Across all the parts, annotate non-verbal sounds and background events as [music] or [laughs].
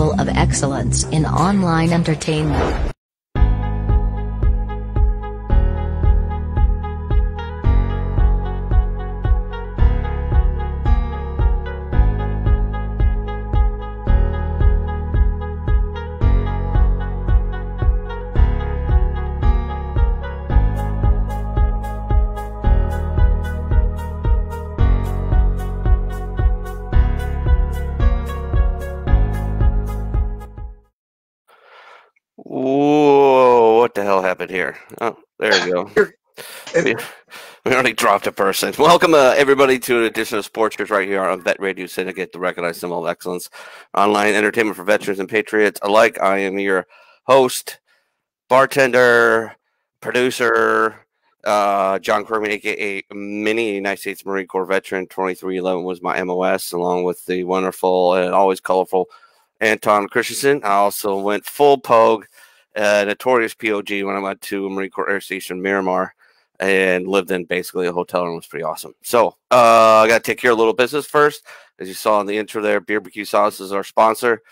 symbol of excellence in online entertainment. Hell happened here? Oh, there you go. [laughs] We, we already dropped a person. Welcome, uh, everybody, to an edition of Sports Church right here on Vet Radio Syndicate, the recognized symbol of excellence, online entertainment for veterans and patriots alike. I am your host, bartender, producer, uh, John Corman, aka mini United States Marine Corps veteran. 2311 was my MOS, along with the wonderful and always colorful Anton Christensen. I also went full Pogue, uh, notorious POG when I went to Marine Corps Air Station Miramar and lived in basically a hotel room. It was pretty awesome. So uh, I got to take care of a little business first. As you saw in the intro there, BBQ Sauce is our sponsor.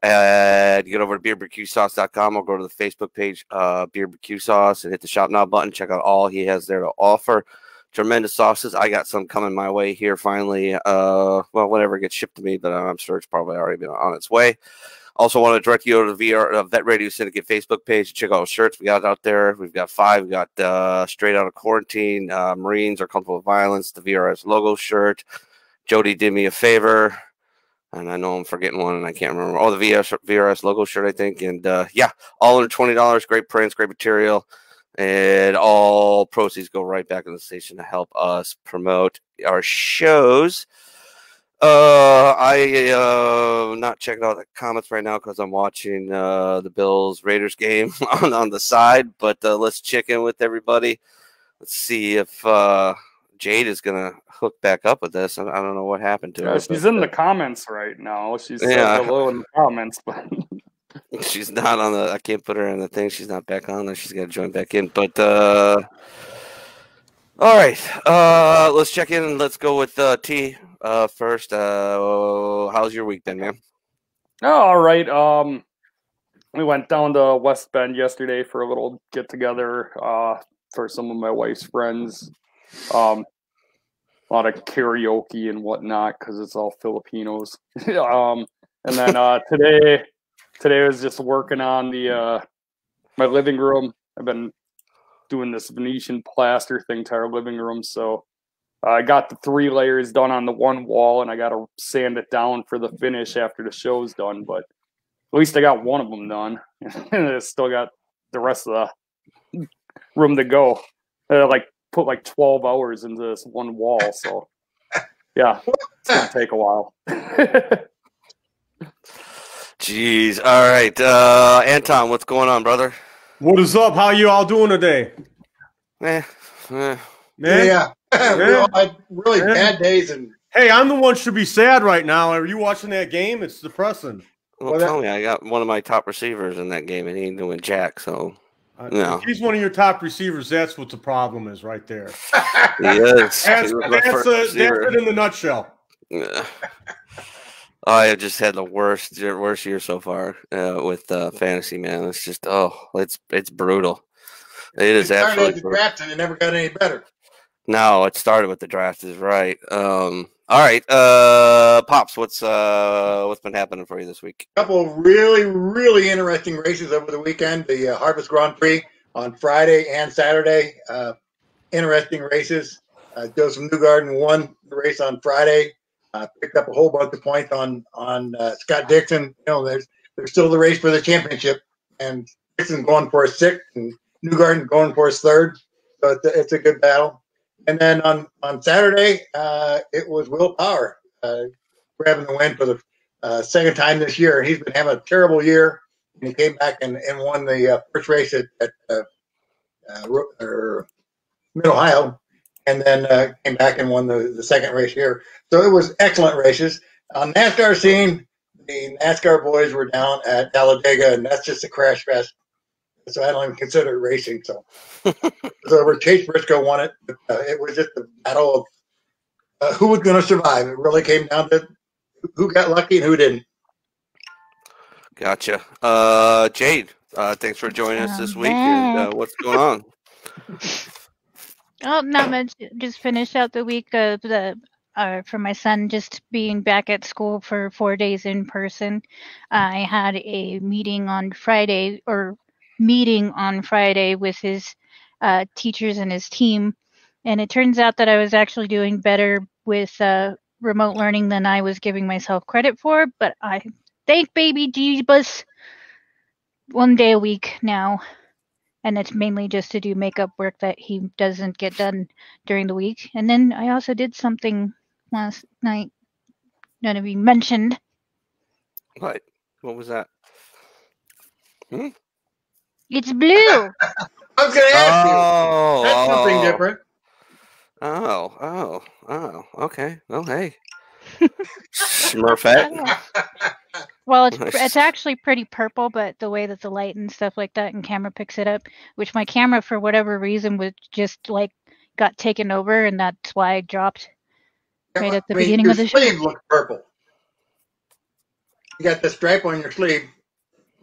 And get over to beerbqsauce.com or go to the Facebook page, uh, BBQ Sauce, and hit the shop now button. Check out all he has there to offer. Tremendous sauces. I got some coming my way here finally. Uh, well, whatever gets shipped to me, but I'm sure it's probably already been on its way. Also, want to direct you to the VR uh, Vet Radio Syndicate Facebook page. Check out shirts we got out there. We've got five. We got uh, straight out of quarantine. Uh, Marines are comfortable with violence. The VRS logo shirt. Jody did me a favor, and I know I'm forgetting one, and I can't remember. Oh, the VRS, VRS logo shirt, I think. And uh, yeah, all under twenty dollars. Great prints, great material, and all proceeds go right back in the station to help us promote our shows. Uh, I uh not checking out the comments right now because I'm watching uh the Bills Raiders game [laughs] on on the side. But uh, let's check in with everybody. Let's see if uh Jade is gonna hook back up with this. I, I don't know what happened to Yeah, her. she's but, in uh, the comments right now. She's Yeah. hello in the comments, but [laughs] She's not on the. I can't put her in the thing. She's not back on there. She's got to join back in. But uh, all right, uh, let's check in. Let's go with uh, T uh, first. Uh, how's your week been, man? oh, all right. Um, we went down to West Bend yesterday for a little get together uh, for some of my wife's friends. Um, a lot of karaoke and whatnot because it's all Filipinos. [laughs] um, and then uh, [laughs] today, today was just working on the uh, my living room. I've been doing this Venetian plaster thing to our living room, so I got the three layers done on the one wall, and I got to sand it down for the finish after the show's done. But at least I got one of them done, and [laughs] I still got the rest of the room to go. Uh, like put like twelve hours into this one wall, so yeah, it's gonna take a while. [laughs] Jeez. All right, uh, Anton, what's going on, brother? What is up? How you all doing today? Eh, eh. Man, Yeah, we all had really Yeah. bad days, and hey, I'm the one should be sad right now. Are you watching that game? It's depressing. Well, Well, that- tell me, I got one of my top receivers in that game, and he ain't doing jack. So Uh, No. He's one of your top receivers. That's what the problem is right there. [laughs] he is. That's, He that's, first uh, that's it in the nutshell. Yeah. I have just had the worst worst year so far uh, with uh, fantasy. Man, it's just oh, it's it's brutal. It it is started absolutely the brutal. draft, and it never got any better. No, it started with the draft. Is right. Um. All right. Uh, pops, what's uh what's been happening for you this week? A couple of really, really interesting races over the weekend. The uh, Harvest Grand Prix on Friday and Saturday. Uh, interesting races. Uh, Josef Newgarden won the race on Friday. Uh, picked up a whole bunch of points on on uh, Scott Dixon. You know, there's there's still the race for the championship, and Dixon going for a sixth, and Newgarden going for his third. So it's a, it's a good battle. And then on on Saturday, uh, it was Will Power uh, grabbing the win for the uh, second time this year. He's been having a terrible year, and he came back and, and won the uh, first race at, at uh, uh, Mid Ohio, and then came back and won the, the second race here. So it was excellent races. On NASCAR scene, the NASCAR boys were down at Talladega, and that's just a crash fest. So I don't even consider it racing. So, so where Chase Briscoe won it, uh, it was just a battle of uh, who was going to survive. It really came down to who got lucky and who didn't. Gotcha. Uh, Jade, uh, thanks for joining us this week. And, uh, what's going on? Oh, not much. Just finished out the week of the uh, for my son just being back at school for four days in person. I had a meeting on Friday or meeting on Friday with his uh, teachers and his team, and it turns out that I was actually doing better with uh, remote learning than I was giving myself credit for. But I thank baby Jeebus one day a week now and it's mainly just to do makeup work that he doesn't get done during the week. And then I also did something last night none of you mentioned. What? What was that? It's blue. I was going to ask you. Oh, That's something oh, different. Oh, oh, oh. Okay. Well, hey, [laughs] Smurfette. [laughs] well, it's Nice. it's actually pretty purple, but the way that the light and stuff like that and camera picks it up, which my camera for whatever reason was just like got taken over, and that's why I dropped. Right at the I mean, beginning your of the show. sleeve looks purple. You got the stripe on your sleeve,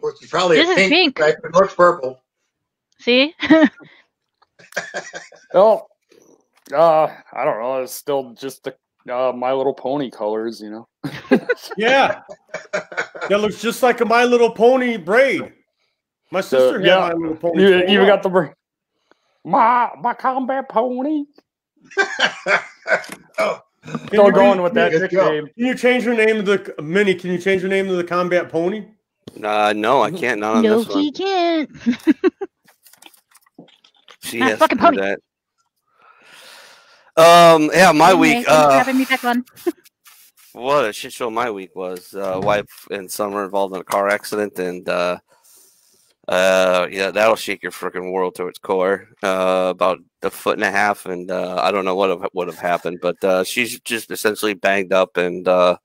which is probably This a is pink, pink. stripe. It looks purple. See? [laughs] Well, uh, I don't know. It's still just the uh, My Little Pony colors, you know. [laughs] Yeah, that looks just like a My Little Pony braid. My sister had yeah. My Little Pony. You braid. even got the br- my my combat pony. [laughs] oh, Can Still you, going with that Good nickname. Can you change your name to the Minnie? Can you change your name to the Combat Pony? Uh, no, I can't. Not on no, this one. he can't. She Ah, has to do that. Um, yeah, my Anyway, week. thanks for Uh, having me back on. [laughs] what a shit show my week was. Uh, wife and son were involved in a car accident, and uh, uh, yeah, that'll shake your freaking world to its core. Uh, about a foot and a half, and uh, I don't know what would have happened, but uh, she's just essentially banged up, and uh,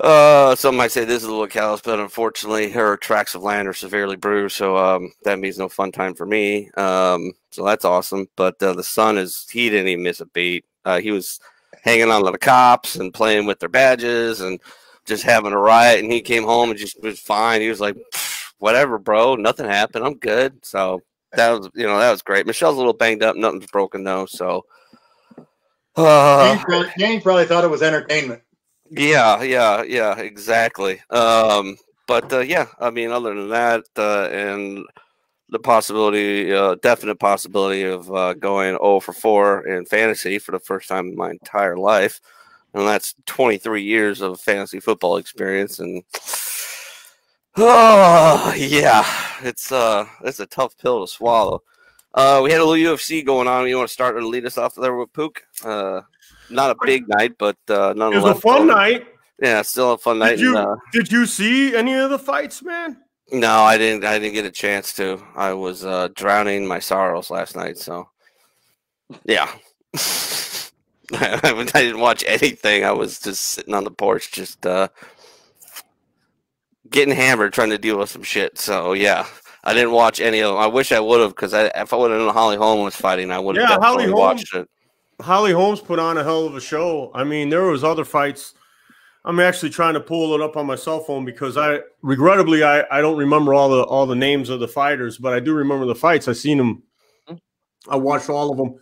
uh, some might say this is a little callous, but unfortunately, her tracts of land are severely bruised, so um, that means no fun time for me. Um, so that's awesome. But uh, the son is he didn't even miss a beat. Uh, he was hanging on to the cops and playing with their badges and just having a riot. And he came home and just was fine. He was like, whatever, bro, nothing happened. I'm good. So that was, you know, that was great. Michelle's a little banged up. Nothing's broken though. So, uh, James, probably, James probably thought it was entertainment. Yeah, yeah, yeah, exactly. Um, but uh, yeah, I mean, other than that, uh, and the possibility, uh, definite possibility of uh, going 0 for 4 in fantasy for the first time in my entire life. And that's 23 years of fantasy football experience. And [sighs] oh, yeah, it's uh, it's a tough pill to swallow. Uh, we had a little UFC going on. You want to start and lead us off there with Pook? Uh, not a big night, but uh, It was a fun night. Yeah, still a fun night. Did you and, uh, did you see any of the fights, man? no, I didn't. I didn't get a chance to. I was uh, drowning my sorrows last night. So, yeah, I, [laughs] I didn't watch anything. I was just sitting on the porch, just uh, getting hammered, trying to deal with some shit. So, yeah, I didn't watch any of them. I wish I would have, because I, if I would have known Holly Holm was fighting, I would have Yeah, Holly Holm- watched it. Holly Holmes put on a hell of a show. I mean, there was other fights. I'm actually trying to pull it up on my cell phone because I regrettably I, I don't remember all the all the names of the fighters, but I do remember the fights. I seen them. I watched all of them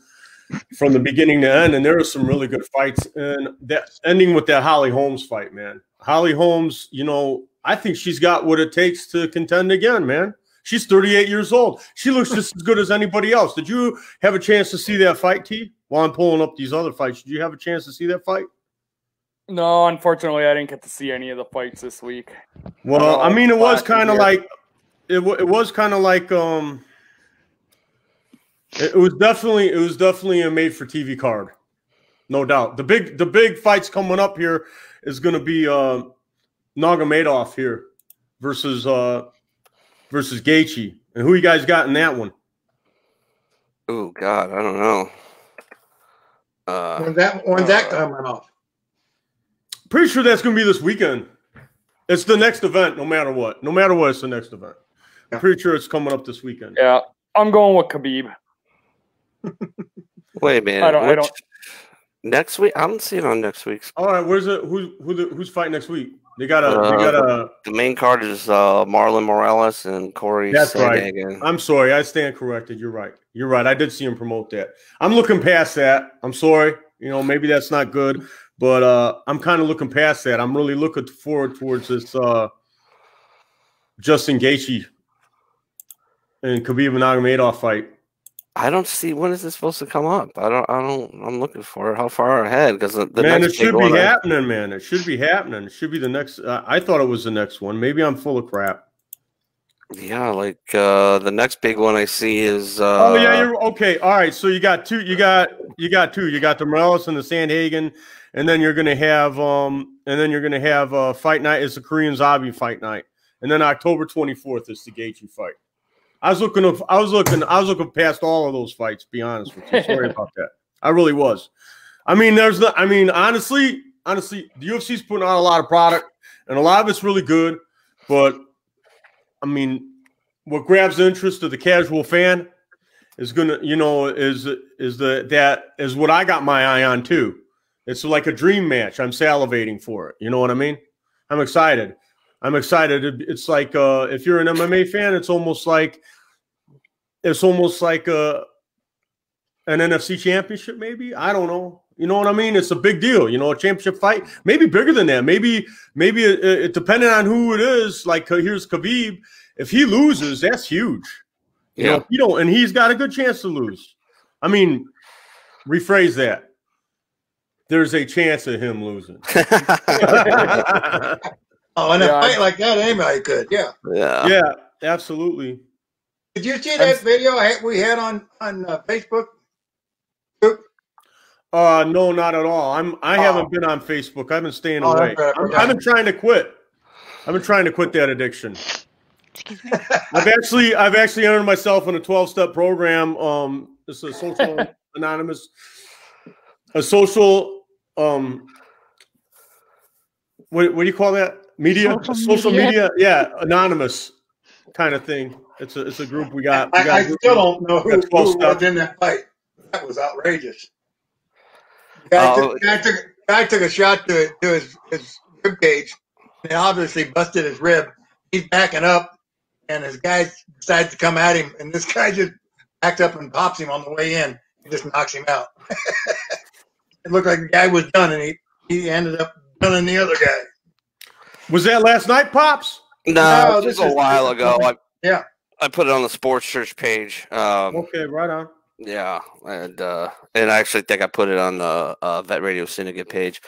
from the beginning to end, and there were some really good fights. And that ending with that Holly Holmes fight, man. Holly Holmes, you know, I think she's got what it takes to contend again, man. She's 38 years old. She looks just as good as anybody else. Did you have a chance to see that fight, T? While I'm pulling up these other fights, did you have a chance to see that fight? No, unfortunately, I didn't get to see any of the fights this week. Well, Oh, I mean, it was kind of like it. wa- It was kind of like um. It, it was definitely it was definitely a made for TV card, no doubt. The big the big fights coming up here is going to be uh, Nagamadov here versus uh versus Gaethje, and who you guys got in that one? Oh God, I don't know. Uh, When's that, when's that Uh, coming off? Pretty sure that's going to be this weekend. It's the next event, no matter what. No matter what, it's the next event. I'm pretty sure it's coming up this weekend. Yeah, I'm going with Khabib. [laughs] wait a minute. I don't- I don't- Next week, I don't see it on next week's. All right, where's it? Who who the, who's fighting next week? They got a. Uh, they got a. The main card is uh, Marlon Moraes and Cory That's right. I'm sorry. I stand corrected. You're right. You're right. I did see him promote that. I'm looking past that. I'm sorry. You know, maybe that's not good, but uh, I'm kind of looking past that. I'm really looking forward towards this uh, Justin Gaethje and Khabib Nurmagomedov fight. I don't see when is this supposed to come up. I don't. I don't. I'm looking for it. How far ahead? Because the, the man, it should be I- happening, man. It should be happening. It should be the next. Uh, I thought it was the next one. Maybe I'm full of crap. Yeah, like uh, the next big one I see is. Uh, oh yeah, you're okay. All right, so you got two. You got you got two. You got the Moraes and the Sandhagen, and then you're gonna have um, and then you're gonna have uh, fight night. It's the Korean Zombie fight night, and then October 24th is the Gaethje fight. I was looking. Of, I was looking. I was looking past all of those fights. Be honest with you. Sorry about that. I really was. I mean, there's the. I mean, honestly, honestly, the UFC's putting out a lot of product, and a lot of it's really good. But I mean, what grabs the interest of the casual fan is gonna, you know, is is the that is what I got my eye on too. It's like a dream match. I'm salivating for it. You know what I mean? I'm excited. I'm excited. It's like uh, if you're an MMA fan, it's almost like it's almost like a an NFC championship, maybe. I don't know. You know what I mean? It's a big deal. You know, a championship fight, maybe bigger than that. Maybe, maybe it, it, depending on who it is. Like uh, here's Khabib. If he loses, that's huge. You Yeah. if you don't, and he's got a good chance to lose. I mean, rephrase that. There's a chance of him losing. [laughs] [laughs] Oh, in a Yeah, I- fight like that, anybody could. Yeah. yeah. yeah, absolutely. Did you see that video I had- we had on on uh, Facebook? Uh, no, not at all. I'm. I Oh. haven't been on Facebook. I've been staying Oh, away. right, I I'm, forgot. I've been trying to quit. I've been trying to quit that addiction. Excuse me. [laughs] I've actually, I've actually entered myself in a 12 step program. Um, it's a social [laughs] anonymous, a social, um, what, what do you call that? Media, Social social media. media. Yeah, anonymous kind of thing. It's a, it's a group we got. We I, got I a group- still don't know who, That's well who stuff. was in that fight. That was outrageous. Guy, Oh. took, guy, took, guy took a shot to, to his, his rib cage and obviously busted his rib. He's backing up, and his guy decides to come at him, and this guy just backs up and pops him on the way in. He just knocks him out. [laughs] it looked like the guy was done, and he, he ended up dunning the other guy. Was that last night, pops? No, No, this this was a is- while ago. I, Yeah. I put it on the sports church page. Um, Okay, right on. Yeah, and uh, and I actually think I put it on the uh, Vet Radio Syndicate page.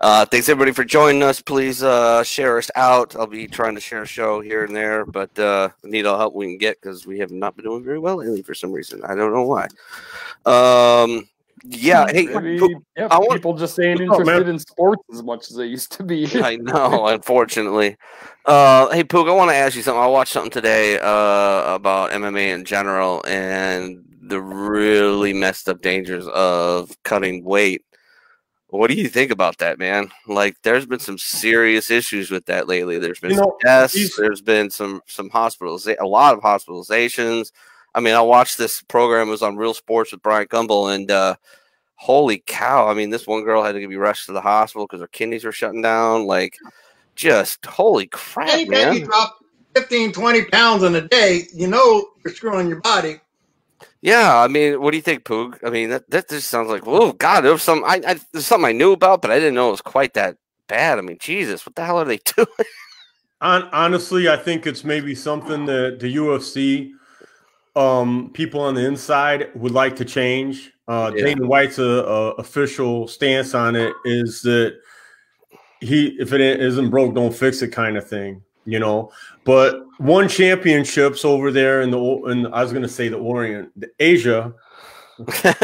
Uh, thanks everybody for joining us. Please uh, share us out. I'll be trying to share a show here and there, but uh, need all help we can get because we have not been doing very well lately for some reason. I don't know why. Um, yeah, [laughs] hey, Pook- yeah, I want- people just ain't Oh, interested in sports as much as they used to be. I [laughs] know, unfortunately. Uh, hey, Pook, I want to ask you something. I watched something today uh, about MMA in general and the really messed up dangers of cutting weight. What do you think about that, man? Like, there's been some serious issues with that lately. There's been You know, deaths. There's been some some hospitaliza- a lot of hospitalizations. I mean, I watched this program it was on Real Sports with Bryant Gumbel, and uh, holy cow! I mean, this one girl had to be rushed to the hospital because her kidneys were shutting down. Like, just holy crap, Anytime you drop 15, 20 pounds in a day, you know you're screwing your body. Yeah, I mean, what do you think, Poog? I mean, that, that just sounds like, oh God, there was some, I, I, there's something I knew about, but I didn't know it was quite that bad. I mean, Jesus, what the hell are they [laughs] doing? Honestly, I think it's maybe something that the UFC um, people on the inside would like to change. Uh, Yeah. Dana White's a, a official stance on it is that he, if it isn't broke, don't fix it, kind of thing. You know, but ONE Championships over there in the, in, I was going to say the Orient, the Asia, [laughs] but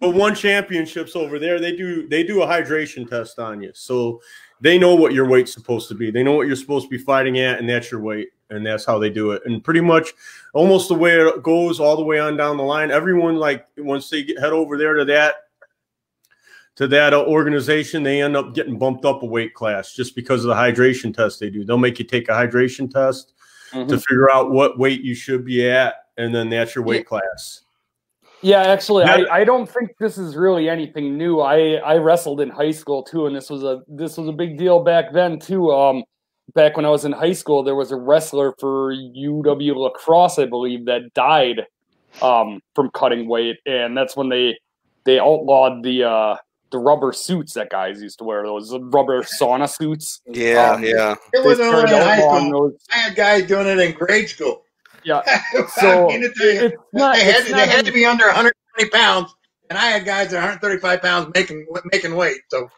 ONE Championships over there they do they do a hydration test on you so they know what your weight's supposed to be they know what you're supposed to be fighting at and that's your weight and that's how they do it and pretty much almost the way it goes all the way on down the line everyone like once they get, head over there to that to that uh, organization they end up getting bumped up a weight class just because of the hydration test they do they'll make you take a hydration test to Mhm. figure out what weight you should be at and then that's your weight class Yeah, actually, Now- I, I don't think this is really anything new. I, I wrestled in high school too, and this was a this was a big deal back then too. Um, back when I was in high school, there was a wrestler for UW La Crosse, I believe, that died um, from cutting weight, and that's when they they outlawed the uh, the rubber suits that guys used to wear. Those rubber [laughs] sauna suits. Yeah, Um, yeah. It wasn't only in high school. those. I had guys doing it in grade school. Yeah, [laughs] I so mean, it's, it's not. they had, It's they had to be under 120 pounds, and I had guys that are 135 pounds making making weight. So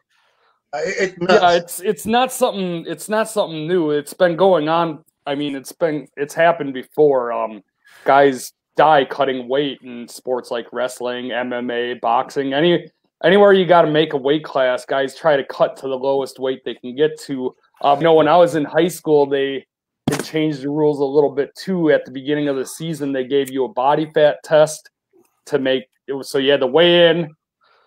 it, it's yeah it's it's not something it's not something new. It's been going on. I mean it's been it's happened before. Um guys die cutting weight in sports like wrestling mma boxing any anywhere you got to make a weight class guys try to cut to the lowest weight they can get to. Um, you know when i was in high school they they changed the rules a little bit too. At the beginning of the season they gave you a body fat test to make it was so you had to weigh in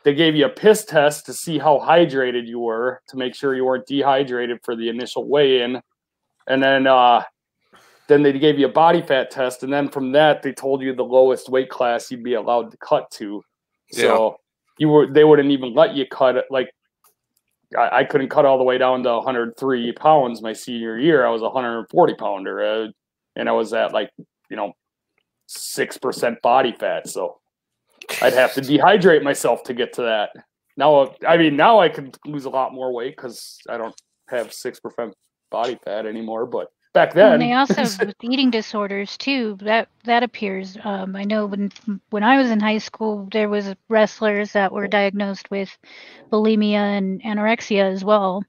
they gave you a piss test to see how hydrated you were to make sure you weren't dehydrated for the initial weigh-in. And then uh then they gave you a body fat test and then from that they told you the lowest weight class you'd be allowed to cut to. So you were they wouldn't even let you cut it like I, I couldn't cut all the way down to 103 pounds my senior year. I was a 140 pounder uh, and i was at like you know six percent body fat so I'd have to dehydrate myself to get to that. Now, I mean, now I could lose a lot more weight because I don't have six percent body fat anymore. But back then, And they also [laughs] with eating disorders too. That that appears. Um, I know when when I was in high school, there was wrestlers that were diagnosed with bulimia and anorexia as well.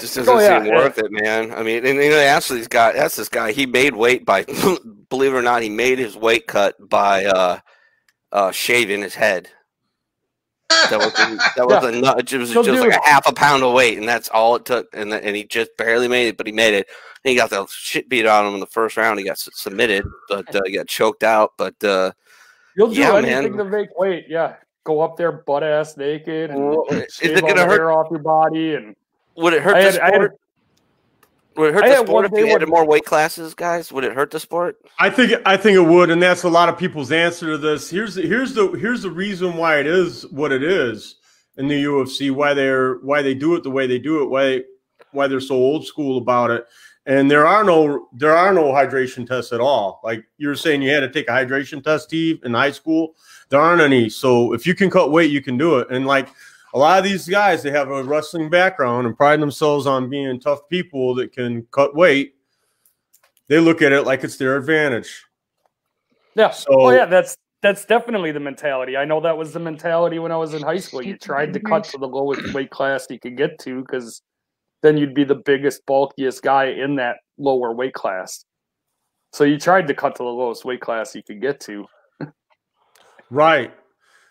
Just doesn't Oh, yeah, seem worth it, man. I mean, and you know, these guy, ask this guy. He made weight by, [laughs] believe it or not, he made his weight cut by uh, uh, shaving his head. That was a, that was [laughs] a nut. It was He'll just like a half a pound of weight, and that's all it took. And and he just barely made it, but he made it. And he got the shit beat on him in the first round. He got s- submitted, but uh, he got choked out. But uh, you'll do Yeah, anything man. to make weight. Yeah, go up there butt ass naked and Well, [laughs] shave all the hurt- hair off your body. And would it hurt I the had, I had, sport? Would it hurt I the sport if you added when- more weight classes, guys? Would it hurt the sport? I think I think it would, and that's a lot of people's answer to this. Here's the, here's the here's the reason why it is what it is in the UFC. Why they're why they do it the way they do it. Why why they're so old school about it. And there are no there are no hydration tests at all. Like you were saying, you had to take a hydration test, Steve, in high school. There aren't any. So if you can cut weight, you can do it. And like a lot of these guys, they have a wrestling background and pride themselves on being tough people that can cut weight. They look at it like it's their advantage. yeah, So- oh yeah, that's that's definitely the mentality. I know that was the mentality when I was in high school. You tried to cut to the lowest weight class you could get to because then you'd be the biggest, bulkiest guy in that lower weight class. So you tried to cut to the lowest weight class you could get to. Right.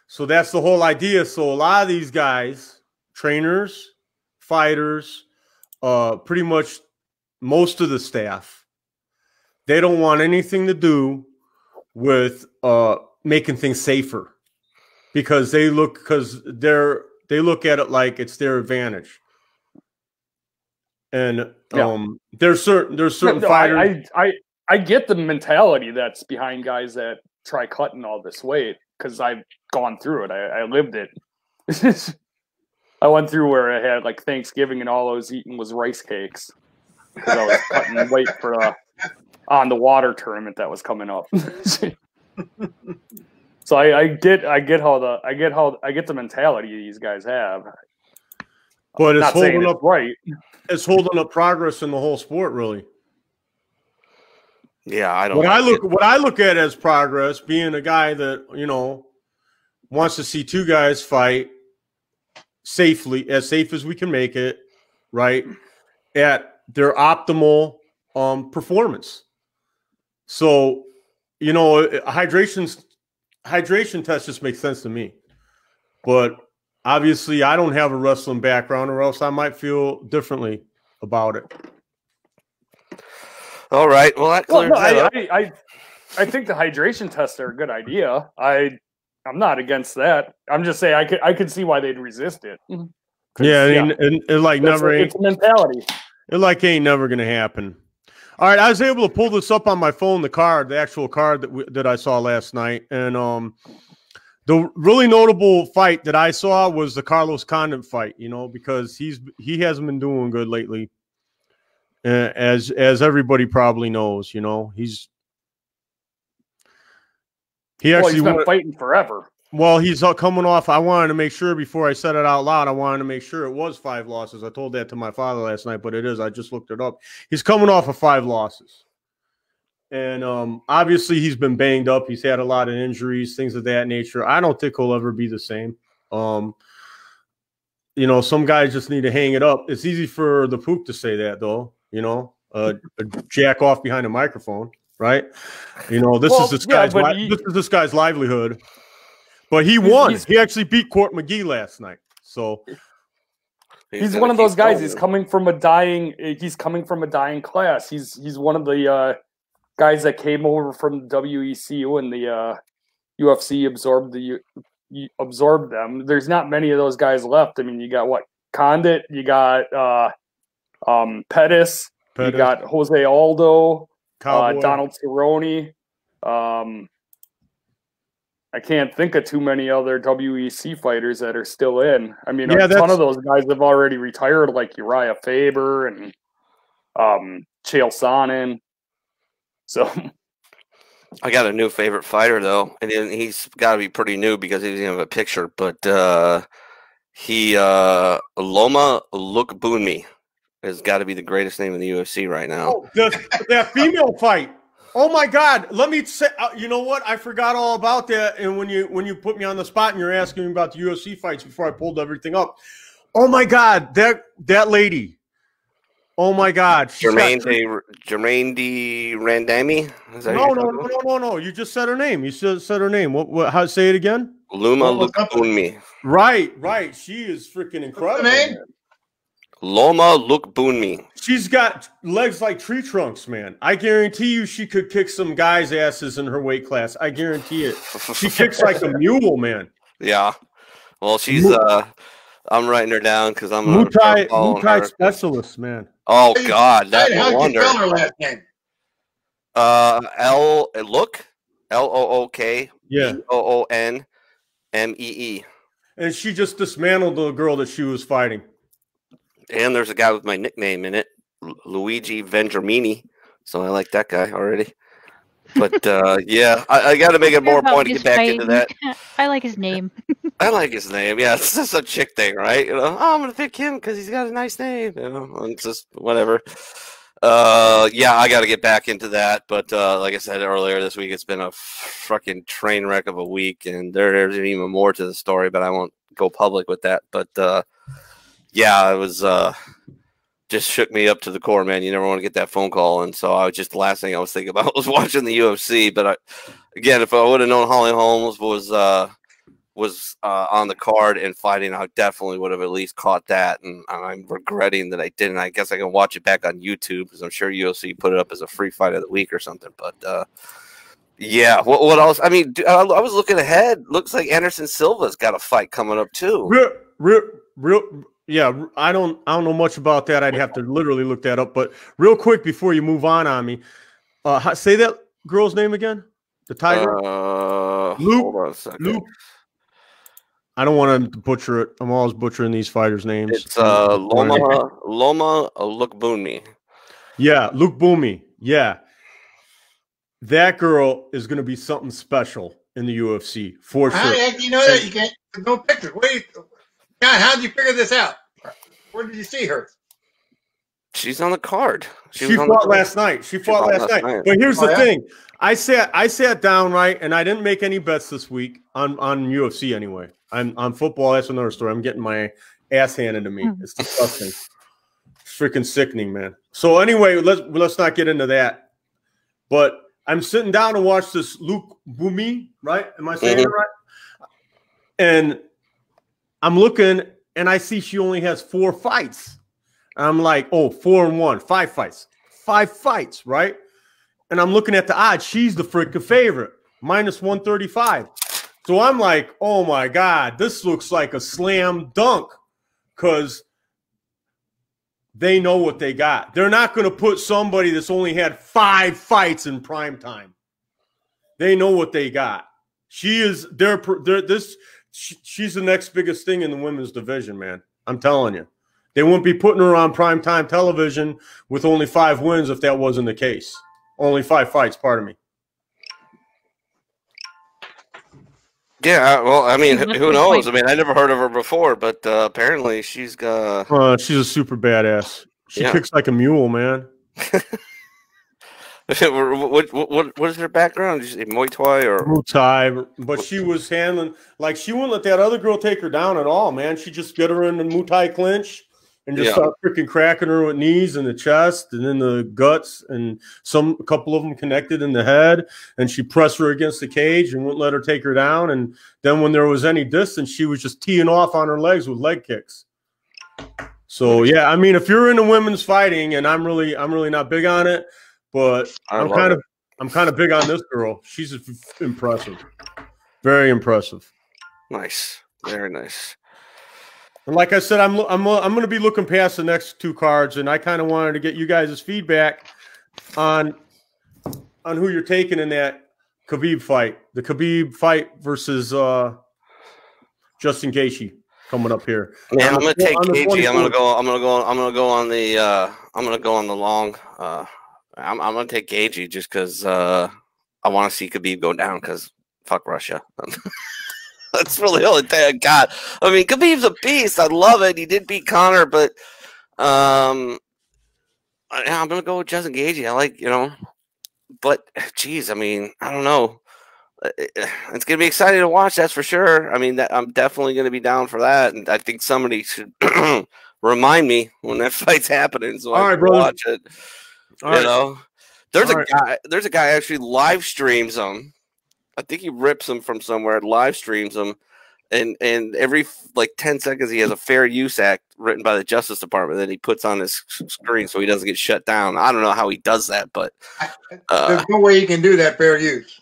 So that's the whole idea. So a lot of these guys, trainers, fighters, uh, pretty much most of the staff, they don't want anything to do with uh, making things safer because they look because they're they look at it like it's their advantage. And Yeah. um, there's certain there's certain No, fighters. I, I, I, I get the mentality that's behind guys that try cutting all this weight because I've gone through it. I, I lived it. [laughs] I went through where I had like Thanksgiving and all I was eating was rice cakes because I was cutting [laughs] weight for the on the water tournament that was coming up. [laughs] so I, I get I get how the I get how I get the mentality these guys have. but it's Not saying holding it's up right. it's holding up progress in the whole sport, really. Yeah, I don't. what I look it. what I look at as progress, being a guy that you know wants to see two guys fight safely, as safe as we can make it, right at their optimal um, performance. So, you know, hydration's hydration test just makes sense to me, but obviously, I don't have a wrestling background, or else I might feel differently about it. All right. Well, that Well, clears no, that I, up. I, I, I think the hydration tests are a good idea. I, I'm not against that. I'm just saying I could, I could see why they'd resist it. Yeah, I mean, and, and like that's never a- ain't it's a mentality. It like ain't never gonna happen. All right, I was able to pull this up on my phone, the card, the actual card that we, that I saw last night, and um, the really notable fight that I saw was the Carlos Condit fight. You know, because he's he hasn't been doing good lately, uh, as as everybody probably knows. You know, he's he Well, actually he's been fighting forever. well, he's uh, coming off. I wanted to make sure before I said it out loud. I wanted to make sure it was five losses. I told that to my father last night, but it is. I just looked it up. He's coming off of five losses, and um, obviously he's been banged up. He's had a lot of injuries, things of that nature. I don't think he'll ever be the same. Um, you know, some guys just need to hang it up. It's easy for the poop to say that, though. You know, uh, jack off behind a microphone, right? You know, this Well, is this yeah, guy's li- he- this is this guy's livelihood. But he won. he actually beat Court McGee last night. So He's, gonna one of those guys. going. He's coming from a dying. He's coming from a dying class. He's he's one of the uh, guys that came over from the WECU and the uh, UFC absorbed the you absorbed them. There's not many of those guys left. I mean, you got what Condit, you got uh, um, Pettis, you got Jose Aldo, uh, Donald Cerrone. Um, I can't think of too many other WEC fighters that are still in. I mean, Yeah, a ton of those guys have already retired, like Urijah Faber and um, Chael Sonnen. So [laughs] I got a new favorite fighter though, and he's got to be pretty new because he doesn't have a picture. But uh, he uh, Loma Lookboonmee has got to be the greatest name in the UFC right now. Oh, the, that female fight. Oh my God! Let me say. Uh, you know what? I forgot all about that. And when you when you put me on the spot and you're asking me about the UFC fights before I pulled everything up. Oh my God! That that lady. Oh my God! she's got Germaine de Germaine de Randamie. Is that who No, no, no, no, no, no! You just said her name. You said said her name. What? What? How? Say it again. Luma What was up with- Lookboonmee. Right, right. She is freaking incredible. name? Man. Loma Lookboonmee. She's got legs like tree trunks, man. I guarantee you, she could kick some guys' asses in her weight class. I guarantee it. She kicks like a [laughs] mule, man. Yeah. Well, she's uh I'm writing her down because I'm Muay gonna start Thai, following Muay Thai her. specialist, man. Oh God, that Hey, no how'd you wonder. spell her last name? Uh, L look, L O O K Yeah, B O O N M E E. and she just dismantled the girl that she was fighting. And there's a guy with my nickname in it, Lu- Luigi Vendramini. So I like that guy already. But [laughs] uh, yeah, I, I got to make it more point to get back into that. [laughs] I like his name. I like his name. Yeah, [laughs] it's just a chick thing, right? You know, oh, I'm gonna pick him because he's got a nice name. You know, and it's just whatever. Uh, yeah, I got to get back into that. But uh, like I said earlier this week, it's been a fucking train wreck of a week, and there, there's even more to the story, but I won't go public with that. But uh, yeah, it was uh, just shook me up to the core, man. You never want to get that phone call, and so I was just the last thing I was thinking [laughs] about was watching the UFC. But I, again, if I would have known Holly Holmes was uh was uh, on the card and fighting, I definitely would have at least caught that. And I'm regretting that I didn't. I guess I can watch it back on YouTube because I'm sure UFC put it up as a free fight of the week or something. But uh, yeah, what, what else? I mean, I was looking ahead. Looks like Anderson Silva's got a fight coming up too. Real, real, real. Yeah, I don't, I don't know much about that. I'd have to literally look that up. But real quick before you move on on me, uh, how- say that girl's name again. The tiger. Uh, Luke- hold on a second. Luke. I don't want to butcher it. I'm always butchering these fighters' names. It's uh, Loma Loma Lookboonmee. Yeah, Luke Boomy. Yeah. That girl is going to be something special in the UFC for sure. heck you know that? You can't. No pictures. What do you, God, how did you figure this out? Where did you see her? She's on the card. She, was on the fought card. last night. She fought, fought last, last night. night. But here's Oh, the yeah? thing. I sat I sat down right and I didn't make any bets this week on on UFC anyway. I'm on football, that's another story. I'm getting my ass handed to me. Hmm. It's disgusting. It's freaking sickening, man. So anyway, let's let's not get into that. But I'm sitting down to watch this Luke Bumi, right? Am I saying it Mhm. right? And I'm looking and I see she only has four fights. I'm like, oh, four and one, five fights, five fights, right? And I'm looking at the odds. She's the freaking favorite, minus 135. So I'm like, oh my God, this looks like a slam dunk. Because they know what they got. They're not going to put somebody that's only had five fights in prime time. They know what they got. She is they're this. She, she's the next biggest thing in the women's division, man. I'm telling you, they wouldn't be putting her on prime time television with only five wins if that wasn't the case. Only five fights. Pardon me. Yeah, well, I mean, who knows? I mean, I never heard of her before, but uh, apparently she's got. Uh, she's a super badass. She Yeah. kicks like a mule, man. [laughs] [laughs] what, what, what, is her background? Is it Muay Thai or? Muay Thai, but she was handling like she wouldn't let that other girl take her down at all, man. She just get her in the Muay Thai clinch and just Yeah. start freaking cracking her with knees in the chest and in the guts, and some a couple of them connected in the head. And she pressed her against the cage and wouldn't let her take her down. And then when there was any distance, she was just teeing off on her legs with leg kicks. So yeah, I mean, if you're into women's fighting, and I'm really, I'm really not big on it, but I I'm love kind it. of I'm kind of big on this girl. She's impressive. Very impressive. Nice, very nice. And like I said, I'm I'm I'm going to be looking past the next two cards, and I kind of wanted to get you guys' feedback on on who you're taking in that Khabib fight, the Khabib fight versus uh, Justin Gaethje coming up here. Man, I'm gonna take tw- on the KG. I'm gonna go. I'm gonna go. I'm gonna go on the. Uh, I'm gonna go on the long. Uh, I'm, I'm gonna take KG just because uh, I want to see Khabib go down. Because fuck Russia. [laughs] That's really the only thing I got. I mean, Khabib's a beast. I love it. He did beat Conor, but um, I- I'm gonna go with Justin Gagey. I like you know, but geez, I mean, I don't know. Uh, It's gonna be exciting to watch. That's for sure. I mean, that, I'm definitely gonna be down for that, and I think somebody should [clears throat] remind me when that [laughs] fight's happening so All I right, can brother. watch it. All you right. know, there's All a right. guy. There's a guy actually live streams them. I think he rips them from somewhere, live streams them, and and every like ten seconds he has a fair use act written by the Justice Department that he puts on his screen so he doesn't get shut down. I don't know how he does that, but uh, There's no way you can do that fair use.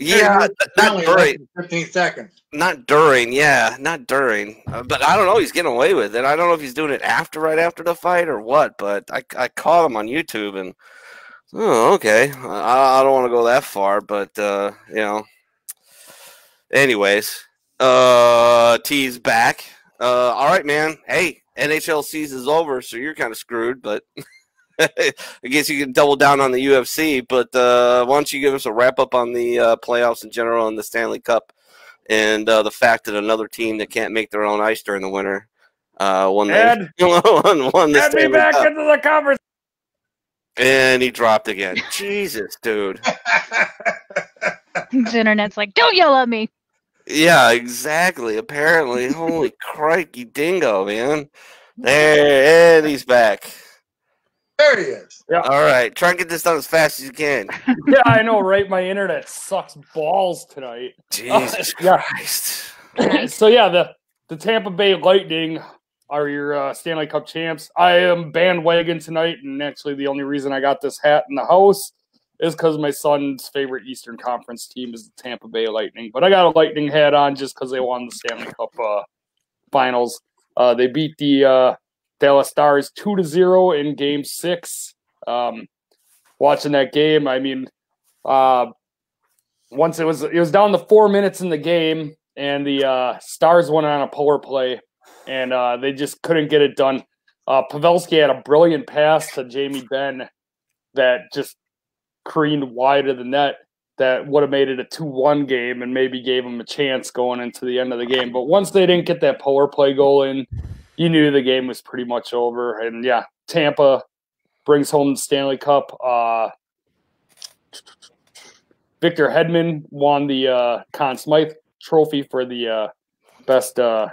Yeah, Fair use th- is not during, 15 seconds. not during, yeah, not during. Uh, but I don't know. He's getting away with it. I don't know if he's doing it after, right after the fight, or what. But I I caught him on YouTube and. Oh, okay. I, I don't want to go that far, but uh, you know. Anyways, uh, T's back. Uh, all right, man. Hey, NHL season's over, so you're kind of screwed. But [laughs] [laughs] I guess you can double down on the UFC. But uh, why don't you give us a wrap up on the uh, playoffs in general and the Stanley Cup, and uh, the fact that another team that can't make their own ice during the winter uh, won the Ed. [laughs] won, won the Get me Stanley back Cup. into the conversation. And he dropped again. Jesus, dude. [laughs] His internet's like, don't yell at me. Yeah, exactly. Apparently, holy crikey dingo, man. There, and he's back. There he is. All right, try and get this done as fast as you can. [laughs] Yeah, I know, right? My internet sucks balls tonight. [laughs] Jesus yeah. Christ. [clears throat] so yeah, the the Tampa Bay Lightning are your uh, Stanley Cup champs. I am bandwagon tonight, and actually, the only reason I got this hat in the house is because my son's favorite Eastern Conference team is the Tampa Bay Lightning. But I got a Lightning hat on just because they won the Stanley Cup uh, Finals. Uh, they beat the uh, Dallas Stars two to zero in Game Six. Um, watching that game, I mean, uh, once it was it was down to four minutes in the game, and the uh, Stars went on a power play, and uh, they just couldn't get it done. Uh, Pavelski had a brilliant pass to Jamie Benn that just careened wide of the net. That would have made it a two-one game and maybe gave them a chance going into the end of the game. But once they didn't get that power play goal in, you knew the game was pretty much over. And yeah, Tampa brings home the Stanley Cup. Uh, Victor Hedman won the uh, Conn Smythe Trophy for the uh, best uh,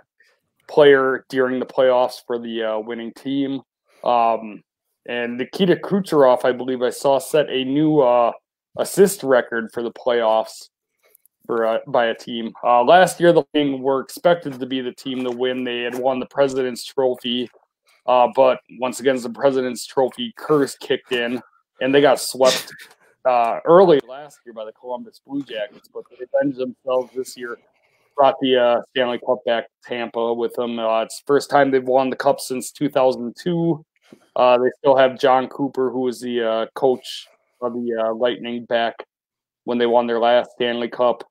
player during the playoffs for the uh, winning team. Um, and Nikita Kucherov, I believe I saw, set a new uh, assist record for the playoffs for uh, by a team. Uh, last year, the Lightning were expected to be the team to win. They had won the President's Trophy, uh, but once again, the President's Trophy curse kicked in, and they got swept [laughs] uh, early last year by the Columbus Blue Jackets, but they avenged themselves this year. Brought the uh, Stanley Cup back to Tampa with them. Uh, it's the first time they've won the cup since 2002. Uh, they still have Jon Cooper, who was the uh, coach of the uh, Lightning back when they won their last Stanley Cup.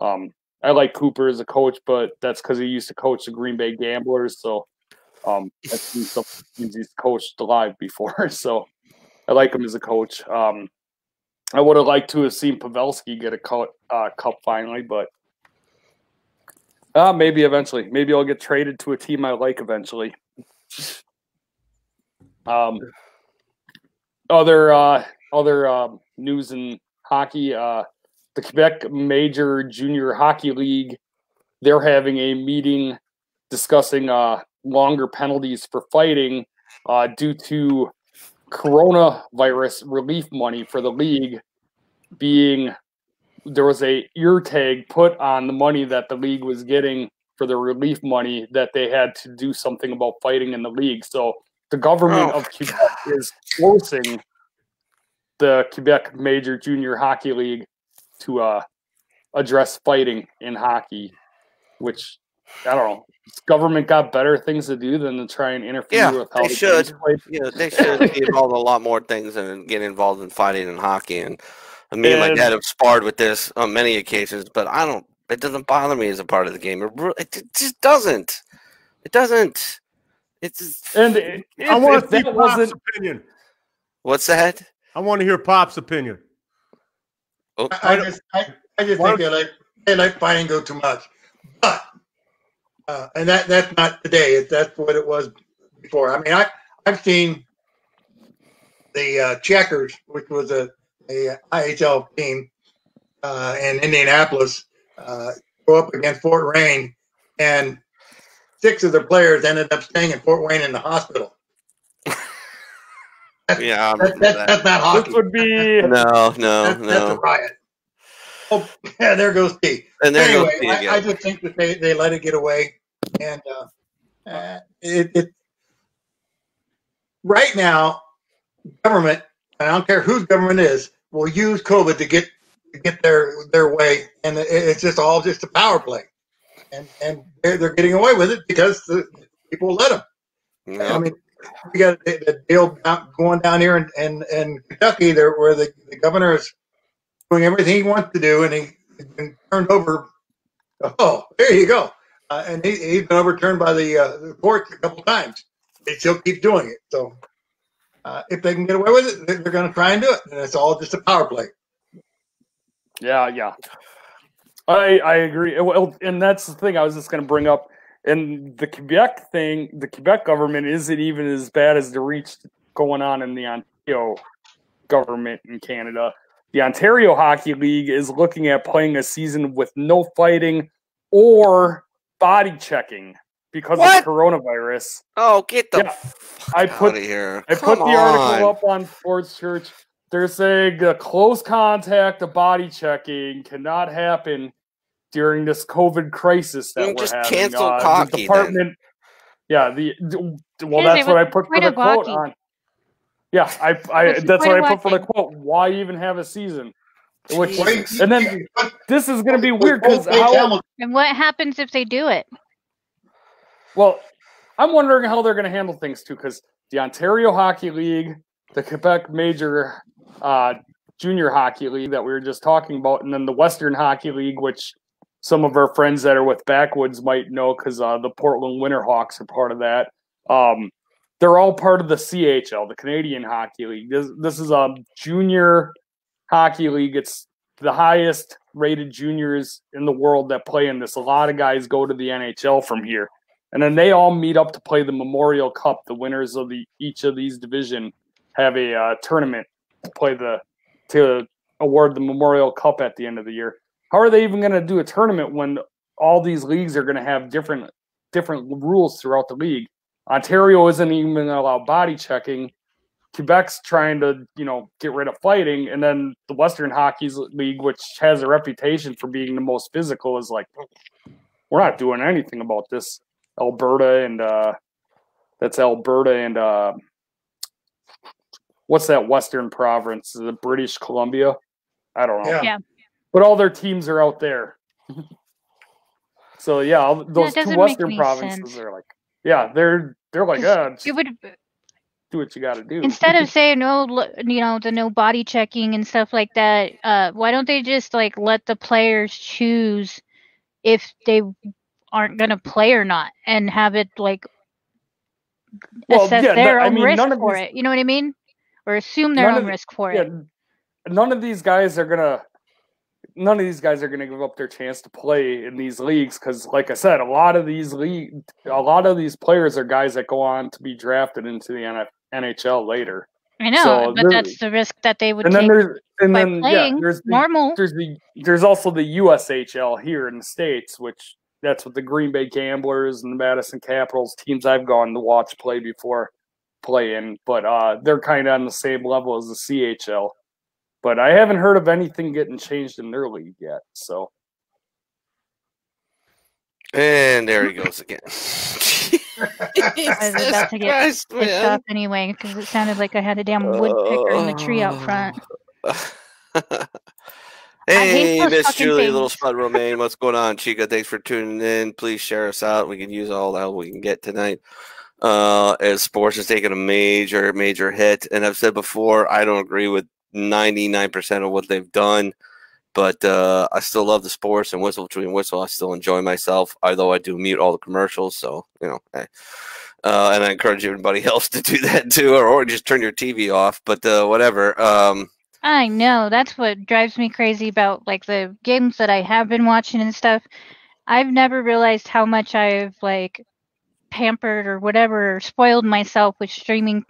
Um, I like Cooper as a coach, but that's because he used to coach the Green Bay Gamblers. So um, that's [laughs] he's coached live before. [laughs] So I like him as a coach. Um, I would have liked to have seen Pavelski get a cup, uh, cup finally, but uh, maybe eventually. Maybe I'll get traded to a team I like eventually. [laughs] Um, other uh, other uh, news in hockey: uh, the Quebec Major Junior Hockey League. They're having a meeting discussing uh, longer penalties for fighting uh, due to coronavirus relief money for the league being there was a ear tag put on the money that the league was getting for the relief money that they had to do something about fighting in the league. So the government oh, of Quebec God. is forcing the Quebec Major Junior Hockey League to uh, address fighting in hockey, which I don't know. Government got better things to do than to try and interfere yeah, with how they the should. You know, they should be involved in a lot more things than get involved in fighting in hockey. And me and, and my dad have sparred with this on many occasions, but I don't. It doesn't bother me as a part of the game. It, it just doesn't. It doesn't. It's and if, I want to see Pop's opinion. What's that? I want to hear Pop's opinion. Oh. I, I just, I, I just think they like they like fighting go too much, but uh, and that that's not today. That's what it was before. I mean, I I've seen the uh, Checkers, which was a a IHL team uh, in Indianapolis, uh, go up against Fort Wayne, and six of their players ended up staying in Fort Wayne in the hospital. That's, yeah, that, that, that's not hockey. This would be [laughs] no, no, that's, no. That's a riot. Oh, yeah, there goes T. And there anyway, goes T I, I, just think that they, they let it get away, and uh, uh, it, it right now, government. I don't care whose government is will use COVID to get to get their their way, and it's just all just a power play, and and they're, they're getting away with it because the people let them. Yeah. I mean, we got the deal going down here in, in, in Kentucky there where the, the governor is doing everything he wants to do, and he, has been turned over. Oh, there you go. Uh, and he, he's been overturned by the, uh, the courts a couple times. They still keep doing it. So uh, if they can get away with it, they're going to try and do it, and it's all just a power play. Yeah, yeah, I I agree. Well, and that's the thing I was just going to bring up. And the Quebec thing, the Quebec government isn't even as bad as the reach going on in the Ontario government in Canada. The Ontario Hockey League is looking at playing a season with no fighting or body checking because what? of coronavirus. Oh, get the yeah. I put here. I put the on. article up on Sports Church. They're saying a close contact, a body checking cannot happen during this COVID crisis that we're just having. cancel uh, hockey, the department. Then. Yeah, the well, that's what I put for the quote hockey. on. Yeah, I, I that's what I put for the quote. Why even have a season? Which, and then this is going to be weird because how. And what happens if they do it? Well, I'm wondering how they're going to handle things too, because the Ontario Hockey League, the Quebec Major uh, Junior Hockey League that we were just talking about, and then the Western Hockey League, which some of our friends that are with Backwoods might know because uh, the Portland Winterhawks are part of that. Um, they're all part of the CHL, the Canadian Hockey League. This, this is a junior hockey league. It's the highest rated juniors in the world that play in this. A lot of guys go to the NHL from here and then they all meet up to play the Memorial Cup. The winners of the each of these division have a uh, tournament to play the to award the Memorial Cup at the end of the year. How are they even going to do a tournament when all these leagues are going to have different different rules throughout the league? Ontario isn't even going to allow body checking. Quebec's trying to, you know, get rid of fighting, and then the Western Hockey League, which has a reputation for being the most physical, is like, we're not doing anything about this. Alberta and uh, that's Alberta and uh, what's that Western province? Is it British Columbia? I don't know. Yeah. Yeah. But all their teams are out there. so yeah, those two Western provinces sense. are like, yeah, they're they're like, uh, it would do what you got to do. Instead of [laughs] saying, no, you know, the no body checking and stuff like that," uh, why don't they just like let the players choose if they aren't going to play or not, and have it like Well, assess yeah, their no- I own mean, risk for these- it? You know what I mean? Or assume their own the- risk for yeah, it. none of these guys are gonna. None of these guys are gonna give up their chance to play in these leagues because, like I said, a lot of these league, a lot of these players are guys that go on to be drafted into the NF NHL later. I know, so but that's the risk that they would And then take there's and by then yeah, there's the, normal. there's the there's also the USHL here in the states, which that's what the Green Bay Gamblers and the Madison Capitals teams I've gone to watch play before play in, but uh, they're kind of on the same level as the CHL. But I haven't heard of anything getting changed in their league yet. So And there he goes again. [laughs] I was about to get Christ, pissed man. off anyway because it sounded like I had a damn woodpecker in the tree out front. [laughs] hey, Miss Julie, things. little spud romaine, what's going on, Chica? Thanks for tuning in. Please share us out. We can use all the help we can get tonight. Uh, as sports is taking a major, major hit, and I've said before, I don't agree with ninety nine percent of what they've done, but uh, I still love the sports and whistle between whistle. I still enjoy myself, although I do mute all the commercials. So you know, hey. Uh, and I encourage everybody [laughs] else to do that too, or, or just turn your TV off. But uh, whatever. Um, I know that's what drives me crazy about like the games that I have been watching and stuff. I've never realized how much I've like pampered or whatever, or spoiled myself with streaming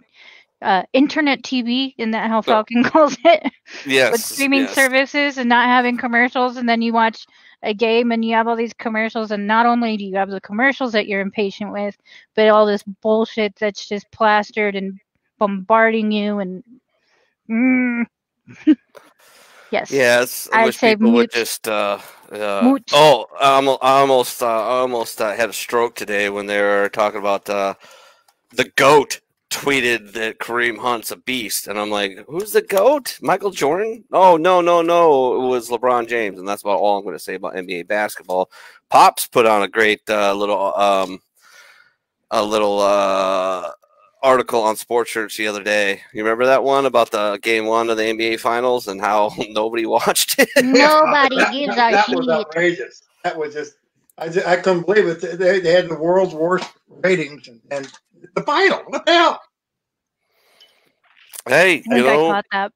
uh, internet TV, isn't that how Falcon [laughs] calls it? yes, with streaming yes. services and not having commercials, and then you watch a game and you have all these commercials, and not only do you have the commercials that you're impatient with, but all this bullshit that's just plastered and bombarding you and. Mm. [laughs] yes. Yes, I I'd wish say people would just. Uh, uh, oh, I almost, I almost, uh, almost uh, had a stroke today when they were talking about uh, the goat. Tweeted that Kareem Hunt's a beast, and I'm like, "Who's the goat? Michael Jordan? Oh no, no, no! It was LeBron James, and that's about all I'm going to say about NBA basketball." Pops put on a great uh, little, um, a little uh, article on Sports Church the other day. You remember that one about the game one of the NBA Finals and how [laughs] nobody watched it? Nobody gives a that was outrageous. That was just, I, just, I couldn't believe it. They, they had the world's worst ratings and, and the final. What the hell? hey, I you think I know, caught that,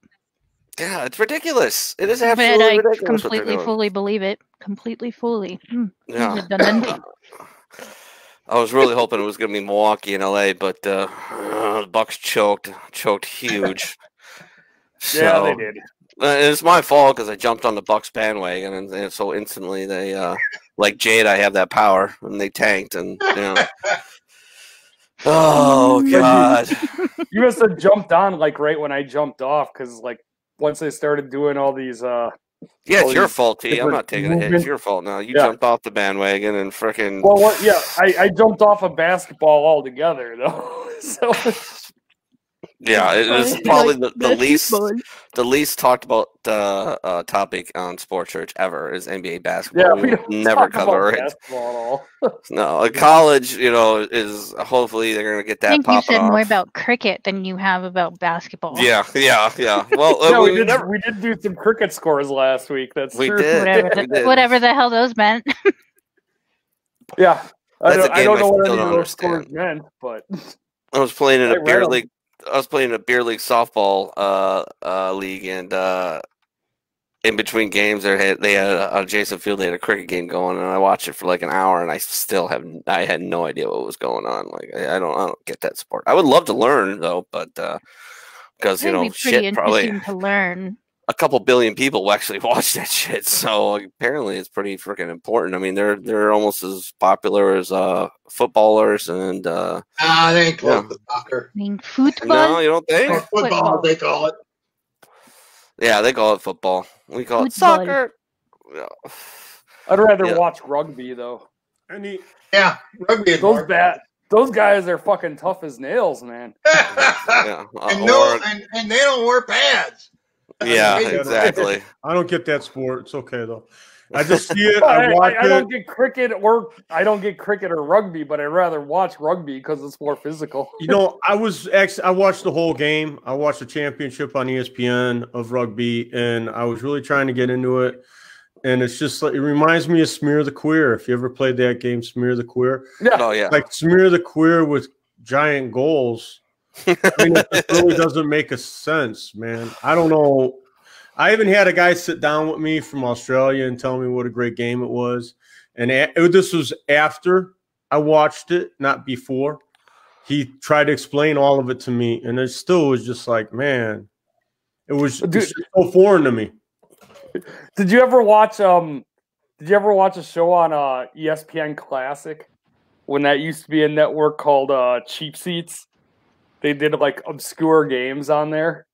yeah, it's ridiculous. It is but absolutely I ridiculous. what completely, fully believe it. Completely, fully. Hmm. Yeah. I was really hoping it was going to be Milwaukee and LA, but uh, uh, the Bucks choked, choked huge. [laughs] yeah, they did. Uh, it's my fault because I jumped on the Bucks bandwagon, and, and so instantly they, uh, like Jade, I have that power, and they tanked, and you know. [laughs] oh [laughs] God! [laughs] You must have jumped on like right when I jumped off because like once they started doing all these uh Yeah, it's your fault, T. I'm not taking a hit. It's your fault now. You Yeah. jumped off the bandwagon and freaking. well what yeah I, I jumped off of basketball altogether though [laughs] so yeah, it is [laughs] probably the, the least the least talked about uh, uh, topic on Sports Church ever is NBA basketball. yeah we we don't never talk cover about it. basketball at all. [laughs] No, a college, you know, is hopefully they're gonna get that. I that think you popping said more about cricket than you have about basketball. Yeah, yeah, yeah. Well, uh, we, we, did, never. we did do some cricket scores last week. That's We true. did. Whatever, we the, did. whatever the hell those meant. [laughs] Yeah. I That's a don't, I game don't I know what any of those scores meant, but I was playing in I a beer league. I was playing in a beer league softball uh, uh, league, and uh, in between games, they had they had a, on Jason Field. They had a cricket game going, and I watched it for like an hour, and I still have I had no idea what was going on. Like I, I don't I don't get that sport. I would love to learn though, but because you know shit, probably to learn. A couple billion people actually [laughs] watch that shit. So apparently, it's pretty freaking important. I mean, they're they're almost as popular as uh, footballers and. Uh, Ah, they ain't close Yeah. to soccer. I mean, no, you don't think? Or Football, football. they call it. Yeah, they call it football. We call it soccer. Yeah. I'd rather Yeah. watch rugby though. Any Yeah, rugby is Those more. bat those guys are fucking tough as nails, man. [laughs] Yeah. uh, and no, or- and, and they don't wear pads. [laughs] yeah, exactly. [laughs] I don't get that sport. It's okay though. I [laughs] just see it. I, I I, watch I don't it. get cricket or I don't get cricket or rugby, but I'd rather watch rugby because it's more physical. You know, I was actually I watched the whole game. I watched the championship on E ESPN of rugby, and I was really trying to get into it. And it's just like it reminds me of Smear the Queer. If you ever played that game, Smear the Queer, Yeah, Oh yeah. like Smear the Queer with giant goals. I mean, it really doesn't make a sense, man. I don't know. I even had a guy sit down with me from Australia and tell me what a great game it was. And a- this was after I watched it, not before. He tried to explain all of it to me, and it still was just like, man, it was Dude. it's just so foreign to me. Did you ever watch um did you ever watch a show on uh ESPN Classic when that used to be a network called uh Cheap Seats? They did like obscure games on there.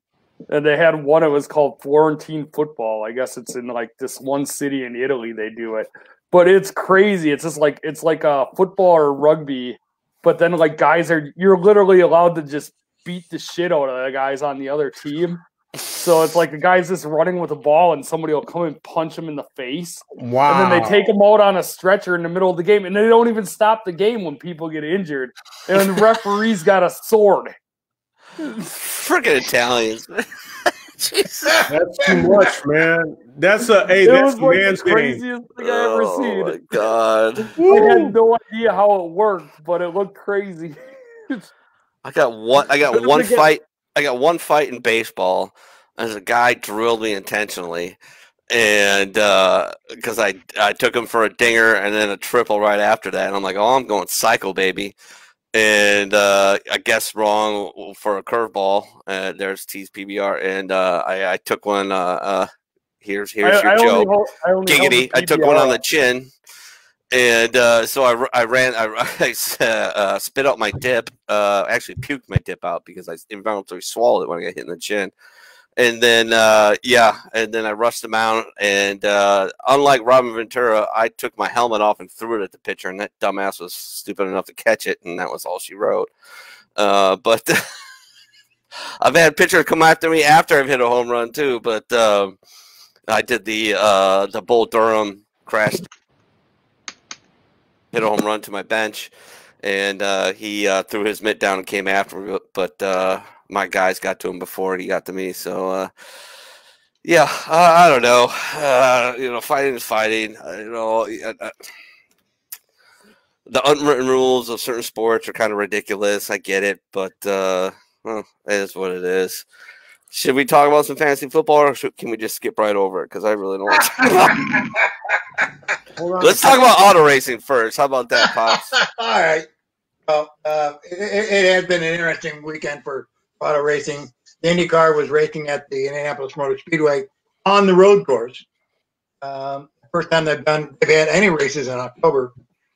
And they had one it was called Florentine football. I guess it's in like this one city in Italy they do it. But it's crazy. It's just like it's like a football or rugby, but then like guys are you're literally allowed to just beat the shit out of the guys on the other team. So it's like the guy's just running with a ball and somebody will come and punch him in the face. Wow. And then they take him out on a stretcher in the middle of the game and they don't even stop the game when people get injured. And the referee's got a sword. Freaking Italians. [laughs] Jesus. That's too much, man. That's a hey, it that's was like the man's game. craziest thing I ever Oh seen. my god. I had no idea how it worked, but it looked crazy. [laughs] I got one. I got one fight. I got one fight in baseball. As a guy drilled me intentionally, and because I I took him for a dinger and then a triple right after that, and I'm like, oh, I'm going psycho, baby. And uh, I guess wrong for a curveball. Uh, there's T's PBR, and uh, I, I took one. Uh, uh, here's here's I, your I joke. hold- I Giggity. I took one on the chin. And uh, so I ran, I, [laughs] uh, uh, spit out my dip, uh, actually puked my dip out because I involuntarily swallowed it when I got hit in the chin. And then, uh, yeah, and then I rushed him out. And uh, unlike Robin Ventura, I took my helmet off and threw it at the pitcher, and that dumbass was stupid enough to catch it, and that was all she wrote. Uh, but [laughs] I've had pitchers come after me after I've hit a home run too. But um, I did the the Bull Durham crash hit a home run to my bench, and uh, he uh, threw his mitt down and came after me. But uh, my guys got to him before he got to me. So uh, yeah, uh, I don't know. Uh, you know, fighting is fighting. Uh, you know, uh, uh, the unwritten rules of certain sports are kind of ridiculous. I get it, but well, it is what it is. Should we talk about some fantasy football, or should, can we just skip right over it? Because I really don't want to talk about. [laughs] Hold on. Let's talk about auto racing first. How about that, pops? [laughs] All right. Well, uh, it, it, it has been an interesting weekend for auto racing. The IndyCar was racing at the Indianapolis Motor Speedway on the road course. Um, first time they've done they've had any races in October,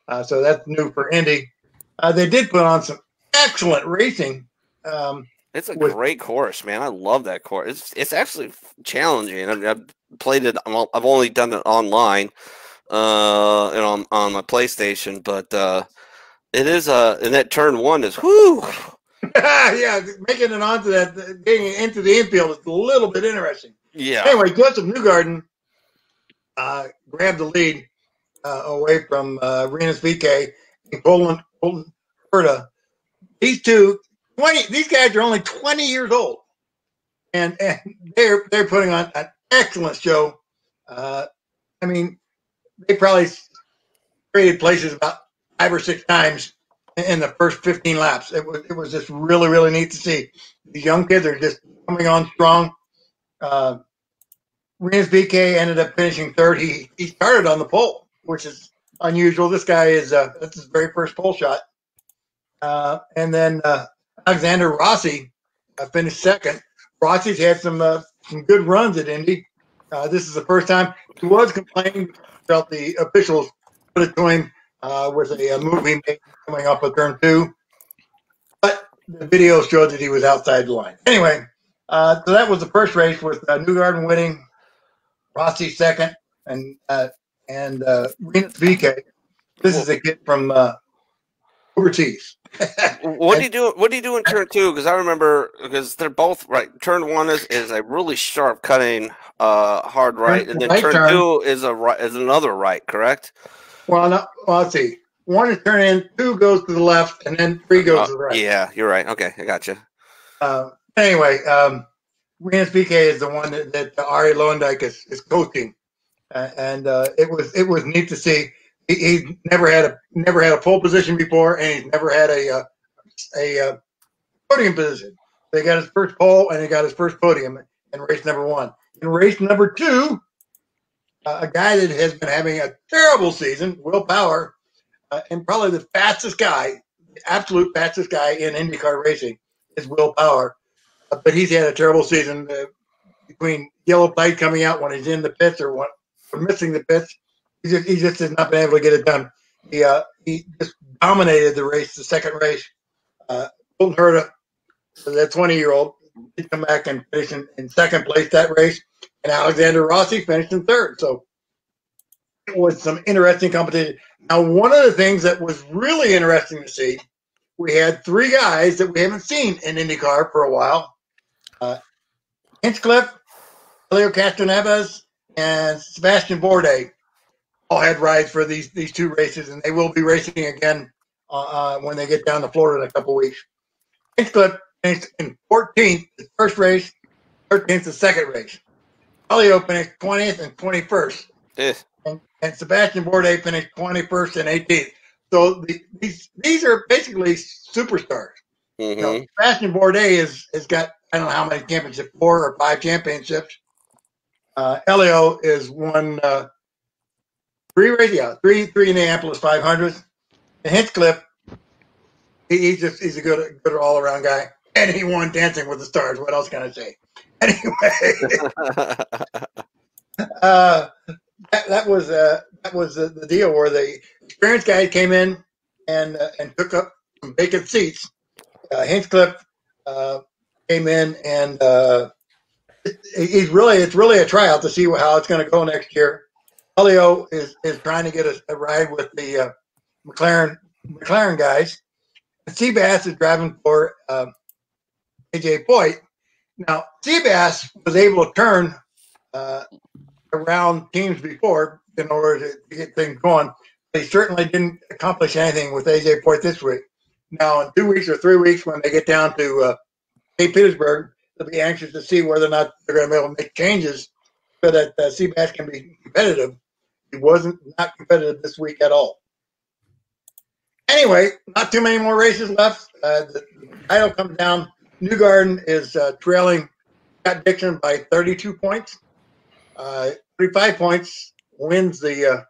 uh, so that's new for Indy. Uh, they did put on some excellent racing. Um, It's a with- great course, man. I love that course. It's it's actually challenging. I mean, I've played it. I've only done it online, uh, and on on my PlayStation. But uh, it is uh, and that turn one is whoo. [laughs] yeah, making it onto that, getting into the infield is a little bit interesting. Yeah, Anyway, Josef Newgarden uh, grabbed the lead uh, away from uh, Rinus VeeKay and Colton Colton Herta. These two, 20, these guys are only 20 years old, and, and they're they're putting on an excellent show. Uh, I mean, they probably created places about five or six times in the first 15 laps. It was it was just really really neat to see. These young kids are just coming on strong. Uh, Rinus VeeKay ended up finishing third. He he started on the pole, which is unusual. This guy is uh, that's his very first pole shot. Uh, and then uh, Alexander Rossi uh, finished second. Rossi's had some uh, some good runs at Indy. Uh, this is the first time he was complaining. Felt the officials put it to him uh, with a, a move he made coming up with turn two, but the video showed that he was outside the line. Anyway, uh, so that was the first race with uh, Newgarden winning, Rossi second, and uh, and uh, Rinus VeeKay. This is a kid from uh, overseas. What do you do? What do you do in turn two? Because I remember because they're both right. Turn one is, is a really sharp cutting, uh, hard right, and then Right turn, turn. two is a right is another right. Correct? Well, no, well, let's see. One is turn in, two goes to the left, and then three goes Uh, to the right. Yeah, you're right. Okay, I got you. Uh, anyway, um, Rinus VeeKay is the one that, that Arie Luyendyk is, is coaching, uh, and uh, it was it was neat to see. He, he's never had a never had a pole position before, and he's never had a uh, a uh, podium position. They got his first pole, and he got his first podium in race number one. In race number two, uh, a guy that has been having a terrible season, Will Power, uh, and probably the fastest guy, absolute fastest guy in IndyCar racing is Will Power. But he's had a terrible season between yellow plate coming out when he's in the pits or, what, or missing the pits. He just, he just has not been able to get it done. He, uh, he just dominated the race, the second race. Uh, Colton Herta, that 20 year old, did come back and finish in, in second place that race. And Alexander Rossi finished in third. So it was some interesting competition. Now, one of the things that was really interesting to see, we had three guys that we haven't seen in IndyCar for a while. Uh, Hinchcliffe, Leo Castroneves, and Sebastian Bourdais all had rides for these these two races, and they will be racing again uh, uh, when they get down to Florida in a couple weeks. Hinchcliffe finished in 14th the first race, 13th the second race. Leo finished 20th and 21st Eh, and, and Sebastian Bourdais finished 21st and 18th. So the, these these are basically superstars. You know, mhm. Sebastian Bourdais is has got I don't know how many championships, four or five championships. Uh, Elio is one. uh, three races, yeah, three three Indianapolis 500s. And Hinchcliffe, he, he's just he's a good good all around guy, and he won Dancing with the Stars. What else can I say? [laughs] Anyway. [laughs] uh, that, that was uh, that was the, the deal where the experienced guy came in and uh, and took up some vacant seats. Uh, Hinchcliffe uh, came in and uh, he's really it's really a tryout to see how it's going to go next year. Elio is, is trying to get a, a ride with the uh, McLaren McLaren guys. Seabass is driving for uh, AJ Foyt. Now Seabass was able to turn uh, around teams before in order to, to get things going. They certainly didn't accomplish anything with AJ Foyt this week. Now, in two weeks or three weeks, when they get down to uh, St. Petersburg, they'll be anxious to see whether or not they're going to be able to make changes so that uh, Seabass can be competitive. He wasn't not competitive this week at all. Anyway, not too many more races left. Uh, the title comes down. Newgarden is uh, trailing Scott Dixon by 32 points. Uh, 35 points wins the, uh,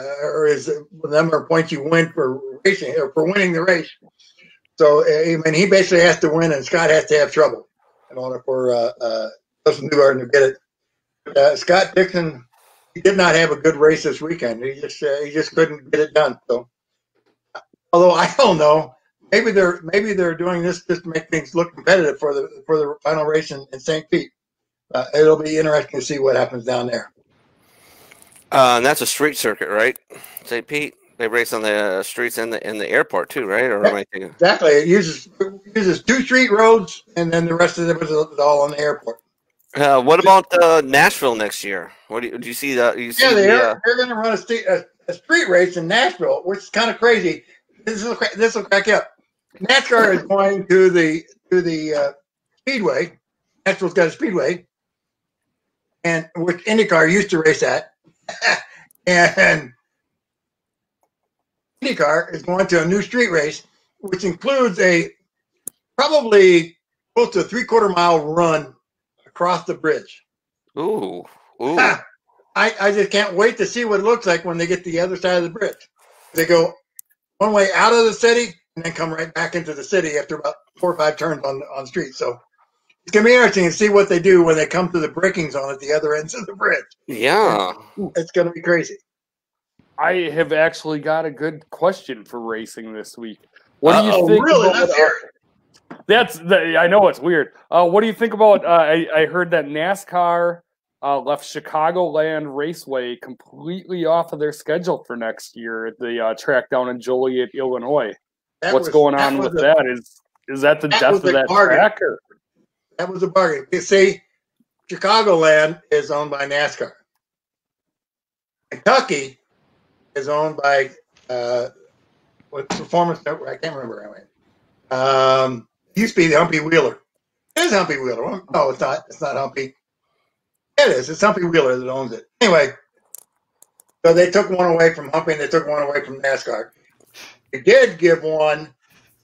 uh, or is the number of points you win for racing or for winning the race. So, uh, I mean, he basically has to win, and Scott has to have trouble in order for uh, uh, Justin Newgarden to get it. Uh, Scott Dixon, he did not have a good race this weekend. He just uh, he just couldn't get it done. So, although I don't know, maybe they're maybe they're doing this just to make things look competitive for the for the final race in, in St. Pete. Uh, it'll be interesting to see what happens down there. Uh, and that's a street circuit, right? St. Pete. They race on the uh, streets in the in the airport too, right? Or am I? Exactly, it uses it uses two street roads, and then the rest of it is all on the airport. Uh, what about uh, Nashville next year? What do you, do you see that? You see Yeah, they the, uh, They're going to run a, street a, a street race in Nashville, which is kind of crazy. This will this will crack you up. NASCAR is going to the to the uh, speedway. Nashville's got a speedway, and which IndyCar used to race at, [laughs] and IndyCar is going to a new street race, which includes a probably close to a three quarter mile run across the bridge. ooh, [laughs] ooh. I, I just can't wait to see what it looks like when they get to the other side of the bridge. They go one way out of the city and then come right back into the city after about four or five turns on on the street. So it's gonna be interesting to see what they do when they come to the braking zone at the other ends of the bridge. yeah. It's gonna be crazy. I have actually got a good question for racing this week. What do you Oh, think? really? about- Let's hear it. That's the, I know it's weird. Uh, what do you think about? Uh, I, I heard that NASCAR uh, left Chicagoland Raceway completely off of their schedule for next year at the uh, track down in Joliet, Illinois. That what's was- going on with a- that? Is is that the that death of that bargain. track? Or? That was a bargain. You see, Chicagoland is owned by NASCAR. Kentucky is owned by uh, what Performance Network? I can't remember. Anyway. Um, used to be the Humpy Wheeler. It is Humpy Wheeler. No, it's not. It's not Humpy. It is. It's Humpy Wheeler that owns it. Anyway, so they took one away from Humpy and they took one away from NASCAR. They did give one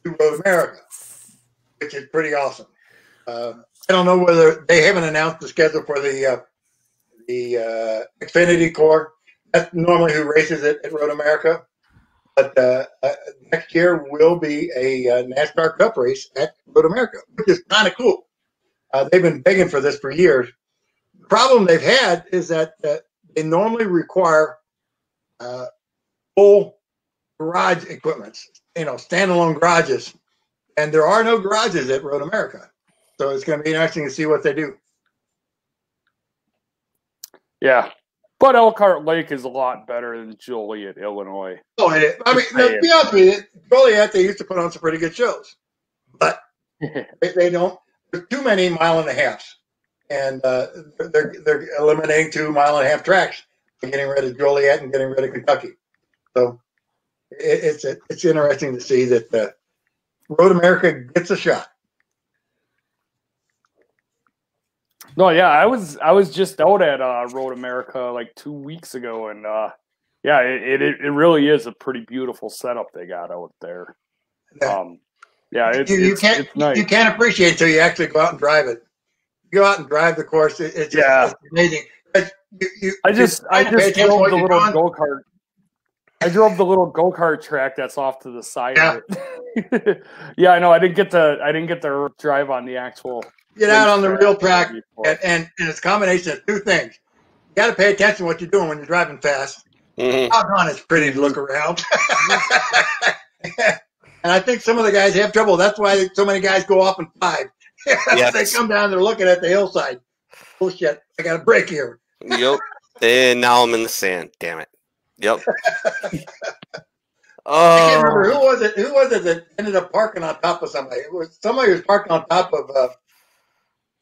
to Road America, which is pretty awesome. Uh, I don't know whether they haven't announced the schedule for the uh, the uh, Xfinity Corps. That's normally who races it at Road America. But uh, uh, next year will be a uh, NASCAR Cup race at Road America, which is kind of cool. Uh, they've been begging for this for years. The problem they've had is that uh, they normally require uh, full garage equipments, you know, standalone garages, and there are no garages at Road America. So it's going to be interesting to see what they do. Yeah, but Elkhart Lake is a lot better than Joliet, Illinois. Oh, it is. I mean, no, be honest with you, Joliet, they used to put on some pretty good shows, but [laughs] they, they don't. There's too many mile and a halfs, and uh, they're they're eliminating two mile and a half tracks, and getting rid of Joliet and getting rid of Kentucky. So it, it's it's interesting to see that uh, Road America gets a shot. No, yeah, I was I was just out at uh, Road America like two weeks ago, and uh, yeah, it, it it really is a pretty beautiful setup they got out there. Yeah. Um, yeah, it's, you, you it's, can't it's nice. you can't appreciate it until you actually go out and drive it. You go out and drive the course. It, it's, just, Yeah. it's amazing. But you, you, I just I just drove the little go kart. I drove the little go kart track that's off to the side Yeah. of it. [laughs] yeah, I know. I didn't get to I didn't get to drive on the actual. Get out on the real track, and, and, and it's a combination of two things. You got to pay attention to what you're doing when you're driving fast. Mhm. Doggone, it's pretty to look around. [laughs] and I think some of the guys have trouble. That's why so many guys go off in five. [laughs] Yes. they come down, they're looking at the hillside. Oh shit! I got a break here. Yep. And now I'm in the sand. Damn it. Yep. Oh. [laughs] I can't remember Oh, who was it. Who was it that ended up parking on top of somebody? It was somebody who was parking on top of uh,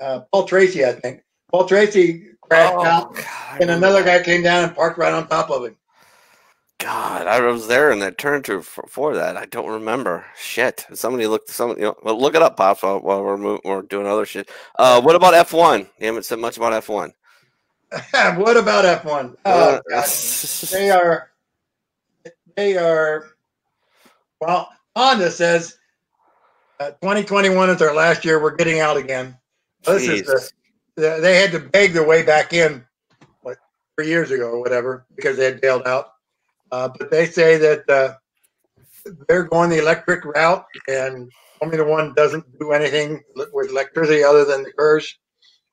uh, Paul Tracy, I think. Paul Tracy crashed oh, out, God, and another guy came down and parked right on top of him. God, I was there in that turn to for, for that. I don't remember. Shit. Somebody looked. Somebody. You know, well, look it up, pops. While, while we're mo- we're doing other shit. Uh, what about F one? You haven't said much about F one. [laughs] what about F one? Oh, God. [laughs] they are they are well honda says uh, 2021 is our last year we're getting out again this is the, the- they had to beg their way back in what three years ago or whatever because they had bailed out uh, but they say that uh, they're going the electric route and formula one doesn't do anything with electricity other than the curse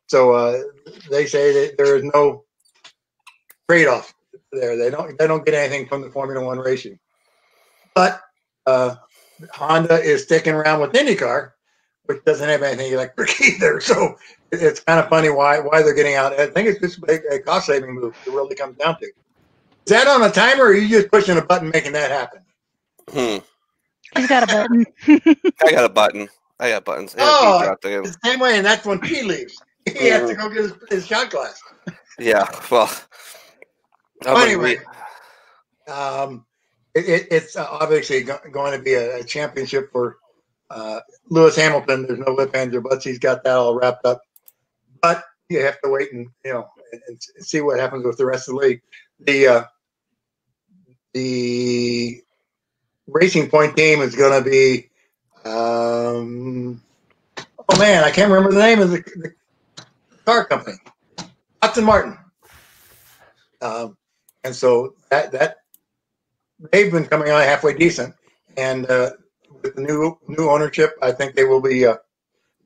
so uh, they say that there is no trade-off there. They don't they don't get anything from the Formula One racing. But uh, Honda is sticking around with IndyCar, which doesn't have anything electric [laughs] either. So it's kind of funny why why they're getting out. I think it's just a, a cost saving move. It really comes down to. Is that on a timer, or are you just pushing a button making that happen? Hmm. He's got a button. [laughs] I got a button. I got buttons. Yeah, Oh, he dropped it. It's the same way, and that's when he leaves. He has to go get his, his shot glass. Yeah. Well. I'm Well, anyway, um, it, it, it's uh, obviously go- going to be a, a championship for uh, Lewis Hamilton. There's no lip ands or buts. He's got that all wrapped up. But you have to wait and you know and, and see what happens with the rest of the league. The uh, the Racing Point team is going to be. Um, oh man, I can't remember the name of the, the car company. Aston Martin. Um, and so that that they've been coming on halfway decent, and uh, with the new new ownership, I think they will be uh,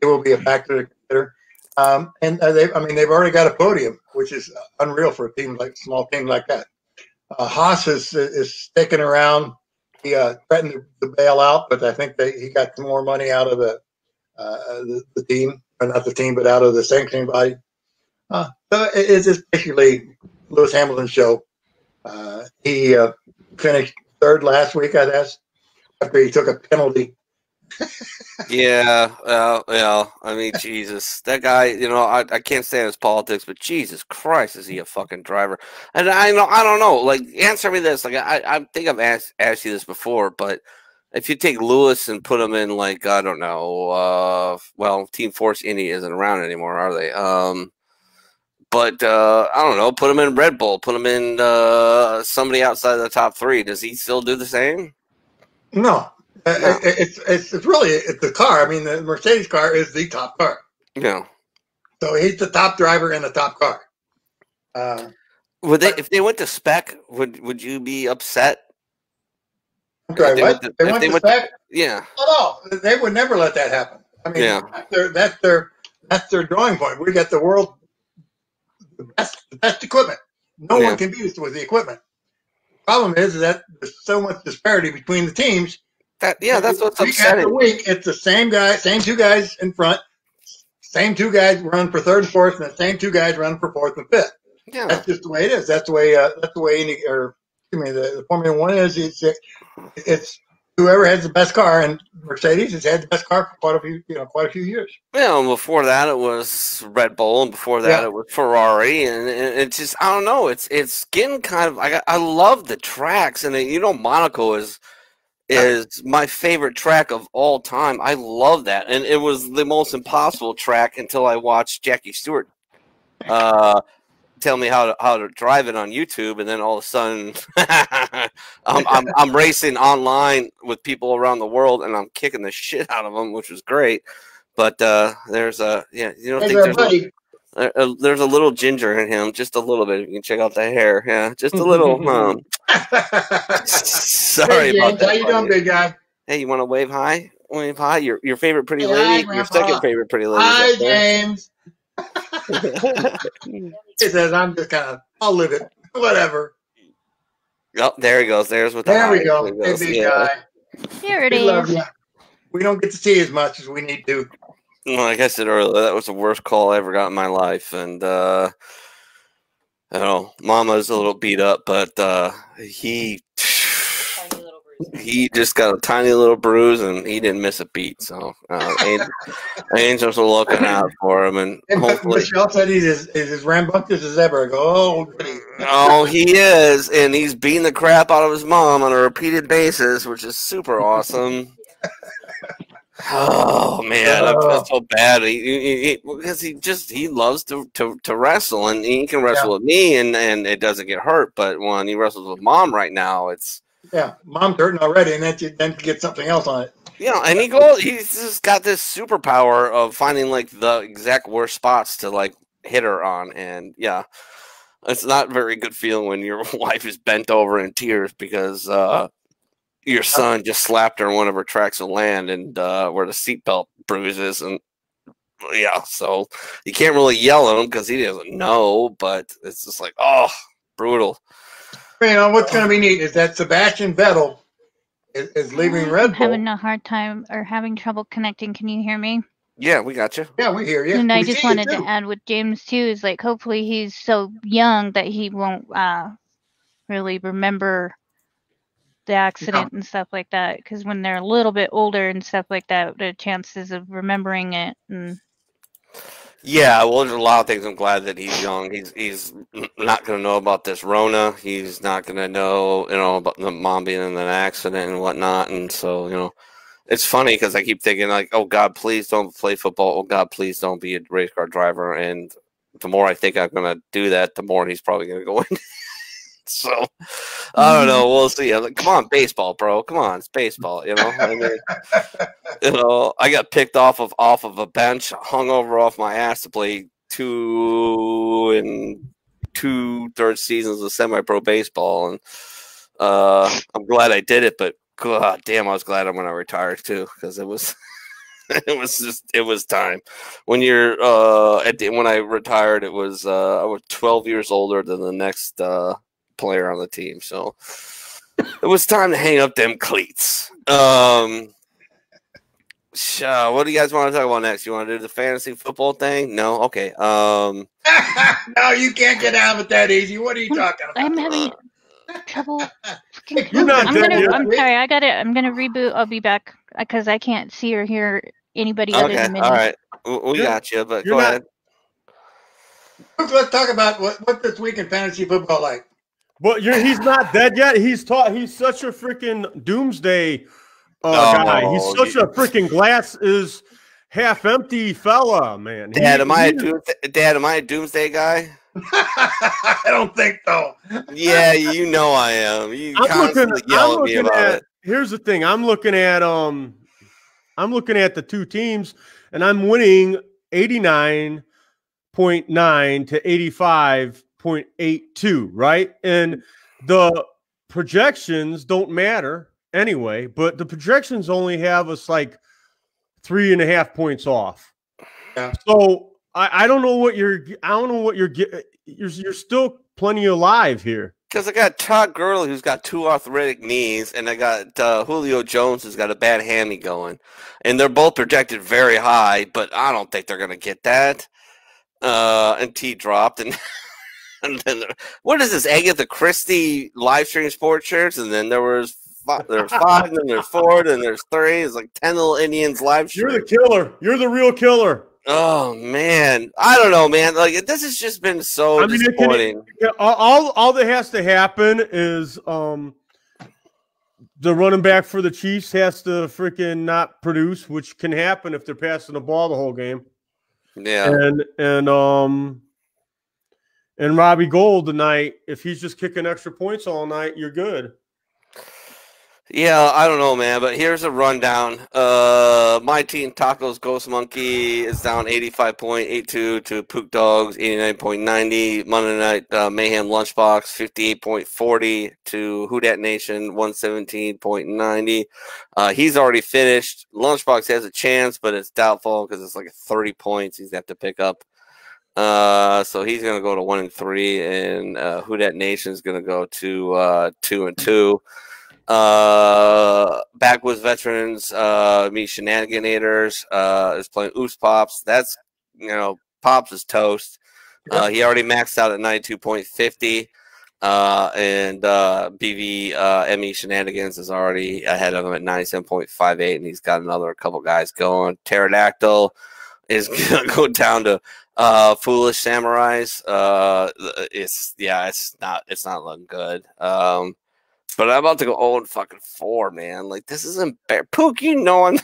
they will be a factor to consider. Um, and uh, they, I mean, they've already got a podium, which is unreal for a team like small team like that. Uh, Haas is is sticking around. He uh, threatened to, bail out, but I think they, he got some more money out of the uh, the, the team, or not the team, but out of the sanctioning body. Uh, so it- it's just basically Lewis Hamilton's show. Uh, he finished third last week, I guess. After he took a penalty. yeah, well, yeah. I mean, Jesus, that guy. You know, I, I can't stand his politics, but Jesus Christ, is he a fucking driver? And I know, I don't know. Like, answer me this. Like, I, I think I've asked asked you this before, but if you take Lewis and put him in, like, I don't know. Uh, well, Team Force India isn't around anymore, are they? Um, but uh, I don't know. Put him in Red Bull. Put him in uh, somebody outside of the top three. Does he still do the same? No, uh, it's, it's it's really it's the car. I mean, the Mercedes car is the top car. Yeah. So he's the top driver in the top car. Uh, would they if they went to spec? Would would you be upset? Okay, what? They went they to went spec? To, yeah. Oh no, they would never let that happen. I mean, yeah. that's their that's their that's their drawing point. We got the world the best the best equipment. No yeah. one can beat us with the equipment. Problem is that there's so much disparity between the teams that yeah, that's what's week upsetting. After week, it's the same guy, same two guys in front, same two guys run for third and fourth, and the same two guys run for fourth and fifth. Yeah, that's just the way it is. That's the way. Uh, that's the way. Any, or excuse me, the, the Formula One is. It's it's whoever has the best car, and Mercedes has had the best car for quite a few, you know, quite a few years. Yeah, and before that it was Red Bull, and before that yeah. it was Ferrari, and, and it's just I don't know. It's it's getting kind of I I love the tracks, and you know Monaco is is my favorite track of all time. I love that, and it was the most impossible track until I watched Jackie Stewart uh, tell me how to how to drive it on YouTube, and then all of a sudden, [laughs] I'm, I'm, I'm racing online with people around the world, and I'm kicking the shit out of them, which was great. But uh, there's a yeah, you don't hey, think there's a, uh, there's a little ginger in him, just a little bit. You can check out the hair. Yeah, just a little. [laughs] Um, sorry hey, about that. How you doing, big guy? Hey, you want to wave hi? Wave hi. Your your favorite pretty hey, lady. Hi, your second favorite pretty lady. Hi, James. [laughs] he says, "I'm just kind of. I'll live it. [laughs] Whatever." Oh, there he goes. There's what. The there we go. Hey, big yeah. guy. Here it we is. We don't get to see as much as we need to. Well, Like I said earlier, that was the worst call I ever got in my life, and uh, you know, Mama's a little beat up, but uh, he [laughs] he just got a tiny little bruise, and he didn't miss a beat. So uh, angels, [laughs] angels are looking out for him, and, and hopefully, Michelle said he's as, he's as rambunctious as ever. Go, oh, oh, he is, and he's beating the crap out of his mom on a repeated basis, which is super awesome. Oh man, I feel uh. so bad. He, he, he, because he just he loves to, to, to wrestle, and he can wrestle yeah. with me, and, and it doesn't get hurt. But when he wrestles with mom right now, it's yeah, mom's hurting already, and then you then get something else on it. Yeah, and he goes. He's just got this superpower of finding like the exact worst spots to like hit her on, and yeah, it's not very good feeling when your [laughs] wife is bent over in tears because uh, your son just slapped her on one of her tracks of land and uh, where the seatbelt bruises and yeah, so you can't really yell at him because he doesn't know, but it's just like oh, brutal. You know what's going to be neat is that Sebastian Vettel is, is leaving Red Bull. having a hard time or having trouble connecting. Can you hear me? Yeah, we got you. Yeah, we hear you. And we I just wanted to add with James too is like hopefully he's so young that he won't uh, really remember the accident yeah. and stuff like that because when they're a little bit older and stuff like that the chances of remembering it and yeah well there's a lot of things i'm glad that he's young. He's he's not going to know about this rona. He's not going to know you know about the mom being in an accident and whatnot. And so you know it's funny because i keep thinking like oh god please don't play football. Oh god please don't be a race car driver. And the more i think i'm going to do that the more he's probably going to go [laughs] in so I don't know. We'll see. I'm like, come on, baseball, bro. Come on, it's baseball. You know, I mean, you [laughs] know, I got picked off of off of a bench, hung over off my ass to play two and two third seasons of semi-pro baseball, and uh, I'm glad I did it. But god damn, I was glad I'm gonna retire too because it was. [laughs] it was just it was time when you're uh at the, when i retired it was uh i was 12 years older than the next uh player on the team. So it was time to hang up them cleats. Um, so what do you guys want to talk about next? You want to do the fantasy football thing? No, okay. Um, [laughs] no, you can't get out of it that easy. What are you talking about? I'm having trouble [laughs] You're not I'm gonna. I'm sorry. I got it. I'm gonna reboot. I'll be back because I can't see or hear anybody other Okay, than Minnie. all right. We, we You're- got you, but go not- ahead. Let's talk about what, what this week in fantasy football like. But you're, he's not dead yet. He's taught. He's such a freaking doomsday uh, Oh, guy. He's such you- a freaking glass is half empty fella, man. He- Dad, am I a doomsday, Dad? Am I a doomsday guy? [laughs] I don't think so. Yeah, you know I am. You I'm constantly looking. yell I'm at me about at. it. Here's the thing. I'm looking at. Um, I'm looking at the two teams, and I'm winning 89.9 to 85.82. Right, and the projections don't matter anyway. But the projections only have us like three and a half points off. Yeah. So I, I don't know what you're. I don't know what you're. get- You're you're still plenty alive here. Because I got Todd Gurley, who's got two arthritic knees, and I got uh, Julio Jones, who's got a bad hammy going, and they're both projected very high, but I don't think they're going to get that. Uh, and T dropped, and [laughs] and then there- what is this Agatha Christie live stream sports shirts? And then there was five, there's five, and then there's four, and then there's three. It's like ten little Indians live Stream. You're the killer. You're the real killer. Oh man, I don't know, man. Like this has just been so I mean, can- disappointing. Yeah, all, all all that has to happen is um the running back for the Chiefs has to freaking not produce, which can happen if they're passing the ball the whole game. yeah. And and um and Robbie Gould tonight, if he's just kicking extra points all night, you're good. Yeah, I don't know, man, but here's a rundown. Uh, my team, Tacos Ghost Monkey, is down 85.82 to Pook Dogs, 89.90. Monday Night uh, Mayhem Lunchbox, 58.40 to Who Dat Nation, 117.90. Uh, he's already finished. Lunchbox has a chance, but it's doubtful because it's like 30 points he's have to pick up. Uh, so he's gonna go to one and three, and uh, Who Dat Nation is gonna go to uh, two and two uh backwoods veterans uh me shenaniganators uh is playing Oos Pops. That's you know, Pops is toast. Uh he already maxed out at 92.50. Uh and uh BV uh ME Shenanigans is already ahead of him at 97.58 and he's got another couple guys going. Pterodactyl is [laughs] gonna go down to uh foolish samurais. Uh it's yeah, it's not it's not looking good. Um but I'm about to go 0 and fucking 4, man. Like, this is embarrassing. Pook, you know I'm,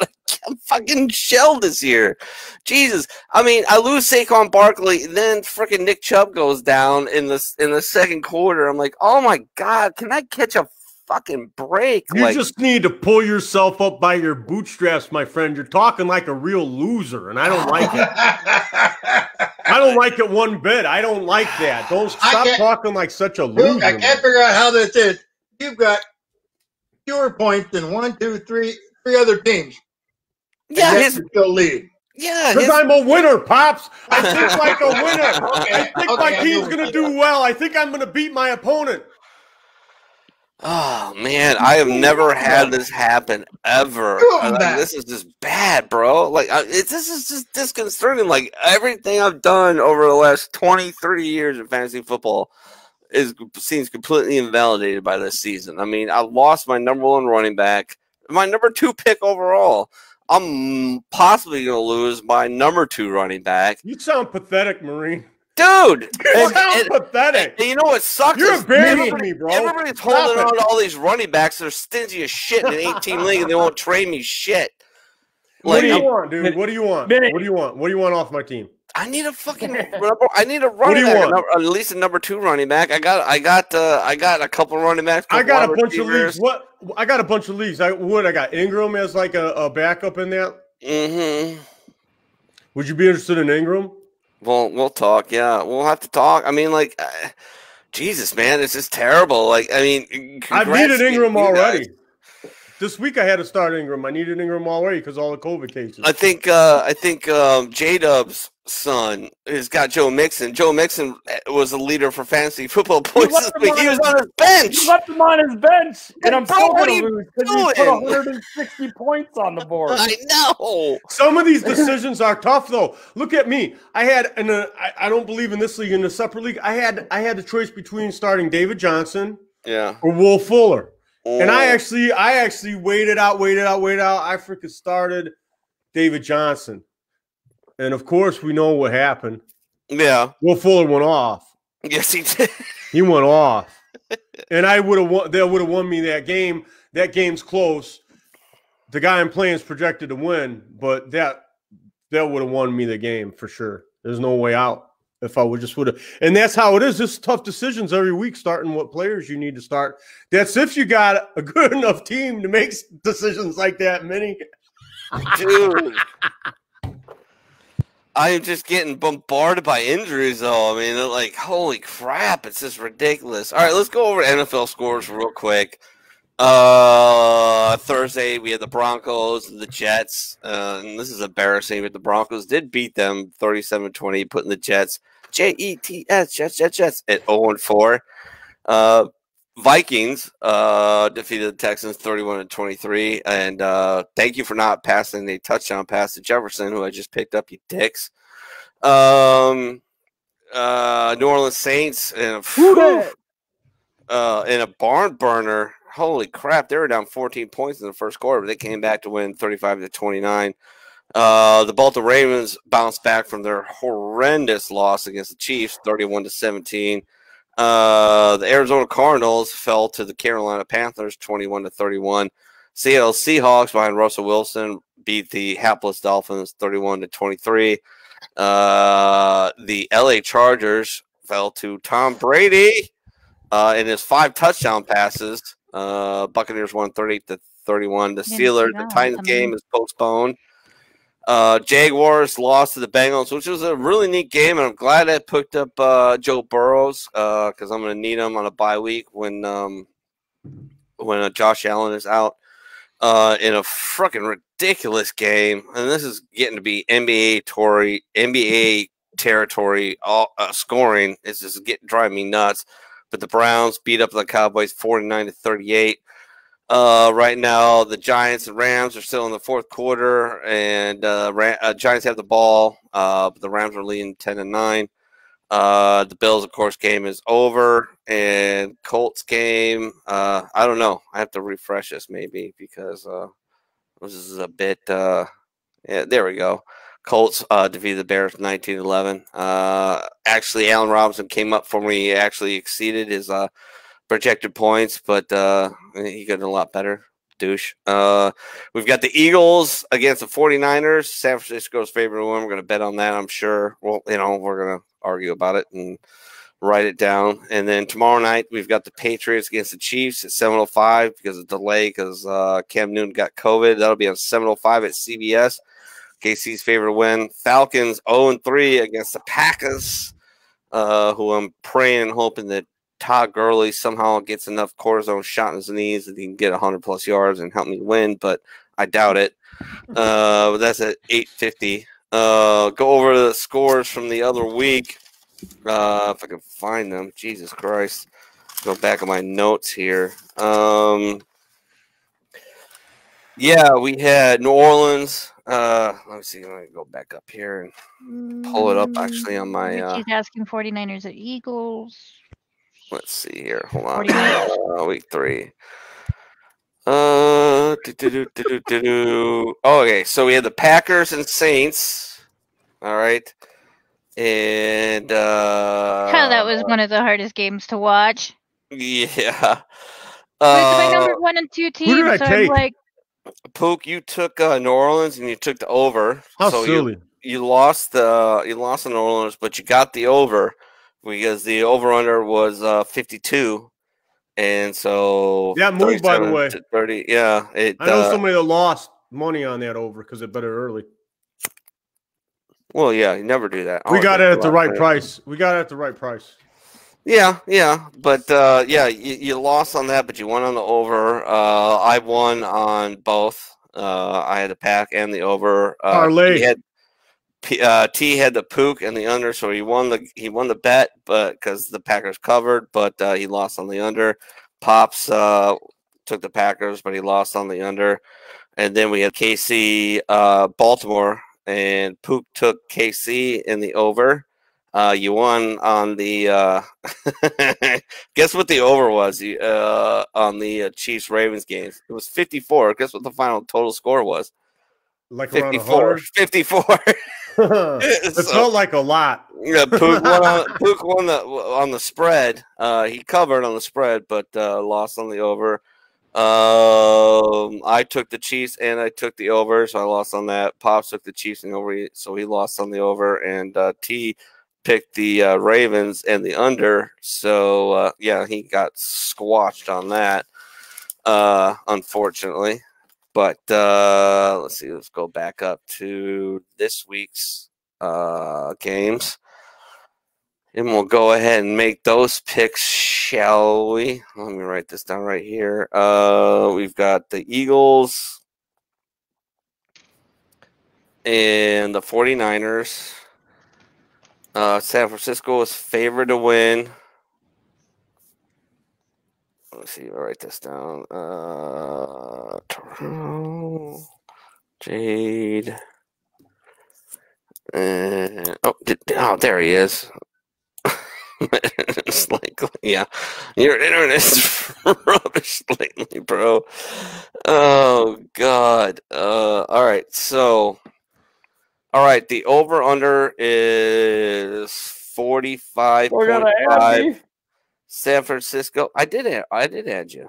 [laughs] I'm fucking shelled this year. Jesus. I mean, I lose Saquon Barkley, then freaking Nick Chubb goes down in the, in the second quarter. I'm like, oh my God, can I catch a fucking break? You like, just need to pull yourself up by your bootstraps, my friend. You're talking like a real loser, and I don't like it. [laughs] I don't like it one bit. I don't like that. Don't stop talking like such a loser. I can't figure out how this is. You've got fewer points than one, two, three, three other teams. yeah, his, still leading. yeah, Because I'm a winner, pops. I think like a [laughs] winner. Okay, I think okay, my I team's gonna do well. I think I'm gonna beat my opponent. Oh man, I have never had this happen ever. Like, this is just bad, bro. Like I, it's this is just disconcerting. Like everything I've done over the last 20, 30 years in fantasy football is seems completely invalidated by this season. I mean, I lost my number one running back, my number two pick overall. I'm possibly going to lose my number two running back, You sound pathetic, Marine. Dude. [laughs] You and- sound and- pathetic. and you know what sucks? You're is embarrassing everybody- me, bro. Everybody's Stop holding it. on to all these running backs. They're stingy as shit in an 18 league, and they won't trade me shit. What do you I'm- want, dude? What do you want? Minute. What do you want? What do you want off my team? I need a fucking [laughs] number. I need a do running you back, a want? number- at least a number two running back. I got, I got, uh, I got a couple running backs. I got a wide bunch of leagues. What? I got a bunch of leagues. I would. I got Ingram as like a, a backup in that. Mm-hmm. Would you be interested in Ingram? Well, we'll talk. Yeah, we'll have to talk. I mean, like, uh, Jesus, man, it's just terrible. Like, I mean, I've needed Ingram already. guys. Already. This week I had to start Ingram. I needed Ingram already because all the COVID cases. I think uh, I think um, J Dub's son has got Joe Mixon. Joe Mixon eh, was the leader for fantasy football points this week. He on was on his bench. You left him on his bench, and I'm Bro, still what going are to you lose because he put doing? 160 points on the board. I know. Some of these decisions are tough, though. Look at me. I had, and I I don't believe in this league. In the separate league, I had, I had the choice between starting David Johnson Yeah. or Will Fuller. And I actually, I actually waited out, waited out, waited out. I freaking started David Johnson, and of course, we know what happened. yeah. Will Fuller went off. Yes, he did. [laughs] He went off, and I would have won. They would have won me that game. That game's close. The guy I'm playing is projected to win, but that that would have won me the game for sure. There's no way out if I would just would have. And that's how it is. Just tough decisions every week, starting what players you need to start. That's if you got a good enough team to make decisions like that. Many. Dude. I am just getting bombarded by injuries, though. I mean, like, holy crap, it's just ridiculous. All right, let's go over NFL scores real quick. Uh, Thursday, we had the Broncos and the Jets. Uh, and this is embarrassing, but the Broncos did beat them 37 20, putting the Jets, J E T S, Jets, Jets, Jets, at 0 4. Uh, Vikings uh, defeated the Texans 31 to 23. And uh, thank you for not passing a touchdown pass to Jefferson, who I just picked up, you dicks. Um, uh, New Orleans Saints and uh, in a barn burner. Holy crap! They were down 14 points in the first quarter, but they came back to win 35 to 29. Uh, the Baltimore Ravens bounced back from their horrendous loss against the Chiefs, 31 to 17. Uh, the Arizona Cardinals fell to the Carolina Panthers, 21 to 31. Seattle Seahawks behind Russell Wilson beat the hapless Dolphins, 31 to 23. Uh, the LA Chargers fell to Tom Brady uh, in his five touchdown passes. Uh, Buccaneers won 38 to 31. The Steelers, the Titans game is postponed. Uh, Jaguars lost to the Bengals, which was a really neat game, and I'm glad I picked up uh, Joe Burrows uh, because I'm going to need him on a bye week when um, when uh, Josh Allen is out uh, in a fucking ridiculous game. And this is getting to be NBA Tory NBA territory. All uh, scoring is just getting driving me nuts. But the Browns beat up the Cowboys 49 to 38. Uh, right now, the Giants and Rams are still in the fourth quarter, and uh, Ram- uh, Giants have the ball. Uh, but the Rams are leading 10 to 9. Uh, the Bills, of course, game is over, and Colts game. Uh, I don't know. I have to refresh this maybe because this is a bit. Yeah, there we go. Colts uh, defeated the Bears 19 11. Uh, actually, Allen Robinson came up for me. He actually exceeded his uh, projected points, but uh, he got a lot better. Douche. Uh, we've got the Eagles against the 49ers. San Francisco's favorite one. We're going to bet on that, I'm sure. Well, you know, we're going to argue about it and write it down. And then tomorrow night, we've got the Patriots against the Chiefs at 7.05 because of delay because uh, Cam Newton got COVID. That'll be on 7.05 at CBS. KC's favorite win. Falcons 0 3 against the Packers, uh, who I'm praying and hoping that Todd Gurley somehow gets enough cortisone shot in his knees that he can get 100 plus yards and help me win, but I doubt it. Uh, but that's at 850. Uh, go over the scores from the other week. Uh, if I can find them. Jesus Christ. Go back on my notes here. Um, yeah, we had New Orleans. Uh, let me see. Let me go back up here and pull it up actually on my, uh, He's asking 49ers or Eagles. let's see here. Hold on. 49. Uh, week three. Uh, do, do, do, do, do, do, do. Oh, okay. So we had the Packers and Saints. All right. And uh, Huh, that was one of the hardest games to watch. yeah. It was my Uh, number one and two did I teams. So I'm take? like, Pook, you took uh, New Orleans and you took the over. How so you, silly. you lost the you lost the New Orleans, but you got the over because the over under was uh, fifty two, and so That moved, by the way. thirty. Yeah, it. I know uh, somebody that lost money on that over because it bet it early. well, yeah, you never do that. We got it at the right price. We got it at the right price. Yeah, yeah, but uh, yeah, you, you lost on that, but you won on the over. Uh, I won on both. Uh, I had the pack and the over. Uh, Parlay. Had, P, uh, T had the pook and the under, so he won the he won the bet, but because the Packers covered, but uh, he lost on the under. Pops uh, took the Packers, but he lost on the under. And then we had KC uh, Baltimore, and Pook took KC in the over. Uh, you won on the. Uh, [laughs] guess what the over was uh, on the uh, Chiefs Ravens games? It was 54. Guess what the final total score was? Like 54. 54. [laughs] [laughs] it So- felt like a lot. Yeah, Pook won, on, Pook won the on the spread. Uh, he covered on the spread, but uh, lost on the over. Um, I took the Chiefs and I took the over, so I lost on that. Pops took the Chiefs and over, so he lost on the over. And uh, T picked the uh, Ravens and the under, so uh, yeah, he got squashed on that. Uh, unfortunately, but uh, let's see. Let's go back up to this week's uh, games. And we'll go ahead and make those picks, shall we? Let me write this down right here. Uh, we've got the Eagles and the 49ers. Uh, San Francisco is favored to win. Let's see. I'll write this down. Uh, Toronto, Jade. And, oh, did, oh, there he is. [laughs] it's like, yeah, your internet's [laughs] rubbish lately, bro. Oh God. Uh, all right. So, all right. The over under is forty five We're gonna add me. San Francisco. I did it. I did add you.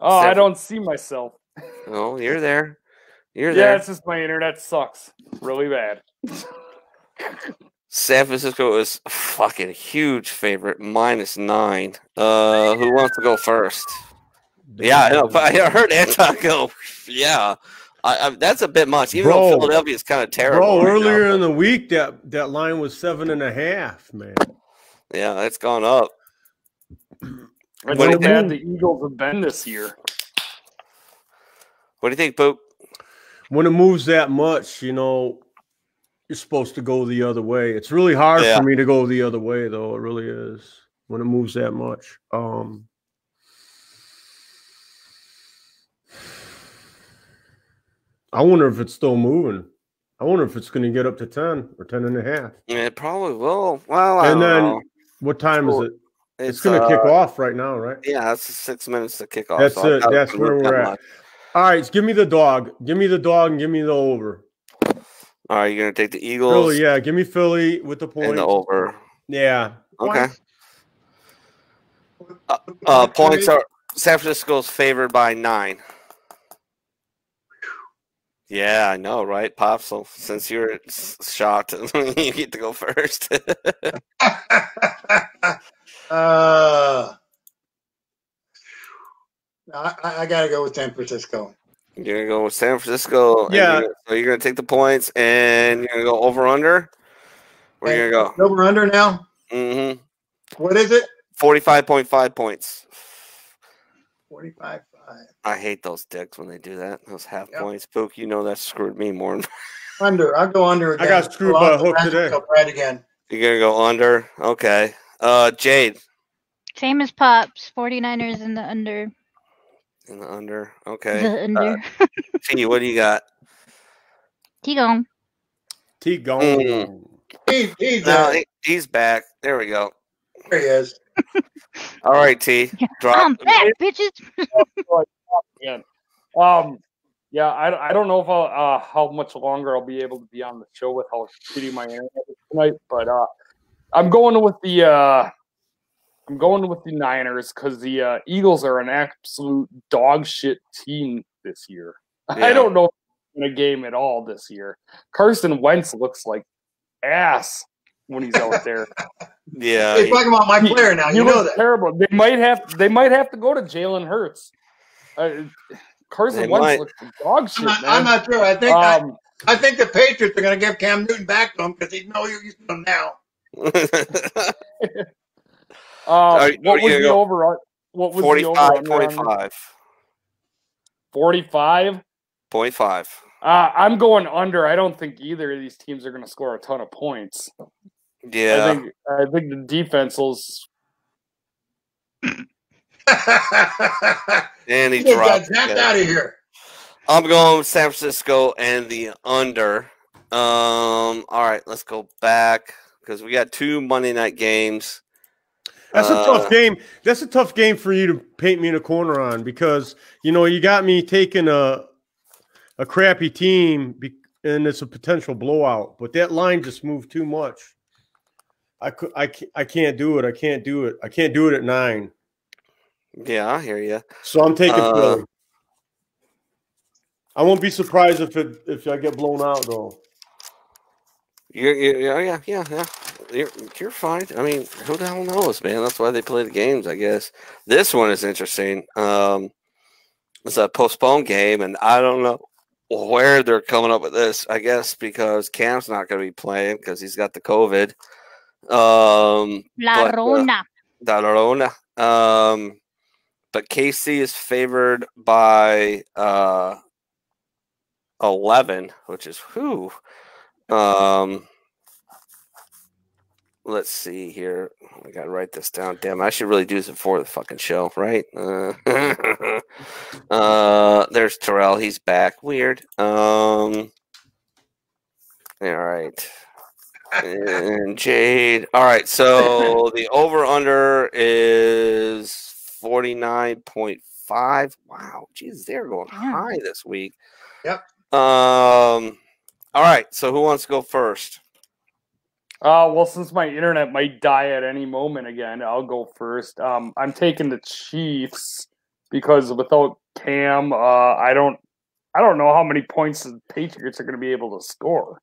Oh, I don't see myself. Oh, you're there. You're Yeah, there. Yeah, it's just my internet sucks really bad. San Francisco is a fucking huge favorite, minus nine. Uh, who wants to go first? Yeah, I know. I heard Anton go. [laughs] Yeah, I, I, that's a bit much. Even though Philadelphia is kind of terrible. Bro, right now, earlier in the week that that line was seven and a half, man. yeah, it's gone up. That's What how bad the Eagles have been this year. What do you think, Poop? When it moves that much, you know, you're supposed to go the other way. It's really hard Yeah. for me to go the other way, though. It really is when it moves that much. Um, I wonder if it's still moving. I wonder if it's going to get up to 10 or 10 and a half. It probably will. Well, I And then know. what time is it? It's, going to kick uh, off right now, right? Yeah, that's six minutes to kick off. That's so it. That's where we're at. much. All right, give me the dog. Give me the dog and give me the over. All right, you're gonna take the Eagles Philly, yeah. Give me Philly with the point. and the over. Yeah. Okay. Uh, points are San Francisco's favored by nine. Yeah, I know, right, Pop? So since you're s- shocked, [laughs] you get to go first. [laughs] [laughs] uh, I, I I gotta go with San Francisco. you're gonna go with San Francisco. Yeah. you're gonna- so you're gonna take the points, and you're gonna go over under. Where you gonna go? Over under now. Mm-hmm. What is it? Forty-five point five points. Forty-five five. I hate those dicks when they do that. Those half Yep. points. Spook, you know that screwed me more. [laughs] Under. I'll go under I got screwed Well, by a I'll go hook today. and go Right again. You're gonna go under. Okay. Uh, Jade Same as Pops, 49ers in the under. in the under. Okay. The under. T, what do you got? [laughs] T-Gone. T gone. Mm. He, he's No, uh, he- he's back. There we go. there he is. [laughs] All right, T. Drop. I'm back, bitches. again. [laughs] Um, yeah, I, I don't know if I'll, uh, how much longer I'll be able to be on the show with how shitty my internet is tonight, but uh, I'm going with the uh, I'm going with the Niners because the uh, Eagles are an absolute dog shit team this year. [laughs] Yeah. I don't know if they're in a game at all this year. Carson Wentz looks like ass when he's out there. [laughs] Yeah. He's talking about my He- player now. he You know looks that. terrible. They might have they might have to go to Jalen Hurts. Uh, Carson They Wentz might. looks like dog shit, I'm not, man. I'm not sure. I think I, um, I think the Patriots are going to give Cam Newton back to him because he know you're using him now. [laughs] uh, Are what was the go- over? What was the 45, over? 45. Forty-five. Point five. Uh, I'm going under. I don't think either of these teams are going to score a ton of points. Yeah. I think I think the defense will. and he He got dropped. zapped it. out of here. I'm going with San Francisco and the under. Um. All right, let's go back because we got two Monday night games. That's a Uh, tough game. That's a tough game for you to paint me in a corner on because you know you got me taking a a crappy team be, and it's a potential blowout, but that line just moved too much. I could I can't, I can't do it. I can't do it. I can't do it at nine. Yeah, I hear you. So I'm taking Uh, Philly. I won't be surprised if it if I get blown out though. You're, you're, yeah, yeah, yeah, yeah. You're, you're fine. I mean, who the hell knows, man? That's why they play the games, I guess. This one is interesting. Um, it's a postponed game, and I don't know where they're coming up with this. I guess because Cam's not going to be playing because he's got the COVID. Um, La But, uh, Rona. Um, but KC is favored by uh, 11, which is who? Um, let's see here. I got to write this down. Damn, I should really do this before the fucking show, right? Uh, [laughs] uh, there's Terrell. He's back. Weird. Um, all right. And Jade. All right. So [laughs] the over under is 49.5. Wow. Jesus, they're going Damn. high this week. Yep. Um, all right. So who wants to go first? Uh, well, since my internet might die at any moment again, I'll go first. Um, I'm taking the Chiefs because without Cam, uh, I don't, I don't know how many points the Patriots are going to be able to score.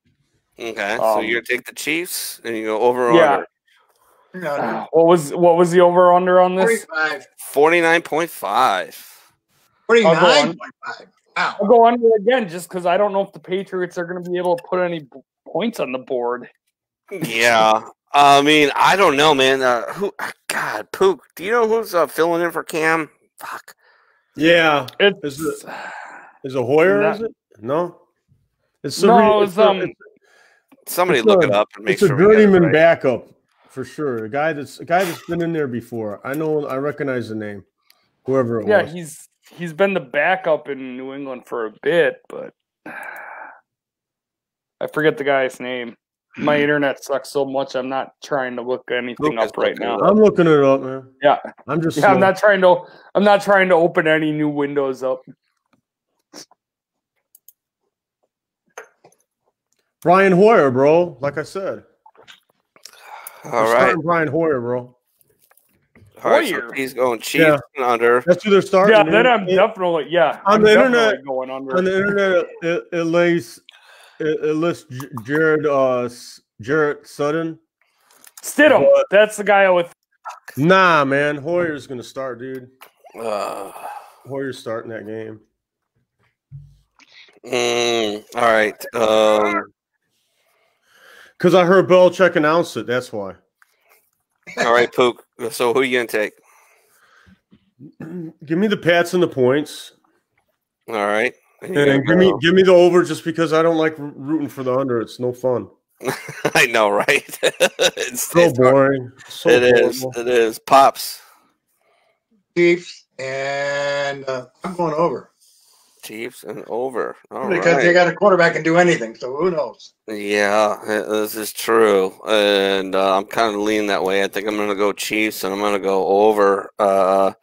Okay. so Um, you're going to take the Chiefs and you go over or Yeah. under No, Uh, no. [sighs] what was what was the over under on this? 45, 49.5. 49.5. Wow. I'll go under again just because I don't know if the Patriots are going to be able to put any points on the board. Yeah. I mean, I don't know, man. Uh, who? God, Pook. Do you know who's uh, filling in for Cam? Fuck. Yeah, It's Is it- [sighs] is it Hoyer? Not- is it no? It's No, Sere- it's, um, it's, Somebody It's look a- it up and make it's a sure. we get it journeyman right. backup for sure. A guy that's a guy that's been in there before. I know. I recognize the name. Whoever it yeah, was. he's he's been the backup in New England for a bit, but [sighs] I forget the guy's name. My hmm. internet sucks so much. I'm not trying to look anything Lucas up right now. I'm looking it up, man. Yeah. I'm just. Yeah, I'm not trying to. I'm not trying to open any new windows up. Brian Hoyer, bro. Like I said. All They're right. Brian Hoyer, bro. All right. So Hoyer. he's going Chiefs Yeah. and under. That's who they're starting. Yeah, then I'm It- definitely yeah. on I'm the internet- going under. on the internet. It, it lays. It, it lists J- Jared. Uh, S- Jarrett Sutton. Stidham. But- That's the guy with. Nah, man. Hoyer's gonna start, dude. Uh, Hoyer's starting that game. mm, all right. Um, Because I heard Belichick announce it. That's why. all right, Pook. So who are you going to take? Give me the Pats and the points, All right. And and give me give me the over just because I don't like rooting for the under. It's no fun. [laughs] I know, right? [laughs] it's, So it's- boring. So It is. horrible. It is. Pops. Chiefs, and uh, I'm going over Chiefs and over. All because right. they got a quarterback can do anything. So who knows? Yeah, uh, this is true, and uh, I'm kind of leaning that way. I think I'm going to go Chiefs, and I'm going to go over. Uh,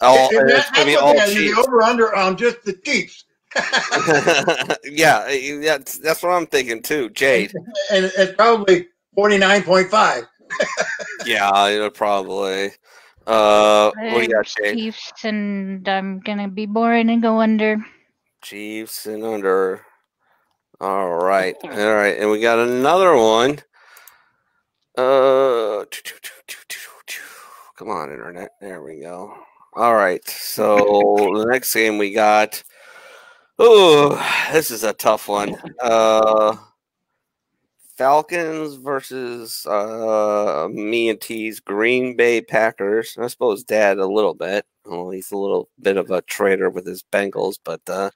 all, And and that- to be that's all the over under on just the Chiefs, [laughs] [laughs] yeah, yeah, that's what I'm thinking too. Jade. [laughs] and it's probably forty nine point five. Yeah, probably. Uh, what do you got, Jade? Chiefs, and I'm gonna be boring and go under. Chiefs and under. All right, all right, and we got another one. Uh, come on, internet. There we go. All right, so the next game we got. Oh, this is a tough one. Uh, Falcons versus uh me and T's Green Bay Packers. I suppose Dad a little bit. Well, he's a little bit of a traitor with his Bengals, but uh,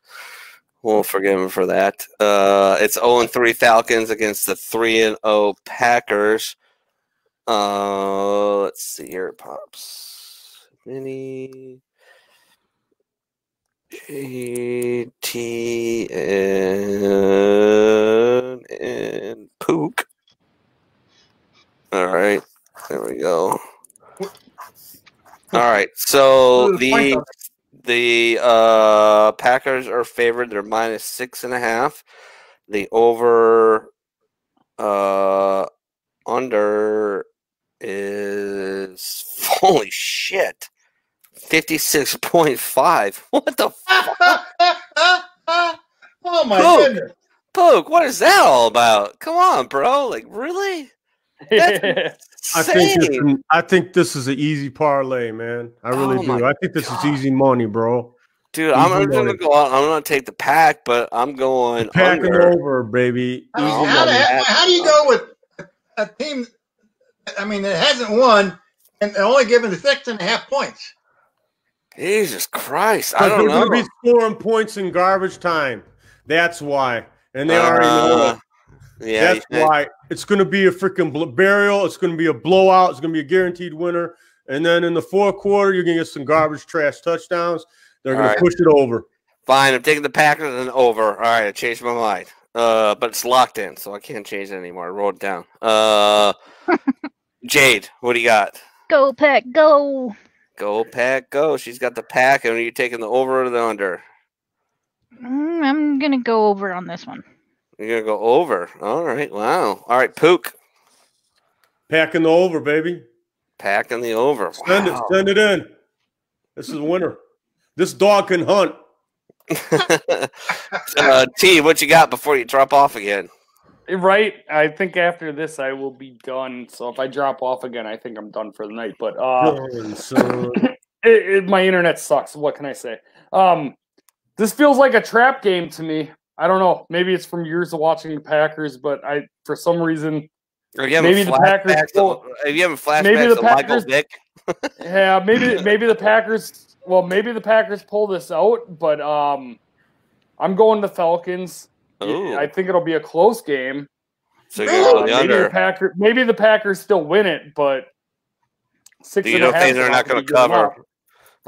we'll forgive him for that. Uh, it's 0 and 3 Falcons against the 3 and 0 Packers. Uh, let's see here, it pops. Mini. JT and, Pook. All right, there we go. All right. So the the uh, Packers are favored. They're minus six and a half. The over uh, under is [laughs] holy shit. 56.5. [laughs] What the [laughs] fuck? oh my Cool. goodness! Poke, what is that all about? Come on, bro. Like, really? [laughs] I think this, Insane. I think this is an easy parlay, man. I oh really Oh do. I think this God. is easy money, bro. Dude, I'm, Easy I'm gonna go out. I'm gonna take the pack, but I'm going Packing under. over, baby. I mean, Oh, how, the my heck- God. how do you go with a team? I mean, it hasn't won and they're only given six and a half points. Jesus Christ. I But don't they're know. going to be scoring points in garbage time. That's why. And they already know Uh, it. Yeah, That's why it's going to be a freaking bl- burial. It's going to be a blowout. It's going to be a guaranteed winner. And then in the fourth quarter, you're going to get some garbage trash touchdowns. They're going All to push it over. Fine, I'm taking the Packers and over. All right, I changed my mind. Uh, but it's locked in, so I can't change it anymore. I wrote it down. Uh, [laughs] Jade, what do you got? Go pack, go. Go pack, go. She's got the pack, and are you taking the over or the under? Mm, I'm gonna go over on this one. You're gonna go over. All right, wow. All right, Pook, Packing the over, baby. packing the over. Send Wow. it. Send it in. This is a winner. This dog can hunt. [laughs] uh, T, what you got before you drop off again? Right. I think after this I will be done. So if I drop off again, I think I'm done for the night. But uh, Done, son. [clears throat] it, it, my internet sucks. What can I say? Um, this feels like a trap game to me. I don't know. Maybe it's from years of watching the Packers, but I, for some reason, Are you having Maybe the Packers flashbacks? pull- to, are you having flashbacks maybe the Michael Packers- Vick? [laughs] yeah, maybe [laughs] maybe the Packers. Well, maybe the Packers pull this out, but um, I'm going the Falcons. Ooh. I think it'll be a close game. So you're Really? going the maybe the under. Packers, maybe the Packers still win it, but six Do you and a don't half think they're not gonna going be to good cover? enough.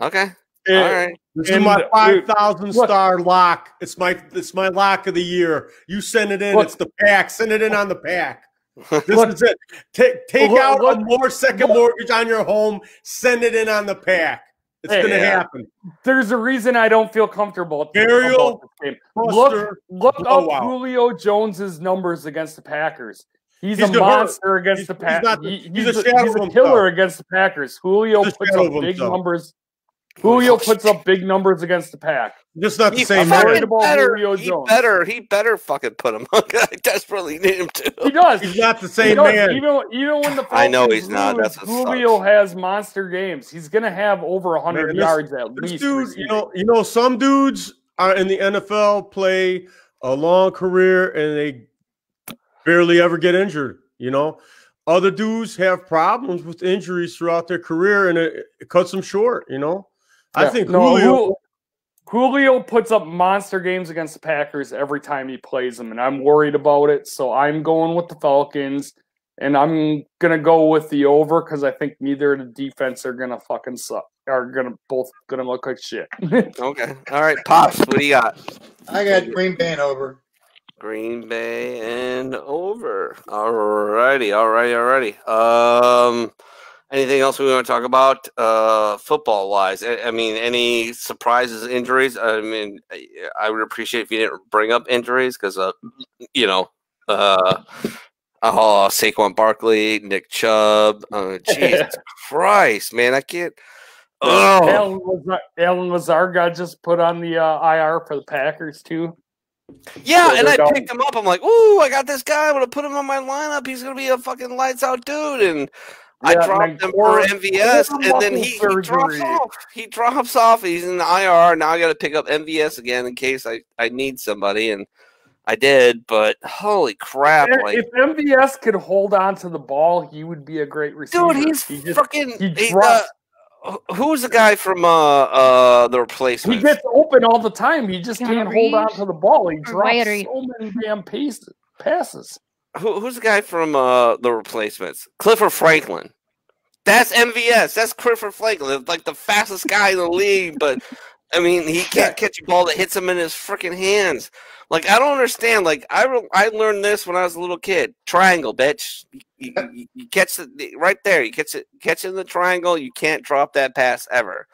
Okay. Eh, All right. This is my uh, five thousand star lock. It's my it's my lock of the year. You send it in. Look- it's the pack. Send it in on the pack. [laughs] This Look- is it. Take take Look- out look- a more second look- mortgage on your home. Send it in on the pack. It's Hey, gonna yeah. happen. There's a reason I don't feel comfortable Burial, about this game. Look, look oh, up blowout. Julio Jones's numbers against the Packers. He's, He's a gonna hurt. monster against He's- the Packers. not the- He- he's he's, a a, a himself. killer against the Packers. Julio puts up big himself. numbers. Julio puts up big numbers against the pack. Just not the He same fucking- man. fucking about better. Julio He Jones. better. He better fucking put him. [laughs] on. I desperately need him to. He does. He's not the same man. Even, even when the I know Falcons he's not. lose, That's what Julio sucks. has monster games. He's gonna have over hundred yards at This least. dude, you know, you know, some dudes are in the NFL play a long career and they barely ever get injured. You know, other dudes have problems with injuries throughout their career and it, it cuts them short. You know, I Yeah. think No, Julio. Julio puts up monster games against the Packers every time he plays them, and I'm worried about it. So I'm going with the Falcons, and I'm gonna go with the over because I think neither of the defense are gonna fucking suck. Are gonna both gonna look like shit. [laughs] Okay. All right, pops. What do you got? I got Green Bay and over. Green Bay and over. All righty, all righty, all righty. Um, anything else we want to talk about? Uh, football wise, I, I mean, any surprises, injuries? I mean, I, I would appreciate if you didn't bring up injuries because, uh, you know, uh, oh, [laughs] Saquon Barkley, Nick Chubb. Uh, Jesus [laughs] Christ, man, I can't. Oh, Allen Lazard, Alan got just put on the uh, IR for the Packers too. Yeah, So and I going- picked him up. I'm like, ooh, I got this guy. I'm gonna put him on my lineup. He's gonna be a fucking lights out dude. And I Yeah, dropped him for MVS, and then he, he drops off. He drops off. He's in the IR. Now I got to pick up MVS again in case I I need somebody, and I did. But holy crap! And Like, if MVS could hold on to the ball, he would be a great receiver. dude, he's he just fucking. he he, uh, drops- wh- who's the guy from uh uh the replacement? he gets open all the time. He just Keanu can't hold on to the ball. He Or drops Wyatt so many damn pace, passes. Who, who's the guy from uh the replacements? Clifford Franklin. That's MVS. That's Clifford Franklin, like the fastest guy in the league. But I mean, he can't catch a ball that hits him in his freaking hands. Like I don't understand. Like I I learned this when I was a little kid. Triangle, bitch. You, you, you catch it right there. You catch it, catch in the triangle. You can't drop that pass ever.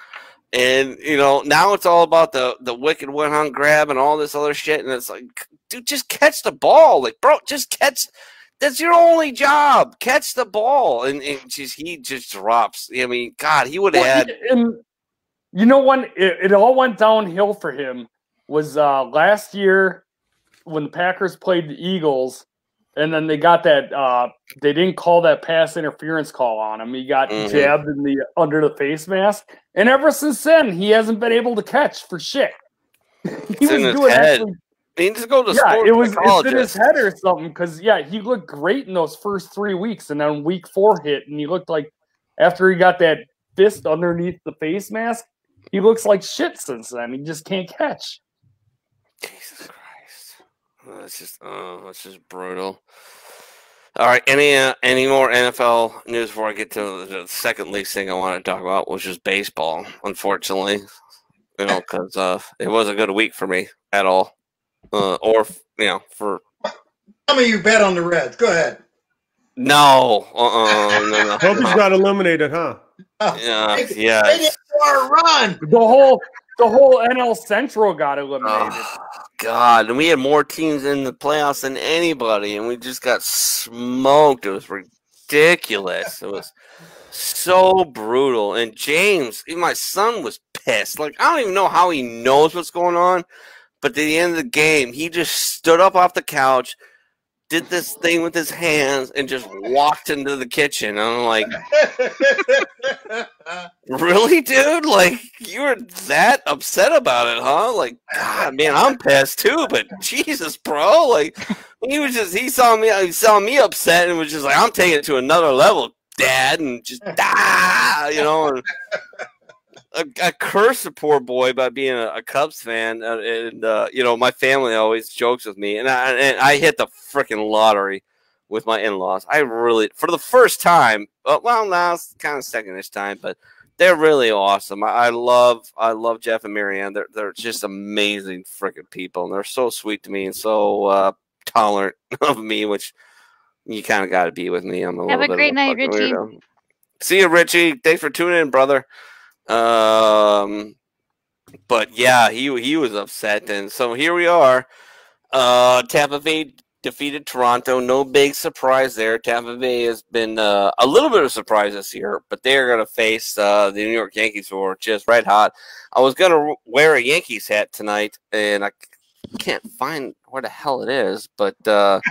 And you know now it's all about the the wicked one hand grab and all this other shit. And it's like, dude, just catch the ball. Like, bro, just catch. That's your only job. Catch the ball. And, and just he just drops. I mean, God, he would have Well, had. and you know when it, it all went downhill for him was uh last year when the Packers played the Eagles, and then they got that uh they didn't call that pass interference call on him. He got Mhm. jabbed in the under the face mask, and ever since then he hasn't been able to catch for shit. he It's in his head. actually I mean, just go to yeah, it was it's in his head or something. Because yeah, he looked great in those first three weeks, and then week four hit, and he looked like after he got that fist underneath the face mask, he looks like shit since then. He just can't catch. Jesus Christ. Oh, that's just oh, it's just brutal. All right, any uh, any more NFL news before I get to the second least thing I want to talk about, which is baseball. Unfortunately, you know, because uh, it was a good week for me at all, uh, or you know, for Tell me you bet on the Reds. Go ahead. no, uh, uh no, no, Hope he's no. got eliminated, huh? yeah, They- They yeah. didn't score a run. The whole the whole NL Central got eliminated. God, and we had more teams in the playoffs than anybody, and we just got smoked. It was ridiculous. It was so brutal. And James, my son was pissed. Like I don't even know how he knows what's going on, but at the end of the game, he just stood up off the couch, did this thing with his hands, and just walked into the kitchen. I'm like, Really, dude? Like you were that upset about it, huh? Like, God, man, I'm pissed too. But Jesus, bro, like he was just he saw me he saw me upset and was just like, I'm taking it to another level, Dad, and just [laughs] ah, you know. And, I, I cursed the poor boy by being a, a Cubs fan, uh, and uh, you know my family always jokes with me, and I and I hit the freaking lottery with my in-laws. I really, for the first time, uh, well, now it's kind of second this time, but they're really awesome. I, I love, I love Jeff and Marianne. They're they're just amazing freaking people, and they're so sweet to me and so uh, tolerant [laughs] of me, which you kind of got to be with me. I'm a Have little a great night, Richie. weirdo. See you, Richie. Thanks for tuning in, brother. Um, but yeah, he he was upset, and so here we are. Uh, Tampa Bay defeated Toronto. No big surprise there. Tampa Bay has been uh, a little bit of a surprise this year, but they're going to face uh, the New York Yankees, who are just red hot. I was going to wear a Yankees hat tonight, and I can't find where the hell it is, but. Uh, [laughs]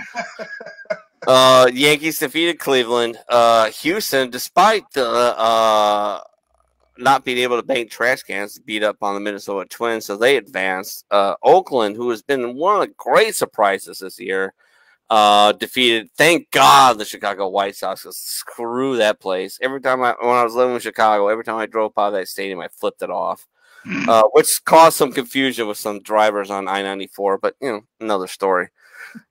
Uh, Yankees defeated Cleveland. Uh, Houston, despite the uh, not being able to bank trash cans, beat up on the Minnesota Twins, so they advanced. Uh, Oakland, who has been one of the great surprises this year, uh, defeated. Thank God the Chicago White Sox. Screw that place. Every time I when I was living in Chicago, every time I drove by that stadium, I flipped it off. Uh, which caused some confusion with some drivers on I ninety four, but you know another story.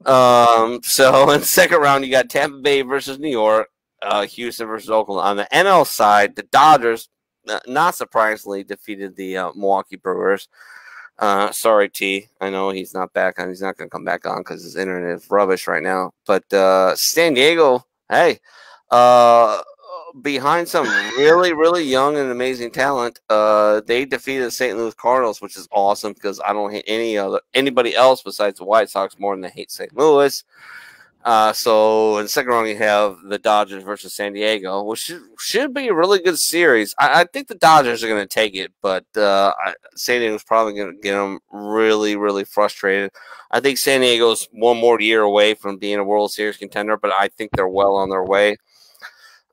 Um, so [laughs] in the second round, you got Tampa Bay versus New York, uh, Houston versus Oakland. On the NL side, the Dodgers, not surprisingly, defeated the uh, Milwaukee Brewers. Uh, sorry, T. I know he's not back on. He's not going to come back on because his internet is rubbish right now. But uh, San Diego, hey, uh, behind some really, really young and amazing talent, uh, they defeated the St. Louis Cardinals, which is awesome because I don't hate any other anybody else besides the White Sox more than they hate St. Louis. Uh, so in second round, you have the Dodgers versus San Diego, which should, should be a really good series. I, I think the Dodgers are going to take it, but uh, I, San Diego's probably going to get them really, really frustrated. I think San Diego's one more year away from being a World Series contender, but I think they're well on their way.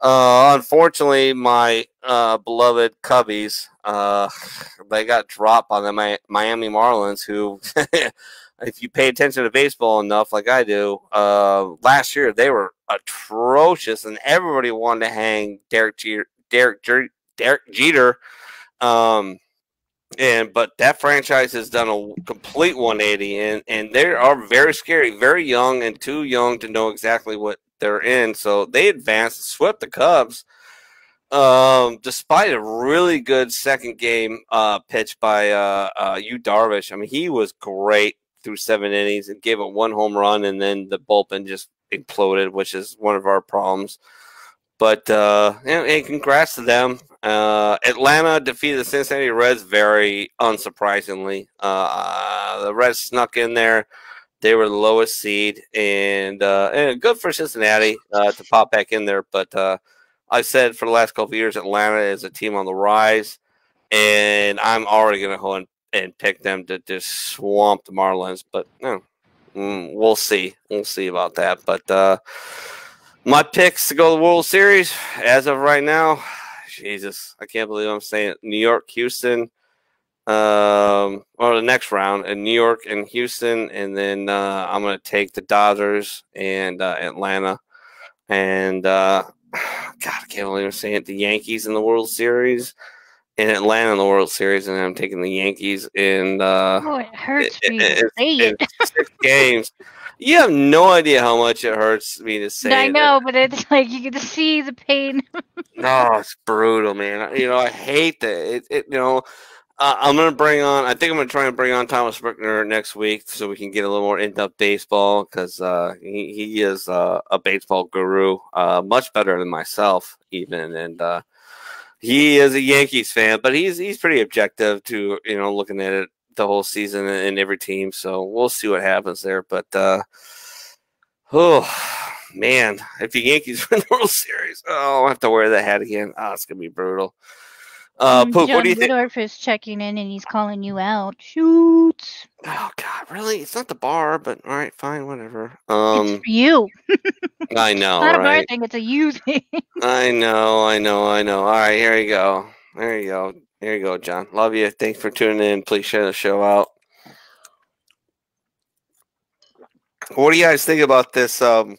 Uh, unfortunately, my uh, beloved Cubbies, uh, [sighs] they got dropped by the Mi- Miami Marlins, who, [laughs] if you pay attention to baseball enough, like I do, uh, last year they were atrocious, and everybody wanted to hang Derek Jeter. Derek, Jer- Derek Jeter. Um, and but that franchise has done a complete 180 and and they are very scary very young and too young to know exactly what they're in so they advanced swept the cubs Um, despite a really good second game uh, pitch by uh, uh, Yu Darvish, I mean, he was great through seven innings and gave up one home run, and then the bullpen just imploded, which is one of our problems. But uh, and, congrats to them. Uh, Atlanta defeated the Cincinnati Reds very unsurprisingly. Uh, the Reds snuck in there. They were the lowest seed, and, uh, and good for Cincinnati uh, to pop back in there. But uh, I said for the last couple years, Atlanta is a team on the rise, and I'm already going to go and, pick them to just swamp the Marlins. But no, mm, we'll see. We'll see about that. But uh, my picks to go to the World Series as of right now, Jesus, I can't believe I'm saying it. New York, Houston, um, or the next round in New York and Houston, and then uh, I'm going to take the Dodgers and uh, Atlanta, and uh, [sighs] God, I can't believe I'm saying it. The Yankees in the World Series, and Atlanta in the World Series, and I'm taking the Yankees in. Uh, oh, it hurts me to say in it. [laughs] six games. You have no idea how much it hurts me to say. I know, but it's [laughs] like you can see the pain. No, [laughs] it's brutal, man. You know, I hate that. It, it you know, uh, I'm gonna bring on. I think I'm gonna try and bring on Thomas Brickner next week so we can get a little more in-depth baseball because uh, he he is uh, a baseball guru, uh, much better than myself even, and uh, he is a Yankees fan, but he's he's pretty objective to you know looking at it the whole season and every team. So we'll see what happens there. But uh, oh man, if the Yankees [laughs] win the World Series, oh, I have to wear that hat again. Oh, it's gonna be brutal. Uh, Um, Pook, John what do you think? Woodward is checking in and he's calling you out. Shoot. Oh God, really? It's not the bar, but all right, fine, whatever. it's Um, for you. [laughs] I know, It's not a bar thing, it's a you [laughs] thing. I know, I know, I know. All right, here you go. There you go. There you go, John. Love you. Thanks for tuning in. Please share the show out. What do you guys think about this? Um,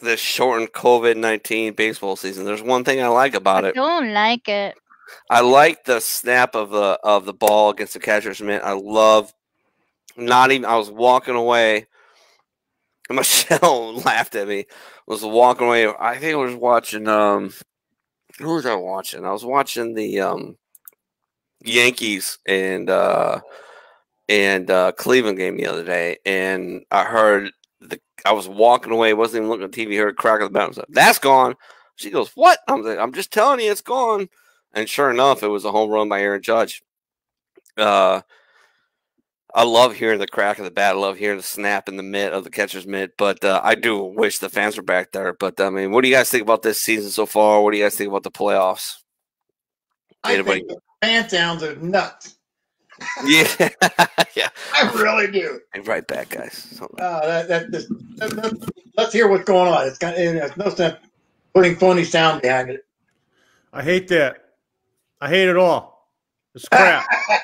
this shortened COVID nineteen baseball season. There's one thing I like about I it. don't like it. I like the snap of the of the ball against the catcher's mitt. I love not even I was walking away. [laughs] Michelle laughed at me. Was walking away. I think I was watching um who was I watching? I was watching the um Yankees and uh and uh Cleveland game the other day and I heard I was walking away, wasn't even looking at TV, heard a crack of the bat. I was like, That's gone. She goes, What? I'm like, I'm just telling you it's gone. And sure enough, it was a home run by Aaron Judge. Uh, I love hearing the crack of the bat. I love hearing the snap in the mitt of the catcher's mitt. But uh, I do wish the fans were back there. But I mean, what do you guys think about this season so far? What do you guys think about the playoffs? I Anybody? think the fan sounds are nuts. Yeah, [laughs] yeah. I really do. And right back, guys. So- Uh, that, that, just, that, that- let's hear what's going on. It's got, there's no sense putting phony sound behind it. I hate that. I hate it all. It's crap. [laughs]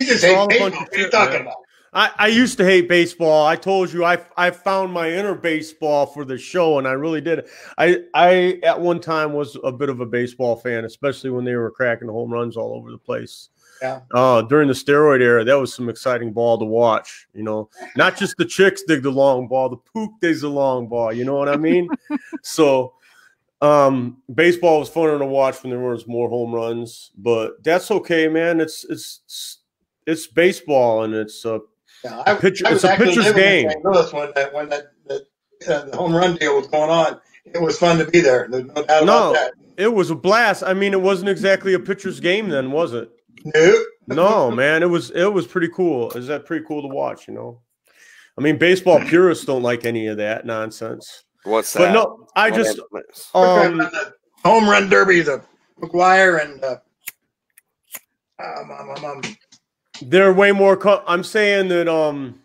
You just It's hate baseball. What are you shit, talking man. about? I, I used to hate baseball. I told you I I found my inner baseball for the show, and I really did. I I at one time was a bit of a baseball fan, especially when they were cracking home runs all over the place. Yeah. Uh, during the steroid era, that was some exciting ball to watch. You know, not just the chicks dig the long ball, the pook digs the long ball. You know what I mean? [laughs] so, um, baseball was funner to watch when there was more home runs, but that's okay, man. It's it's it's baseball, and it's uh, Yeah, I, Pitch- I it's a pitcher's game. in St. Louis when that when that, that uh, the home run deal was going on. It was fun to be there. There's no doubt No. about that. It was a blast. I mean, it wasn't exactly a pitcher's game then, was it? No, No, man. It was it was pretty cool. Is that pretty cool to watch? You know, I mean, baseball purists don't like any of that nonsense. What's that? But no, I just um home run derbies of McGwire and uh, um, um, um, um, they're way more. Com- I'm saying that um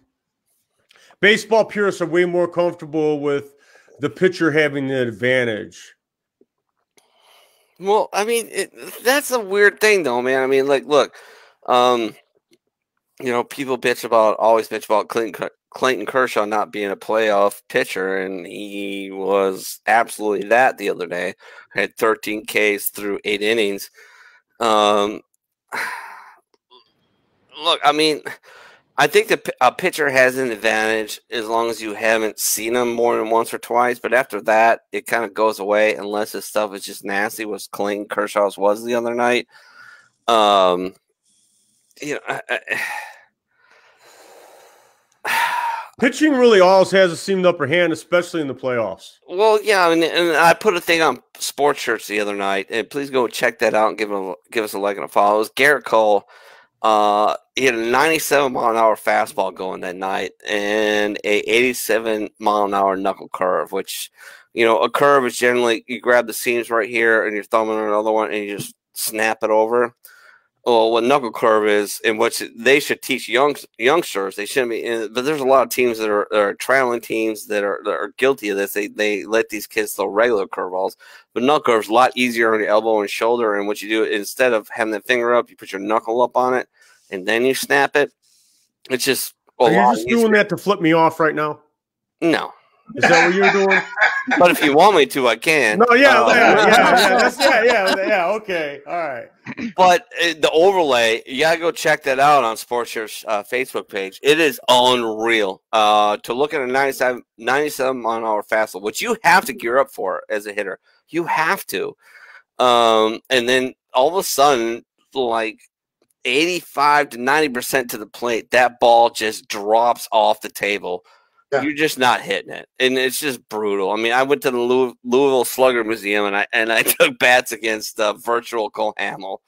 baseball purists are way more comfortable with the pitcher having the advantage. Well, I mean, it, that's a weird thing, though, man. I mean, like, look, um, you know, people bitch about always bitch about Clayton Ker- Clayton Kershaw not being a playoff pitcher, and he was absolutely that the other day. Had 13 Ks through eight innings. Um, [sighs] look, I mean, I think the a pitcher has an advantage as long as you haven't seen him more than once or twice. But after that, it kind of goes away unless his stuff is just nasty. Was Clayton Kershaw's was the other night. Um, you know, I, I, [sighs] Pitching really always has a seemed upper hand, especially in the playoffs. Well, yeah, I mean, and I put a thing on Sports Church the other night, and please go check that out and give a, give us a like and a follow. It was Gerrit Cole. Uh, he had a 97 mile an hour fastball going that night, and a 87 mile an hour knuckle curve. Which, you know, a curve is generally you grab the seams right here, and you're thumbing another one, and you just snap it over well, what knuckle curve is, and what they should teach young youngsters. They shouldn't be, but there's a lot of teams that are, are traveling teams that are that are guilty of this. They they let these kids throw regular curveballs, but knuckle curve's a lot easier on your elbow and shoulder. And what you do instead of having the finger up, you put your knuckle up on it, and then you snap it. It's just. Are you just easier. doing that to flip me off right now? No, is that what you're doing? [laughs] but if you want me to, I can. No, yeah, uh, yeah, yeah, yeah, that's, [laughs] yeah, yeah, yeah. Okay, all right. But uh, the overlay, you gotta go check that out on Sports Church's uh, Facebook page. It is unreal. Uh, to look at a 97, 97 mile an hour fastball, which you have to gear up for as a hitter. You have to. Um, and then all of a sudden, like 85 to 90 percent to the plate, that ball just drops off the table yeah. You're just not hitting it, and it's just brutal. I mean, I went to the Louisville Slugger Museum, and I and I [laughs] took bats against uh, virtual Cole Hamel,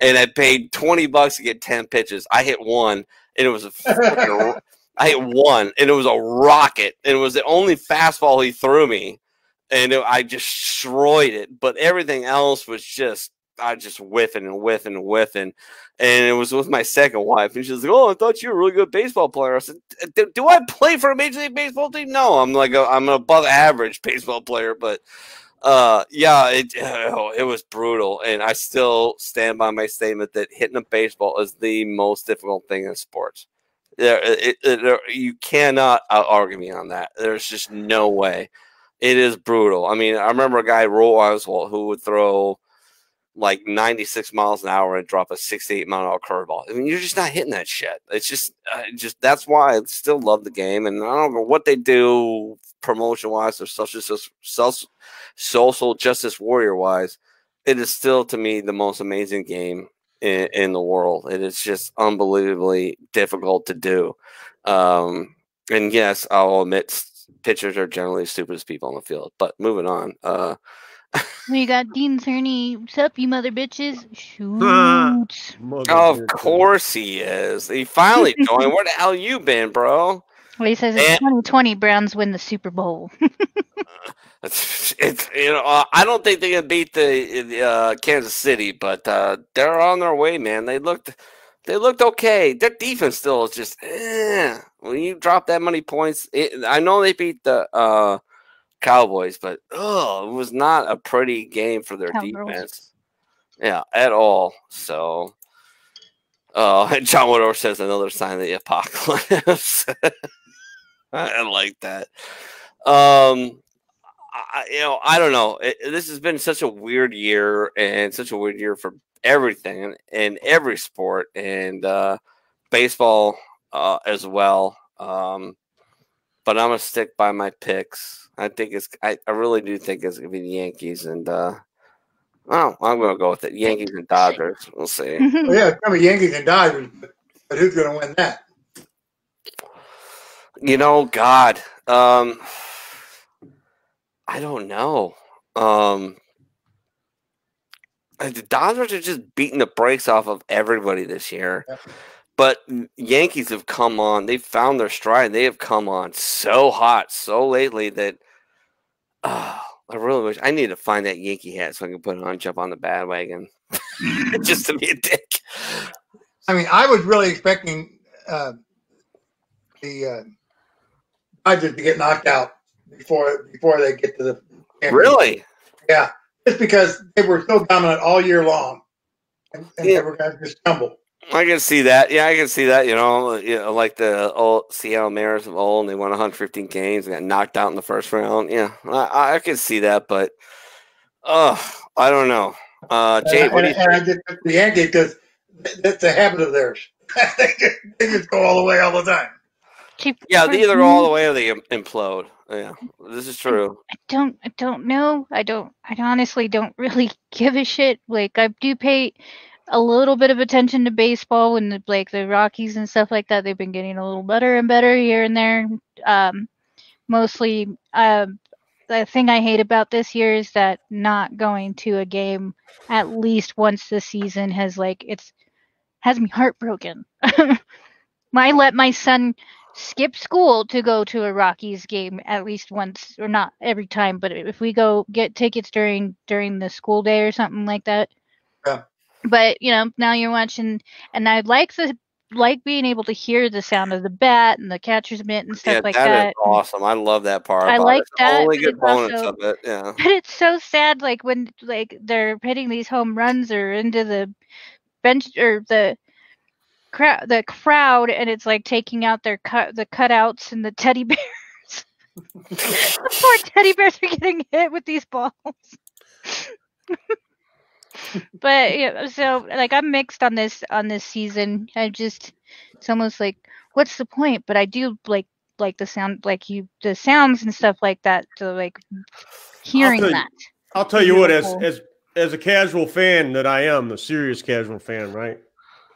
and I paid twenty bucks to get ten pitches. I hit one, and it was a [laughs] I hit one, and it was a rocket, and it was the only fastball he threw me, and it, I destroyed it. But everything else was just I just whiffing and whiffing and whiffing. And it was with my second wife. And she's like, Oh, I thought you were a really good baseball player. I said, Do I play for a Major League Baseball team? No, I'm like, I'm an above average baseball player. But uh, yeah, it, [sighs] oh, it was brutal. And I still stand by my statement that hitting a baseball is the most difficult thing in sports. There, it, it, you cannot argue me on that. There's just no way. It is brutal. I mean, I remember a guy, Roy Oswalt, who would throw – like 96 miles an hour and drop a 68 mile an hour curveball. I mean, you're just not hitting that shit. It's just, uh, just that's why I still love the game. And I don't know what they do promotion wise or social, social justice warrior wise. It is still to me the most amazing game in, in the world. It is just unbelievably difficult to do. Um, and yes, I'll admit pitchers are generally the stupidest people on the field. But moving on. Uh, we got Dean Cerny. What's up, you mother bitches? Shoot. [laughs] of course he is. He finally [laughs] joined. Where the hell you been, bro? Well, he says it's and, 2020. Browns win the Super Bowl. [laughs] it's, it's, you know uh, I don't think they can beat the, the uh, Kansas City, but uh, they're on their way, man. They looked they looked okay. Their defense still is just eh. when you drop that many points. It, I know they beat the uh, Cowboys, but oh, it was not a pretty game for their Cowboys. defense. Yeah, at all. So, uh, [laughs] John Woodward says another sign of the apocalypse. [laughs] I like that. Um, I, you know, I don't know. It, this has been such a weird year, and such a weird year for everything in every sport, and uh, baseball uh, as well. Um, but I'm gonna stick by my picks. I think it's. I, I really do think it's gonna be the Yankees and. uh Oh, I'm gonna go with it. Yankees and Dodgers. We'll see. well, [laughs] yeah, it's be Yankees and Dodgers, but who's gonna win that? You know, God, um, I don't know. Um, the Dodgers are just beating the brakes off of everybody this year. Yeah. But Yankees have come on. They've found their stride. They have come on so hot so lately that oh, I really wish I need to find that Yankee hat so I can put it on, jump on the bandwagon, [laughs] [laughs] just to be a dick. I mean, I was really expecting uh, the uh, Dodgers to get knocked out before before they get to the really. Yeah, just because they were so dominant all year long, and, and yeah. they were going to just stumble. I can see that. Yeah, I can see that. You know, you know like the old Seattle Mariners of old, and they won 115 games and got knocked out in the first round. Yeah, I, I can see that, but uh, I don't know. Uh, Jay, and, what do you and, think? the Yankees because that's a habit of theirs. [laughs] they, just, they just go all the way all the time. Keep- Yeah, they either go all the way or they implode. Yeah, this is true. I don't I don't know. I don't I honestly don't [laughs] really give a shit. Like I do pay a little bit of attention to baseball when the, like the Rockies and stuff like that. They've been getting a little better and better here and there. Um mostly um the thing I hate about this year is that not going to a game at least once this season has like it's has me heartbroken. [laughs] I let my son skip school to go to a Rockies game at least once or not every time, but if we go get tickets during during the school day or something like that. But you know, now you're watching and I like the like being able to hear the sound of the bat and the catcher's mitt and stuff yeah, like that that. is awesome. I love that part. I like it. That, Only good also- of it. Yeah. But it's so sad, like when like they're hitting these home runs or into the bench or the crowd, the crowd, and it's like taking out their cut the cutouts and the teddy [laughs] bears. [laughs] the poor teddy bears are getting hit with these balls. [laughs] but yeah, so like I'm mixed on this on this season. I just it's almost like what's the point? But I do like like the sound like you the sounds and stuff like that. So like hearing you- that. I'll tell you what, as as as a casual fan that I am, a serious casual fan, right?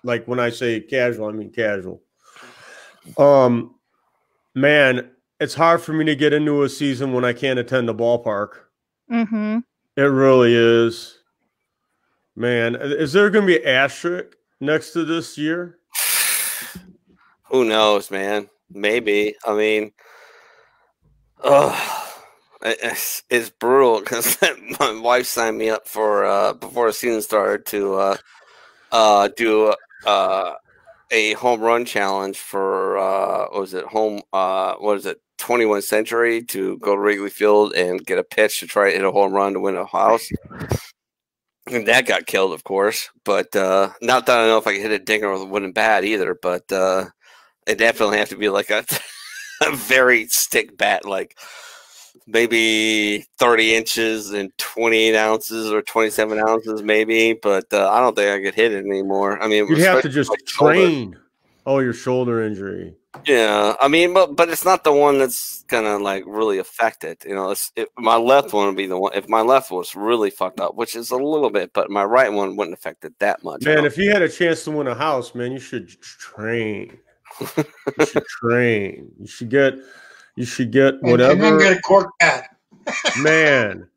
Like when I say casual, I mean casual. Um, man, it's hard for me to get into a season when I can't attend the ballpark. Mm-hmm. It really is. Man, is there going to be an asterisk next to this year? Who knows, man? Maybe. I mean, oh, it's, it's brutal because [laughs] my wife signed me up for uh, before the season started to uh, uh, do uh, a home run challenge for uh, what was it home? Uh, what is it? 21 Century to go to Wrigley Field and get a pitch to try to hit a home run to win a house. And that got killed, of course. But uh, not that I know if I could hit a dinger with a wooden bat either. But uh, it definitely have to be like a, [laughs] a very stick bat, like maybe 30 inches and 28 ounces or 27 ounces, maybe. But uh, I don't think I could hit it anymore. I mean, You'd have to just shoulder. train. Oh, your shoulder injury. Yeah, I mean, but but it's not the one that's gonna like really affect it. You know, it's it, my left one would be the one. If my left was really fucked up, which is a little bit, but my right one wouldn't affect it that much. Man, if you had a chance to win a house, man, you should train. you should [laughs] train. You should get. You should get And, and then whatever. get a cork bat. [laughs] man,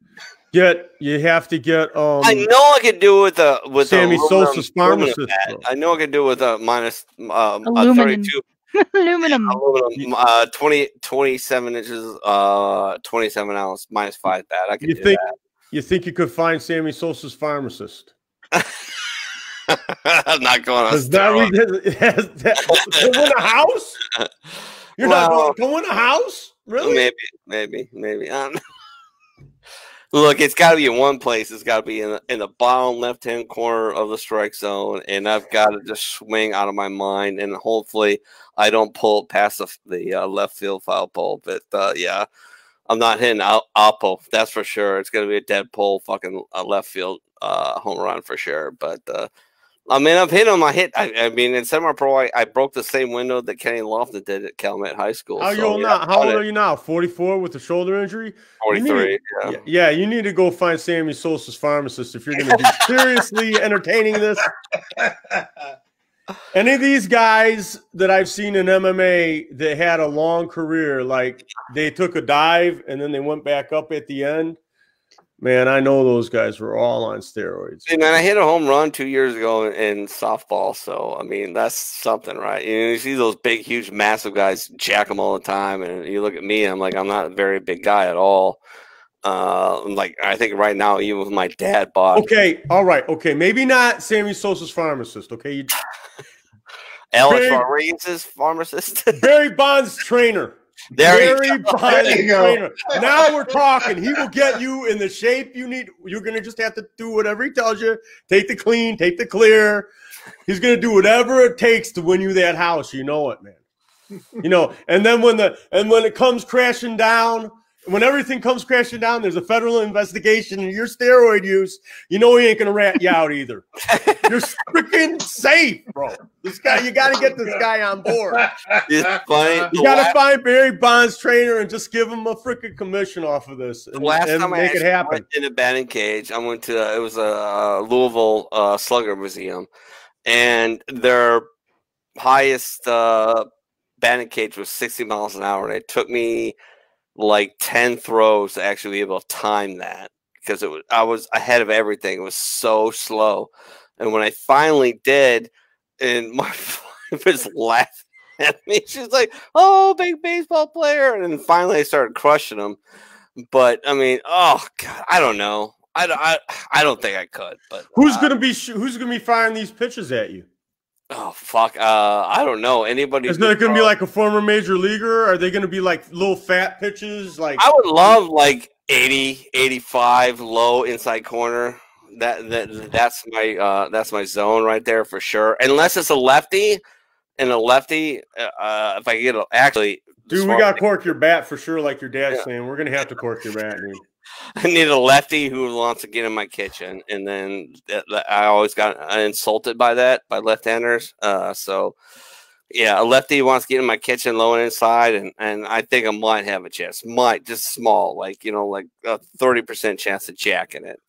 get. You have to get. Um. I know I could do it with a with Sammy a aluminum- Sosa's pharmacist, I know I could do it with a minus um, a Aluminum. thirty-two [laughs] Aluminum. aluminum, uh, 20, 27 inches, uh, twenty-seven ounce minus five bat. I can You do think you think you could find Sammy Sosa's pharmacist? I'm [laughs] not going on. Is that, steroids. we- [laughs] has that to win a house? You're Well- not going to win a house, really? Maybe, maybe, maybe. I don't know. Look, it's got to be in one place. It's got to be in the, in the bottom left hand corner of the strike zone, and I've got to just swing out of my mind, and hopefully I don't pull past the, the uh, left field foul pole. But uh, yeah, I'm not hitting out Oppo. That's for sure. It's gonna be a dead pole, fucking uh, left field uh, home run for sure. But uh, I mean, I've hit them. I hit. I, I mean, in semi-pro, I, I broke the same window that Kenny Lofton did at Calumet High School. How, you so, old yeah, now? How old are you now? 44 with a shoulder injury? 43. need- yeah. Yeah, yeah, you need to go find Sammy Sosa's pharmacist if you're going to be [laughs] seriously entertaining this. Any of these guys that I've seen in MMA that had a long career, like they took a dive and then they went back up at the end. Man, I know those guys were all on steroids. Hey, man, I hit a home run two years ago in, in softball. So, I mean, that's something, right? You, know, you see those big, huge, massive guys jack them all the time. And you look at me, I'm like, I'm not a very big guy at all. Uh, like, I think right now, even with my dad bought Okay, all right, okay, maybe not Sammy Sosa's pharmacist. Okay, you, [laughs] Alex big- Rodriguez's pharmacist. Barry Bonds trainer. There you Barry go. Bonds There you go. Now we're talking. He will get you in the shape you need. You're gonna just have to do whatever he tells you. Take the clean, take the clear. He's gonna do whatever it takes to win you that house. You know it, man. You know, and then when the and when it comes crashing down, when everything comes crashing down, there's a federal investigation and your steroid use, you know he ain't gonna rat you out either. [laughs] You're freaking safe, bro. This guy, you got to get this guy on board. It's funny. You got to find Barry Bonds trainer and just give him a freaking commission off of this and, last and time I make it actually happen. in a batting cage, I went to uh, it was a uh, Louisville uh, Slugger Museum, and their highest uh, batting cage was 60 miles an hour, and it took me like 10 throws to actually be able to time that because it was I was ahead of everything. It was so slow, and when I finally did, and [laughs] my wife was laughing at me. She's like, "Oh, big baseball player!" And then finally, I started crushing them. But I mean, oh god, I don't know. I, don't- I, I don't think I could. But Who's uh, gonna be Who's gonna be firing these pitches at you? Oh fuck! Uh, I don't know anybody. Is it gonna be like a former major leaguer? Are they gonna be like little fat pitches? Like I would love like 80, 85 low inside corner. That that that's my uh that's my zone right there for sure. Unless it's a lefty, and a lefty, uh, if I get a, actually, Dude, we got to cork your bat for sure, like your dad's Yeah. saying. We're gonna have to cork your bat, dude. [laughs] I need a lefty who wants to get in my kitchen, and then I always got insulted by that by left-handers. Uh, so yeah, a lefty wants to get in my kitchen, low and inside, and and I think I might have a chance, might just small, like you know, like a thirty percent chance of jacking it.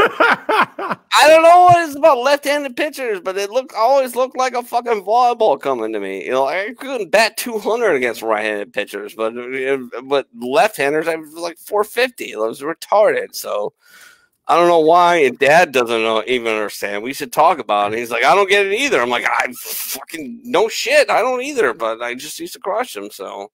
I don't know what it's about left-handed pitchers, but it looked always looked like a fucking volleyball coming to me. You know, I couldn't bat 200 against right-handed pitchers, but uh, but left-handers I was like 450. It was retarded. So I don't know why. And Dad doesn't know, even understand. We should talk about it. He's like, I don't get it either. I'm like, I fucking no shit. I don't either, but I just used to crush them. So.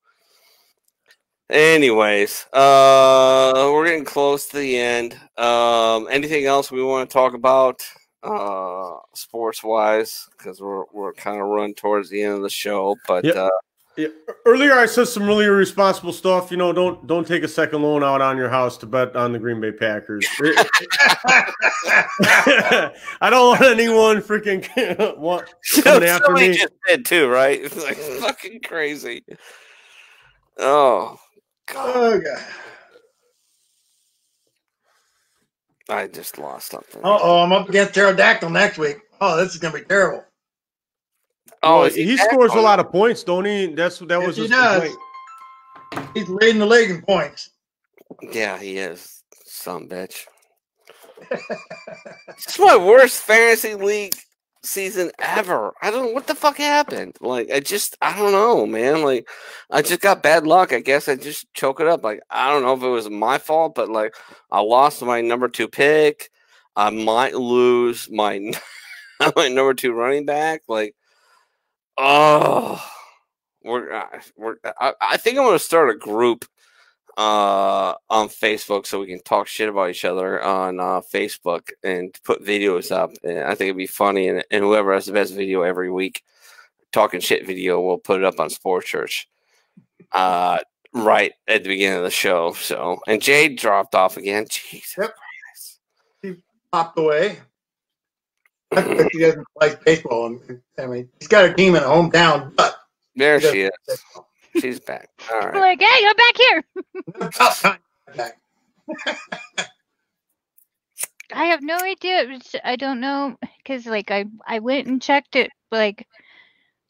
Anyways, uh, we're getting close to the end. Um, anything else we want to talk about, uh, sports wise? Because we're we're kind of run towards the end of the show. But Yep. uh, Yeah, Earlier, I said some really irresponsible stuff. You know, don't don't take a second loan out on your house to bet on the Green Bay Packers. [laughs] [laughs] I don't want anyone freaking [laughs] want coming after me. just did too, right? It's like fucking crazy. Oh god, Oh, God. I just lost something. Uh oh, I'm up against pterodactyl next week. Oh, this is gonna be terrible. Oh, Well, is he, back scores a lot of points, don't he? That's that Yes, was he does. complaint. He's leading the league in points. Yeah, he is. Some bitch. It's my worst fantasy league season ever. I don't know what the fuck happened. Like I just I don't know, man. Like I just got bad luck. I guess I just choke it up. Like I don't know if it was my fault, but like I lost my number two pick. I might lose my [laughs] my number two running back. Like oh we're uh, we're I, I think I'm gonna start a group uh on Facebook so we can talk shit about each other on uh Facebook and put videos up. And I think it'd be funny and, and whoever has the best video every week, talking shit video, we'll put it up on Sports Church. Uh right at the beginning of the show. So and Jade dropped off again. Jesus yep. Christ. He popped away. he doesn't like baseball. I mean, he's got a team in a hometown, but There she is. doesn't- She's back. All I'm like, hey, I'm back here. Tough back. I have no idea. It's- I don't know because like I I went and checked it like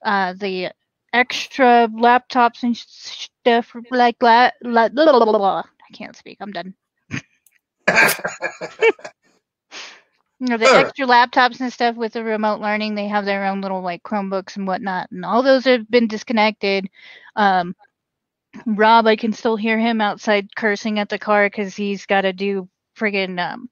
uh the extra laptops and stuff like la- la- blah, blah, blah, blah. I can't speak. I'm done. You know, the Sure. extra laptops and stuff with the remote learning, they have their own little like Chromebooks and whatnot, and all those have been disconnected. Um, Rob, I can still hear him outside cursing at the car because he's got to do friggin' um,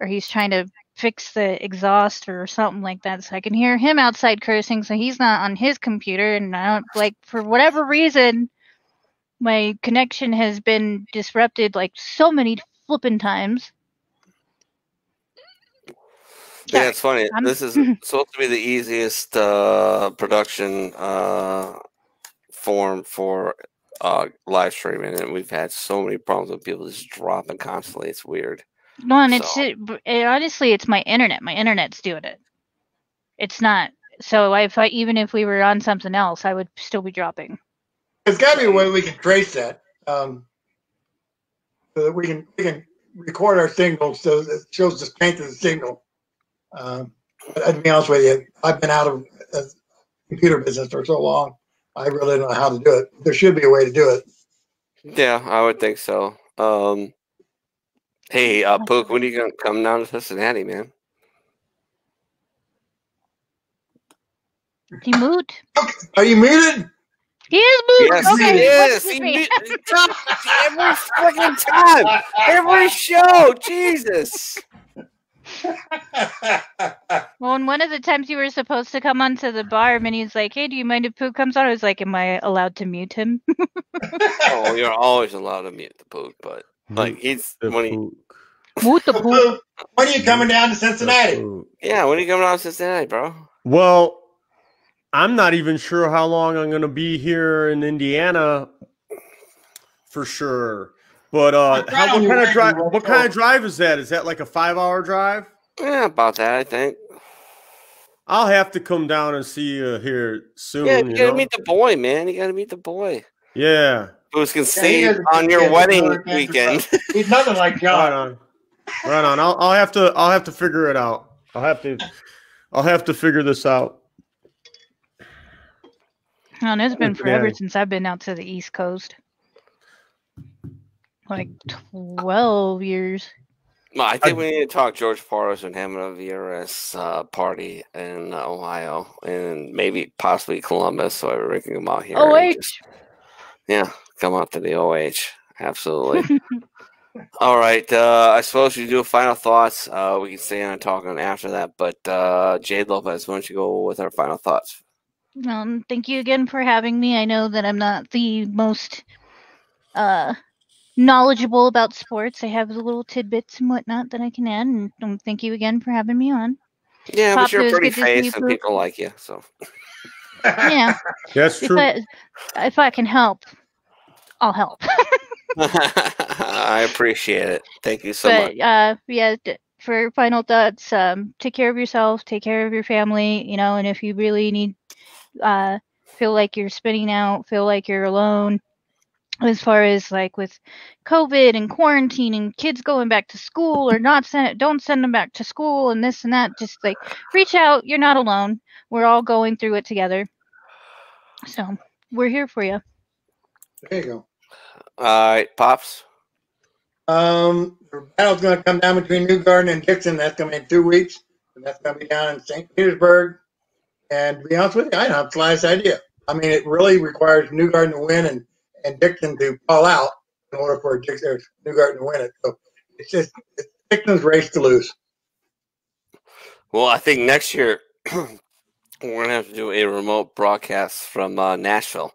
or he's trying to fix the exhaust or something like that. So I can hear him outside cursing. So he's not on his computer, and I don't like for whatever reason, my connection has been disrupted like so many flipping times. Yeah, it's funny. I'm- This is [laughs] supposed to be the easiest uh, production uh, form for uh, live streaming, and we've had so many problems with people just dropping constantly. It's weird. No, and it's it, it, honestly, it's my internet. My internet's doing it. It's not. So if I even if we were on something else, I would still be dropping. There's got to be a way we can trace that. Um, so that we can we can record our signal so it shows the strength of the signal. Um, but to be honest with you, I've been out of the computer business for so long. I really don't know how to do it. There should be a way to do it. Yeah, I would think so. Um, hey, uh, Pook, when are you gonna come down to Cincinnati, man? He moved. Are you muted? He is moved. Yes, okay. he is. He me. mu- every freaking time, every show. Jesus. [laughs] Well, and one of the times you were supposed to come onto the bar, and he's like, "Hey, do you mind if Pooh comes on?" I was like, "Am I allowed to mute him?" [laughs] Oh, you're always allowed to mute the Pook, but like he's The when he Mute the Pooh. when are you coming down to Cincinnati? yeah, when are you coming down to Cincinnati, bro? Well, I'm not even sure how long I'm going to be here in Indiana for sure. But uh, how, what kind of drive? Rob. What kind of drive is that? Is that like a five-hour drive? Yeah, about that, I think. I'll have to come down and see you here soon. Yeah, you you gotta know? meet the boy, man. You gotta meet the boy. yeah, Who's can Yeah, he see on your wedding weekend. cancer [laughs] He's nothing like right on, right on. I'll, I'll have to, I'll have to figure it out. I'll have to, I'll have to figure this out. And it's been forever Yeah. since I've been out to the East Coast. Like twelve years. Well, I I- think we need to talk George Soros and having a VRS uh, party in uh, Ohio and maybe possibly Columbus, so everybody can come out here. OH. just- yeah, come out to the OH. Absolutely. [laughs] [laughs] All right. Uh, I suppose you do final thoughts. Uh, we can stay on talking after that, but uh, Jade Lopez, why don't you go with our final thoughts? Um, thank you again for having me. I know that I'm not the most uh knowledgeable about sports. I have the little tidbits and whatnot that I can add, and um, thank you again for having me on. Yeah, Pop, but you're a pretty good to see face and Pooh. people like you, so. Yeah, [laughs] That's if true. I if I can help, I'll help. [laughs] [laughs] I appreciate it. Thank you so much. but uh, yeah, d- for final thoughts, um, take care of yourself, take care of your family, you know, and if you really need, uh, feel like you're spinning out, feel like you're alone, as far as like with COVID and quarantine and kids going back to school or not send, it, don't send them back to school and this and that, just like reach out. You're not alone. We're all going through it together. So we're here for you. There you go. All right, Pops. Um, the battle's going to come down between Newgarden and Dixon. That's going to be in two weeks, and that's going to be down in St. Petersburg. And to be honest with you, I don't have the slightest idea. I mean, it really requires New Garden to win and, and Dixon to fall out in order for Dixon, or Newgarden to win it. So it's just it's Dixon's race to lose. Well, I think next year [clears throat] we're gonna have to do a remote broadcast from uh, Nashville.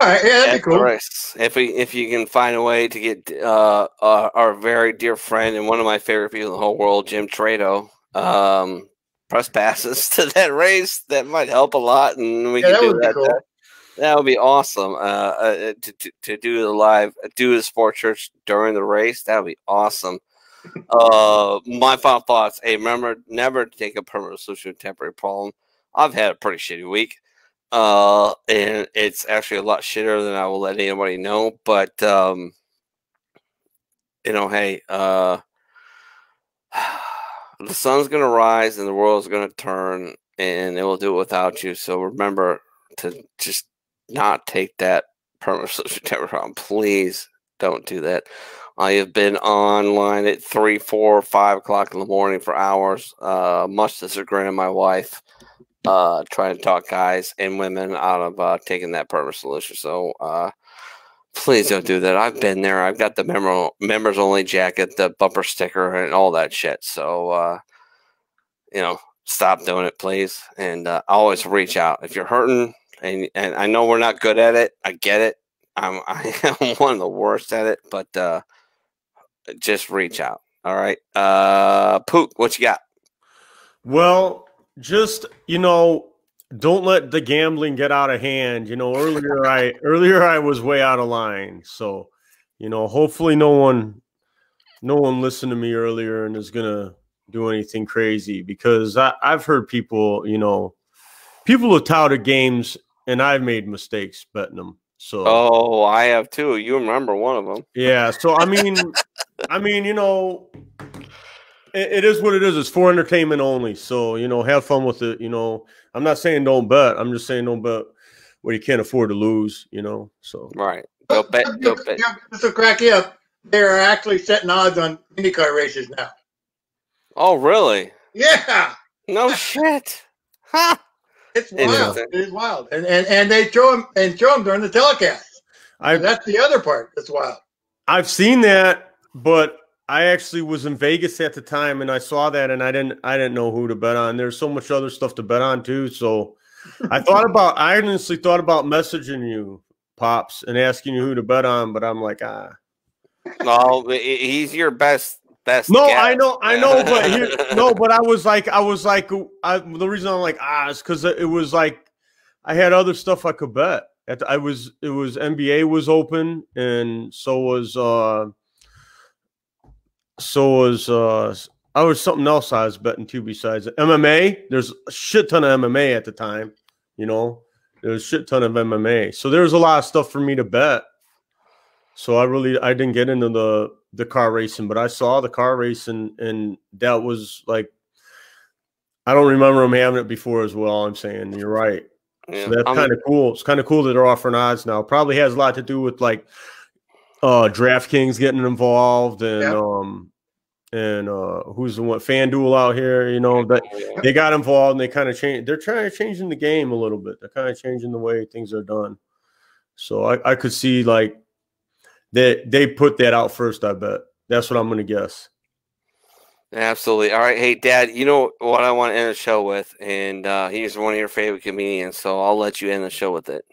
All right, yeah, that'd be cool. race. If we if you can find a way to get uh, uh, our very dear friend and one of my favorite people in the whole world, Jim Trado, um, press passes [laughs] to that race, that might help a lot, and we Yeah, can do that. cool. That, that would be awesome. Uh, uh, to, to to do the live, do the sports church during the race. That would be awesome. [laughs] Uh, my final thoughts. Hey, remember never to take a permanent solution to a temporary problem. I've had a pretty shitty week. Uh, and it's actually a lot shitter than I will let anybody know. But um, you know, hey, uh, [sighs] the sun's gonna rise and the world's gonna turn, and it will do it without you. So remember to just not take that permanent [laughs] solution problem. Please don't do that. I have been online at three, four, five o'clock in the morning for hours, uh, much to the of my wife, uh, trying to talk guys and women out of uh, taking that permanent solution. So uh, please don't do that. I've been there. I've got the member, members only jacket, the bumper sticker, and all that shit. So, uh, you know, stop doing it, please. And uh, always reach out. If you're hurting, and, and I know we're not good at it, I get it. I'm, [laughs] I am one of the worst at it, but uh, just reach out. All right. Uh Pook, what you got? Well, just you know, don't let the gambling get out of hand. You know, earlier [laughs] I earlier I was way out of line. So, you know, hopefully no one no one listened to me earlier and is gonna do anything crazy because I, I've heard people, you know, people have touted games and I've made mistakes betting them. So Oh, I have two. You remember one of them? yeah, so I mean, I mean, you know, it, it is what it is. It's for entertainment only. So you know, have fun with it. You know, I'm not saying don't bet. I'm just saying don't bet where you can't afford to lose. You know, so Right. Don't bet. Don't bet. Just to crack you up, they are actually setting odds on IndyCar races now. Oh, really? Yeah, No shit. Huh. It's wild. Interesting. It is wild, and and, and they throw them and show them during the telecast. I that's the other part that's wild. I've seen that, but I actually was in Vegas at the time and I saw that and I didn't I didn't know who to bet on. There's so much other stuff to bet on too. So [laughs] I thought about I honestly thought about messaging you, Pops, and asking you who to bet on, but I'm like, ah. No, he's your best best. No. I know, I know, but here, [laughs] no, but I was like, I was like, I, the reason I'm like, ah, is because it was like, I had other stuff I could bet. At I was, it was NBA was open, and so was, uh so was, uh I was something else I was betting too besides. MMA. There's a shit ton of MMA at the time, you know. There's a shit ton of MMA, so there was a lot of stuff for me to bet. So I really I didn't get into the the car racing, but I saw the car racing, and that was like I don't remember them having it before as well. I'm saying you're right. Yeah, So that's kind of cool. It's kind of cool that they're offering odds now. Probably has a lot to do with like uh DraftKings getting involved and Yeah. um and uh who's the one FanDuel out here, you know, that they got involved and they kind of changed they're trying to changing the game a little bit. They're kind of changing the way things are done. So I, I could see like that they put that out first, I bet. That's what I'm gonna guess. Absolutely. All right. Hey, Dad, you know what I want to end the show with? And uh, he's one of your favorite comedians, so I'll let you end the show with it.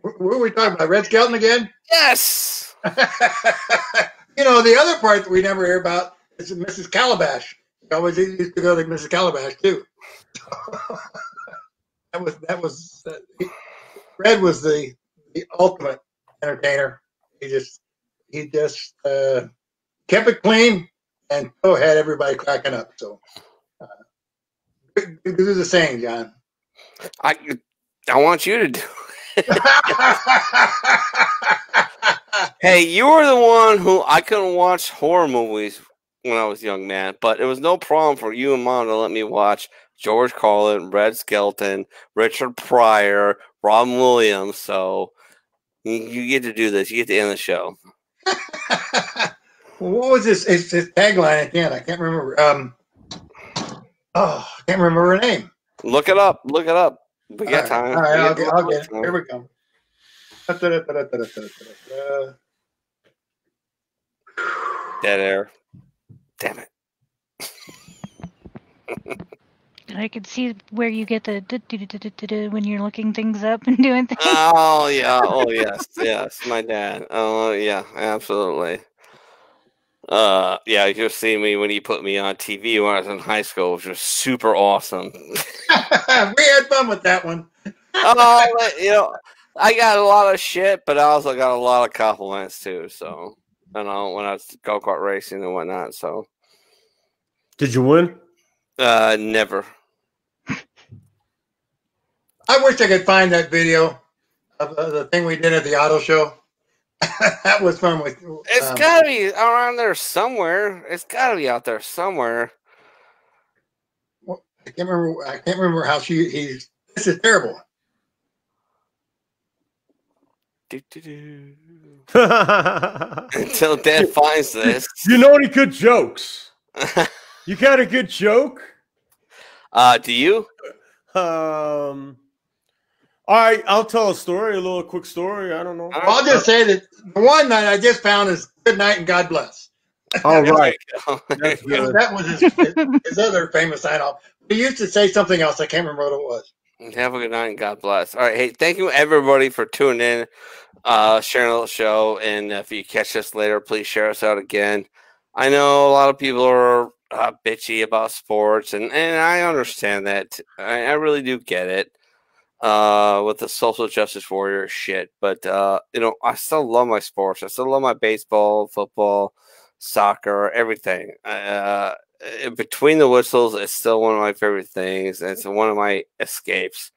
What what were we talking about? Red Skelton again? Yes. [laughs] you know, the other part that we never hear about is Mrs. Calabash. We always used to go to Mrs. Calabash too. [laughs] that was that was uh, Red was the the ultimate entertainer. He just he just uh, kept it clean and so had everybody cracking up. So uh, do the same, John. I I want you to do. [laughs] Hey, you were the one who I couldn't watch horror movies when I was young man, but it was no problem for you and mom to let me watch George Carlin, Red Skelton, Richard Pryor, Robin Williams. So you, get to do this. You get to end the show. [laughs] what was this? It's this tagline end. I can't remember. Um, oh, I can't remember her name. Look it up. Look it up. We All got right, time. All right, I'll get, I'll get it. Here we go. Dead air. Damn it. [laughs] [laughs] I could see where you get the du- du- du when you're looking things up and [laughs] doing things. Oh yeah. Oh yes. yes. My dad. Oh yeah. Absolutely. Uh yeah, you'll see me when he put me on TV when I was in high school, which was super awesome. [laughs] we had fun with that one. oh, but, you know, I got a lot of shit, but I also got a lot of compliments too. So, you know, when I was go kart racing and whatnot. So, Did you win? uh, never. I wish I could find that video of uh, the thing we did at the auto show. [laughs] that was fun with. It's um, got to be around there somewhere. It's got to be out there somewhere. I can't remember. I can't remember how she. He's. This is terrible. [laughs] Until Dad finds this. You know any good jokes? [laughs] You got a good joke? uh, do you? Um, all right, I'll tell a story, a little quick story. I don't know. I'll just say that the one that I just found is "Good night and God bless." All [laughs] right, There That's you go. good. That was his, his other famous sign off. He used to say something else. I can't remember what it was. Have a good night and God bless. All right. Hey, thank you everybody for tuning in, uh, sharing a little show. And if you catch us later, please share us out again. I know a lot of people are uh, bitchy about sports, and, and I understand that. I, I really do get it uh, with the social justice warrior shit. But, uh, you know, I still love my sports. I still love my baseball, football, soccer, everything. Uh, in between the whistles it's still one of my favorite things it's one of my escapes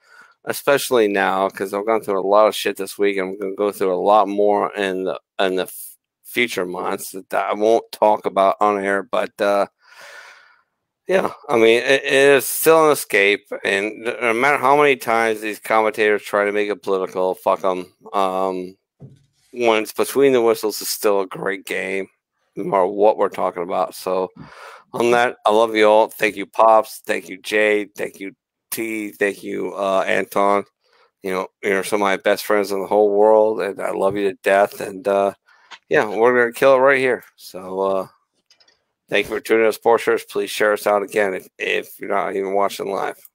especially now because I've gone through a lot of shit this week. I'm going to go through a lot more in the in the future months that I won't talk about on air. But uh, yeah, I mean, it, it is still an escape, and no matter how many times these commentators try to make it political, fuck them. Um, when it's between the whistles, it's still a great game, no matter what we're talking about. So, on that, I love you all. Thank you, Pops. Thank you, Jade. Thank you, T. Thank you, uh, Anton. You know, you're some of my best friends in the whole world, and I love you to death. And uh, yeah, we're gonna kill it right here. So uh, thank you for tuning in, Sportsters. Please share us out again if, if you're not even watching live.